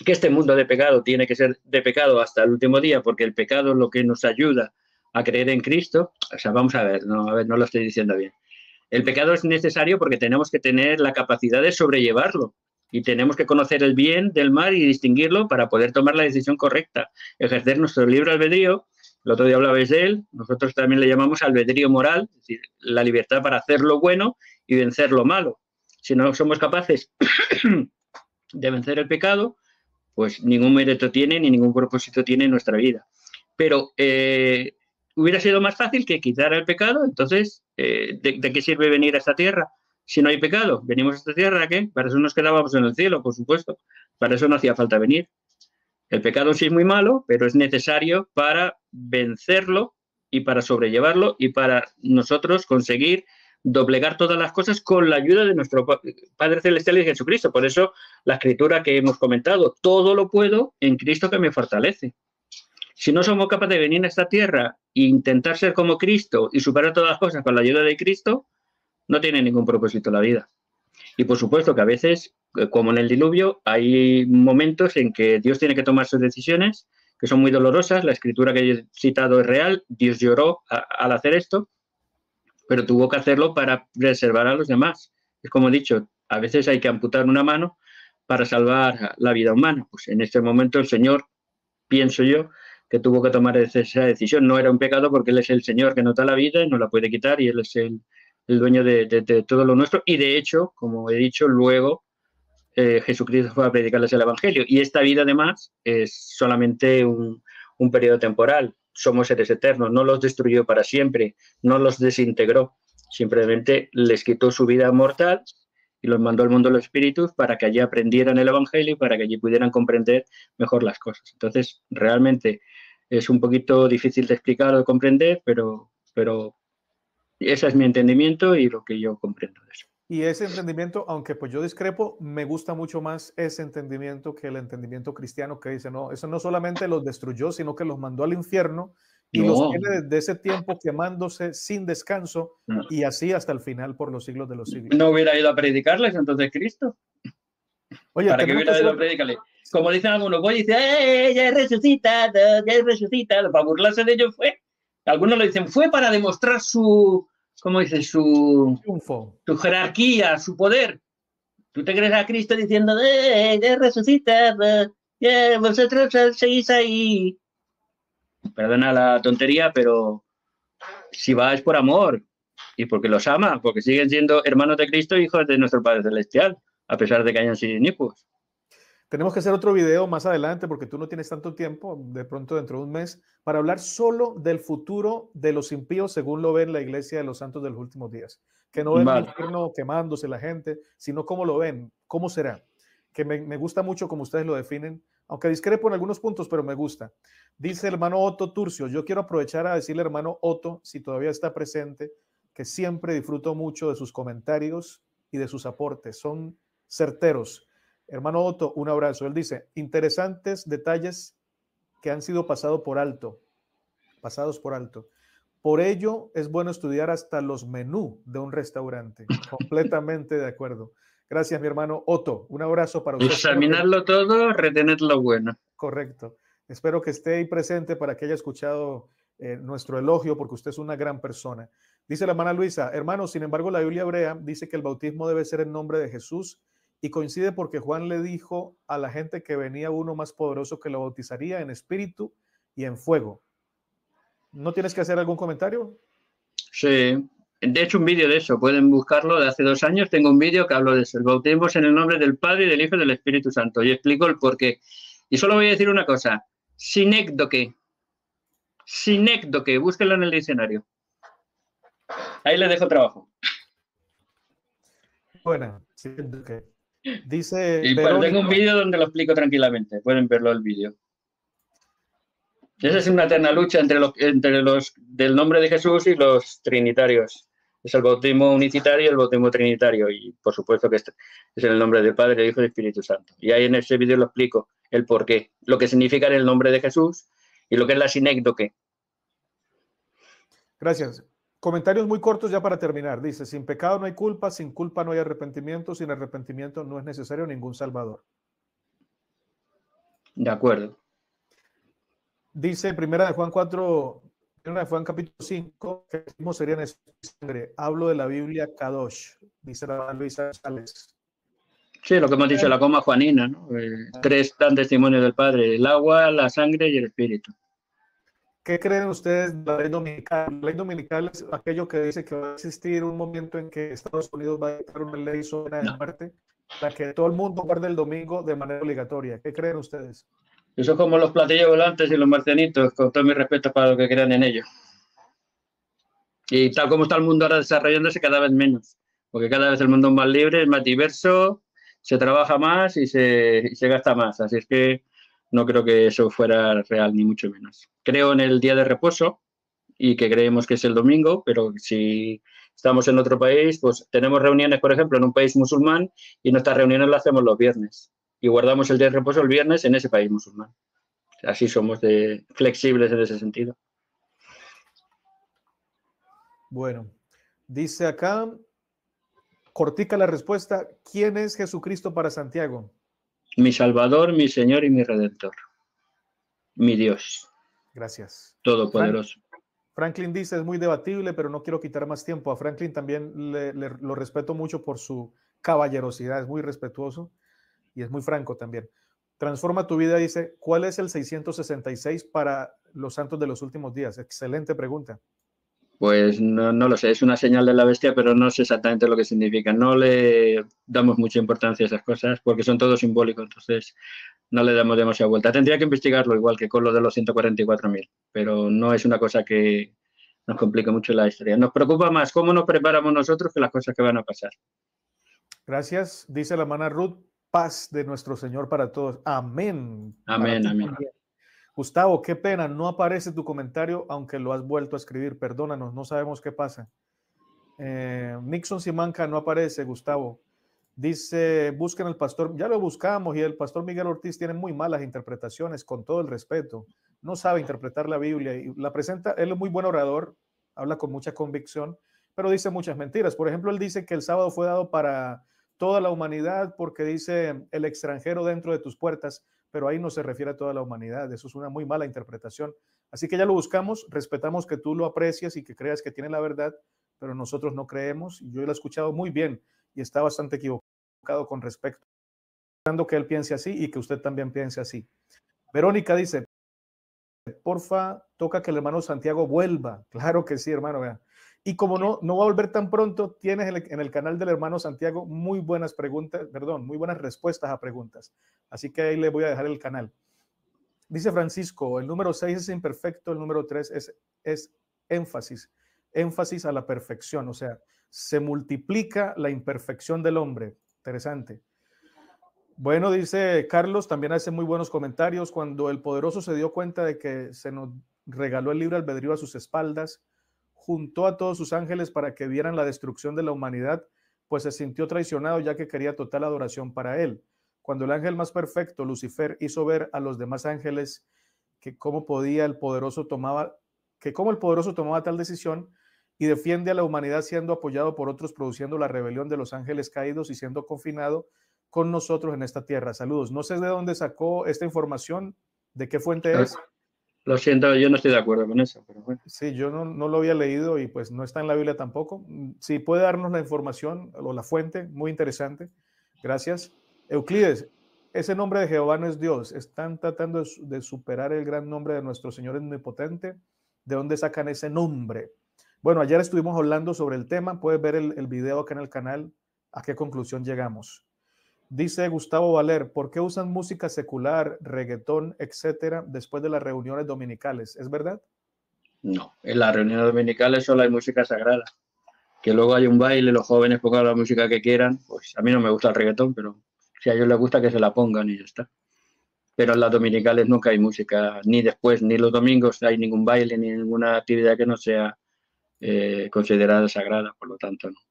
que este mundo de pecado tiene que ser de pecado hasta el último día, porque el pecado es lo que nos ayuda a creer en Cristo, o sea, vamos a ver, no, a ver, no lo estoy diciendo bien. El pecado es necesario porque tenemos que tener la capacidad de sobrellevarlo y tenemos que conocer el bien del mal y distinguirlo para poder tomar la decisión correcta, ejercer nuestro libre albedrío. El otro día hablabais de él, nosotros también le llamamos albedrío moral, es decir, la libertad para hacer lo bueno y vencer lo malo. Si no somos capaces <clears throat> de vencer el pecado, pues ningún mérito tiene ni ningún propósito tiene en nuestra vida. Pero eh, hubiera sido más fácil que quitar el pecado, entonces, eh, ¿de, qué sirve venir a esta tierra? Si no hay pecado, venimos a esta tierra, ¿a qué? Para eso nos quedábamos en el cielo, por supuesto. Para eso no hacía falta venir. El pecado sí es muy malo, pero es necesario para vencerlo y para sobrellevarlo y para nosotros conseguir doblegar todas las cosas con la ayuda de nuestro Padre Celestial y Jesucristo. Por eso la escritura que hemos comentado, todo lo puedo en Cristo que me fortalece. Si no somos capaces de venir a esta tierra e intentar ser como Cristo y superar todas las cosas con la ayuda de Cristo, no tiene ningún propósito la vida. Y por supuesto que a veces, como en el diluvio, hay momentos en que Dios tiene que tomar sus decisiones que son muy dolorosas. La escritura que he citado es real. Dios lloró al hacer esto, pero tuvo que hacerlo para preservar a los demás. Es como he dicho, a veces hay que amputar una mano para salvar la vida humana. Pues en este momento el Señor, pienso yo, que tuvo que tomar esa decisión. No era un pecado porque Él es el Señor que nos da la vida y no la puede quitar y Él es el, dueño de, todo lo nuestro. Y de hecho, como he dicho, luego eh, Jesucristo fue a predicarles el Evangelio. Y esta vida además es solamente un, un periodo temporal. Somos seres eternos, no los destruyó para siempre, no los desintegró, simplemente les quitó su vida mortal y los mandó al mundo de los espíritus para que allí aprendieran el Evangelio y para que allí pudieran comprender mejor las cosas. Entonces, realmente es un poquito difícil de explicar o de comprender, pero, pero ese es mi entendimiento y lo que yo comprendo de eso. Y ese entendimiento, aunque pues yo discrepo, me gusta mucho más ese entendimiento que el entendimiento cristiano que dice, no, eso no solamente los destruyó, sino que los mandó al infierno y los tiene desde ese tiempo quemándose sin descanso y así hasta el final por los siglos de los siglos. No hubiera ido a predicarles entonces Cristo. Oye, para que hubiera ido a predicarles como dicen algunos, voy y dice, ¡eh, ya he resucitado, ya he resucitado! Para burlarse de ellos fue. Algunos lo dicen, fue para demostrar su, ¿cómo dice? Su, su jerarquía, su poder. Tú te crees a Cristo diciendo, ¡eh, ya he resucitado! Ya, vosotros seguís ahí. Perdona la tontería, pero si va es por amor y porque los ama, porque siguen siendo hermanos de Cristo, hijos de nuestro Padre Celestial, a pesar de que hayan sido inicuos. Tenemos que hacer otro video más adelante porque tú no tienes tanto tiempo, de pronto dentro de un mes, para hablar solo del futuro de los impíos según lo ven la iglesia de los santos de los últimos días. Que no ven el infierno quemándose la gente, sino cómo lo ven, cómo será. Que me, me, gusta mucho como ustedes lo definen, aunque discrepo en algunos puntos, pero me gusta. Dice el hermano Otto Turcio, yo quiero aprovechar a decirle hermano Otto, si todavía está presente, que siempre disfruto mucho de sus comentarios y de sus aportes. Son certeros. Hermano Otto, un abrazo. Él dice, interesantes detalles que han sido pasados por alto, pasados por alto. Por ello es bueno estudiar hasta los menús de un restaurante. <laughs> Completamente de acuerdo. Gracias, mi hermano Otto. Un abrazo para usted. Examinarlo todo, retener lo bueno. Correcto. Espero que esté ahí presente para que haya escuchado eh, nuestro elogio, porque usted es una gran persona. Dice la hermana Luisa, hermano, sin embargo, la Biblia hebrea dice que el bautismo debe ser en nombre de Jesús y coincide porque Juan le dijo a la gente que venía uno más poderoso que lo bautizaría en espíritu y en fuego. ¿No tienes que hacer algún comentario? Sí, de hecho un vídeo de eso, pueden buscarlo de hace dos años, tengo un vídeo que hablo de eso, el bautismo en el nombre del Padre y del Hijo y del Espíritu Santo y explico el porqué. Y solo voy a decir una cosa, sinécdoque, sinécdoque, búsquenlo en el diccionario. Ahí le dejo trabajo. Bueno, dice. Y pues tengo un vídeo donde lo explico tranquilamente. Pueden verlo el vídeo. Esa es una eterna lucha entre los, entre los del nombre de Jesús y los trinitarios. Es el bautismo unicitario y el bautismo trinitario. Y por supuesto que es en el nombre del Padre, Hijo y Espíritu Santo. Y ahí en ese vídeo lo explico el por qué, lo que significa en el nombre de Jesús y lo que es la sinécdoque. Gracias. Comentarios muy cortos ya para terminar. Dice, sin pecado no hay culpa, sin culpa no hay arrepentimiento, sin arrepentimiento no es necesario ningún salvador. De acuerdo. Dice primera de Juan 4, primera de Juan capítulo 5, que sería en sangre. Hablo de la Biblia Kadosh, dice la Luisa Sales. Sí, lo que hemos dicho, la coma Juanina, ¿no? Eh, tres dan testimonio del Padre, el agua, la sangre y el Espíritu. ¿Qué creen ustedes de la ley dominical? La ley dominical es aquello que dice que va a existir un momento en que Estados Unidos va a dictar una ley sobre la muerte para que todo el mundo guarde el domingo de manera obligatoria. ¿Qué creen ustedes? Eso es como los platillos volantes y los marcianitos, con todo mi respeto para los que crean en ellos. Y tal como está el mundo ahora desarrollándose, cada vez menos, porque cada vez el mundo es más libre, es más diverso, se trabaja más y se, y se gasta más. Así es que no creo que eso fuera real, ni mucho menos. Creo en el día de reposo y que creemos que es el domingo, pero si estamos en otro país, pues tenemos reuniones, por ejemplo, en un país musulmán y nuestras reuniones las hacemos los viernes y guardamos el día de reposo el viernes en ese país musulmán. Así somos de flexibles en ese sentido. Bueno, dice acá, cortica la respuesta, ¿quién es Jesucristo para Santiago? Mi Salvador, mi Señor y mi Redentor, mi Dios. Gracias. Todopoderoso. Franklin dice, es muy debatible, pero no quiero quitar más tiempo. A Franklin también le, lo respeto mucho por su caballerosidad, es muy respetuoso y es muy franco también. Transforma tu vida, dice, ¿cuál es el 666 para los santos de los últimos días? Excelente pregunta. Pues no, no, lo sé, es una señal de la bestia, pero no sé exactamente lo que significa. No le damos mucha importancia a esas cosas porque son todo simbólicos, entonces no le damos demasiada vuelta. Tendría que investigarlo igual que con lo de los 144.000, pero no es una cosa que nos complique mucho la historia. Nos preocupa más cómo nos preparamos nosotros que las cosas que van a pasar. Gracias. Dice la hermana Ruth, paz de nuestro Señor para todos. Amén. Amén, amén. Gustavo, qué pena, no aparece tu comentario, aunque lo has vuelto a escribir. Perdónanos, no sabemos qué pasa. Eh, Nixon Simanca no aparece, Gustavo. Dice, busquen al pastor, ya lo buscamos y el pastor Miguel Ortiz tiene muy malas interpretaciones, con todo el respeto. No sabe interpretar la Biblia y la presenta, él es muy buen orador, habla con mucha convicción, pero dice muchas mentiras. Por ejemplo, él dice que el sábado fue dado para toda la humanidad porque dice el extranjero dentro de tus puertas pero ahí no se refiere a toda la humanidad. Eso es una muy mala interpretación. Así que ya lo buscamos, respetamos que tú lo aprecias y que creas que tiene la verdad, pero nosotros no creemos. Y yo lo he escuchado muy bien y está bastante equivocado con respecto que él piense así y que usted también piense así. Verónica dice, porfa, toca que el hermano Santiago vuelva. Claro que sí, hermano. Vea. Y como no, no va a volver tan pronto, tienes en el, canal del hermano Santiago muy buenas preguntas, perdón, muy buenas respuestas a preguntas. Así que ahí le voy a dejar el canal. Dice Francisco, el número 6 es imperfecto, el número 3 es, es énfasis, énfasis a la perfección, o sea, se multiplica la imperfección del hombre. Interesante. Bueno, dice Carlos, también hace muy buenos comentarios. Cuando el poderoso se dio cuenta de que se nos regaló el libre albedrío a sus espaldas, juntó a todos sus ángeles para que vieran la destrucción de la humanidad, pues se sintió traicionado ya que quería total adoración para él. Cuando el ángel más perfecto, Lucifer, hizo ver a los demás ángeles que cómo podía el poderoso tomaba, que cómo el poderoso tomaba tal decisión y defiende a la humanidad siendo apoyado por otros, produciendo la rebelión de los ángeles caídos y siendo confinado con nosotros en esta tierra. Saludos. No sé de dónde sacó esta información, de qué fuente es. Lo siento, yo no estoy de acuerdo con eso. Sí, yo no, no, lo había leído y pues no está en la Biblia tampoco. Si puede darnos la información o la fuente, muy interesante. Gracias. Euclides, ese nombre de Jehová no es Dios. Están tratando de, superar el gran nombre de nuestro Señor omnipotente. ¿De dónde sacan ese nombre? Bueno, ayer estuvimos hablando sobre el tema. Puedes ver el, el video acá en el canal. ¿A qué conclusión llegamos? Dice Gustavo Valer, ¿por qué usan música secular, reggaetón, etcétera, después de las reuniones dominicales? ¿Es verdad? No, en las reuniones dominicales solo hay música sagrada. Que luego hay un baile, los jóvenes pongan la música que quieran. Pues a mí no me gusta el reggaetón, pero si a ellos les gusta que se la pongan y ya está. Pero en las dominicales nunca hay música, ni después, ni los domingos hay ningún baile, ni ninguna actividad que no sea eh, considerada sagrada, por lo tanto no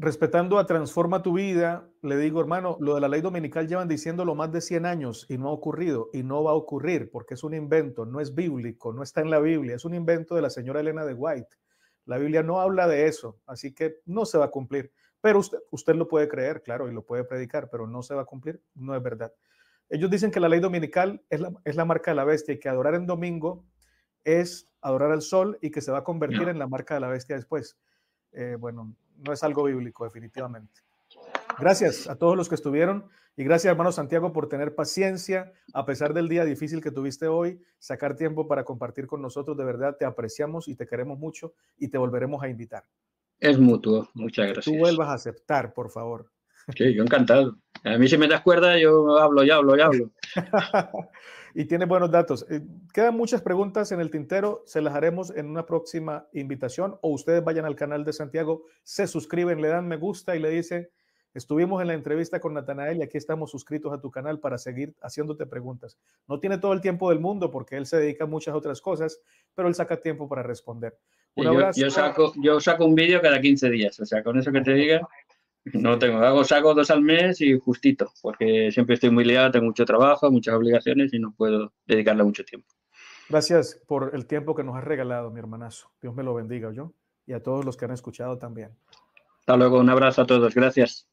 respetando a Transforma tu vida, le digo, hermano, lo de la ley dominical llevan diciéndolo más de 100 años y no ha ocurrido y no va a ocurrir porque es un invento, no es bíblico, no está en la Biblia, es un invento de la señora Elena de White. La Biblia no habla de eso, así que no se va a cumplir. Pero usted, usted lo puede creer, claro, y lo puede predicar, pero no se va a cumplir, no es verdad. Ellos dicen que la ley dominical es la, es la marca de la bestia y que adorar en domingo es adorar al sol y que se va a convertir en la marca de la bestia después. Eh, bueno, no es algo bíblico, definitivamente. Gracias a todos los que estuvieron y gracias, hermano Santiago, por tener paciencia a pesar del día difícil que tuviste hoy, sacar tiempo para compartir con nosotros. De verdad, te apreciamos y te queremos mucho y te volveremos a invitar. Es mutuo, muchas gracias. Tú vuelvas a aceptar, por favor. Sí, yo encantado. A mí si me das cuerda, yo hablo y hablo y hablo. <laughs> y tiene buenos datos. Eh, quedan muchas preguntas en el tintero, se las haremos en una próxima invitación o ustedes vayan al canal de Santiago, se suscriben, le dan me gusta y le dicen, estuvimos en la entrevista con Natanael y aquí estamos suscritos a tu canal para seguir haciéndote preguntas. No tiene todo el tiempo del mundo porque él se dedica a muchas otras cosas, pero él saca tiempo para responder. Un abrazo. Yo, saco, yo saco un vídeo cada 15 días, o sea, con eso que te diga. <laughs> No tengo, hago, saco dos al mes y justito, porque siempre estoy muy liado, tengo mucho trabajo, muchas obligaciones y no puedo dedicarle mucho tiempo. Gracias por el tiempo que nos has regalado, mi hermanazo. Dios me lo bendiga, yo, y a todos los que han escuchado también. Hasta luego, un abrazo a todos, gracias.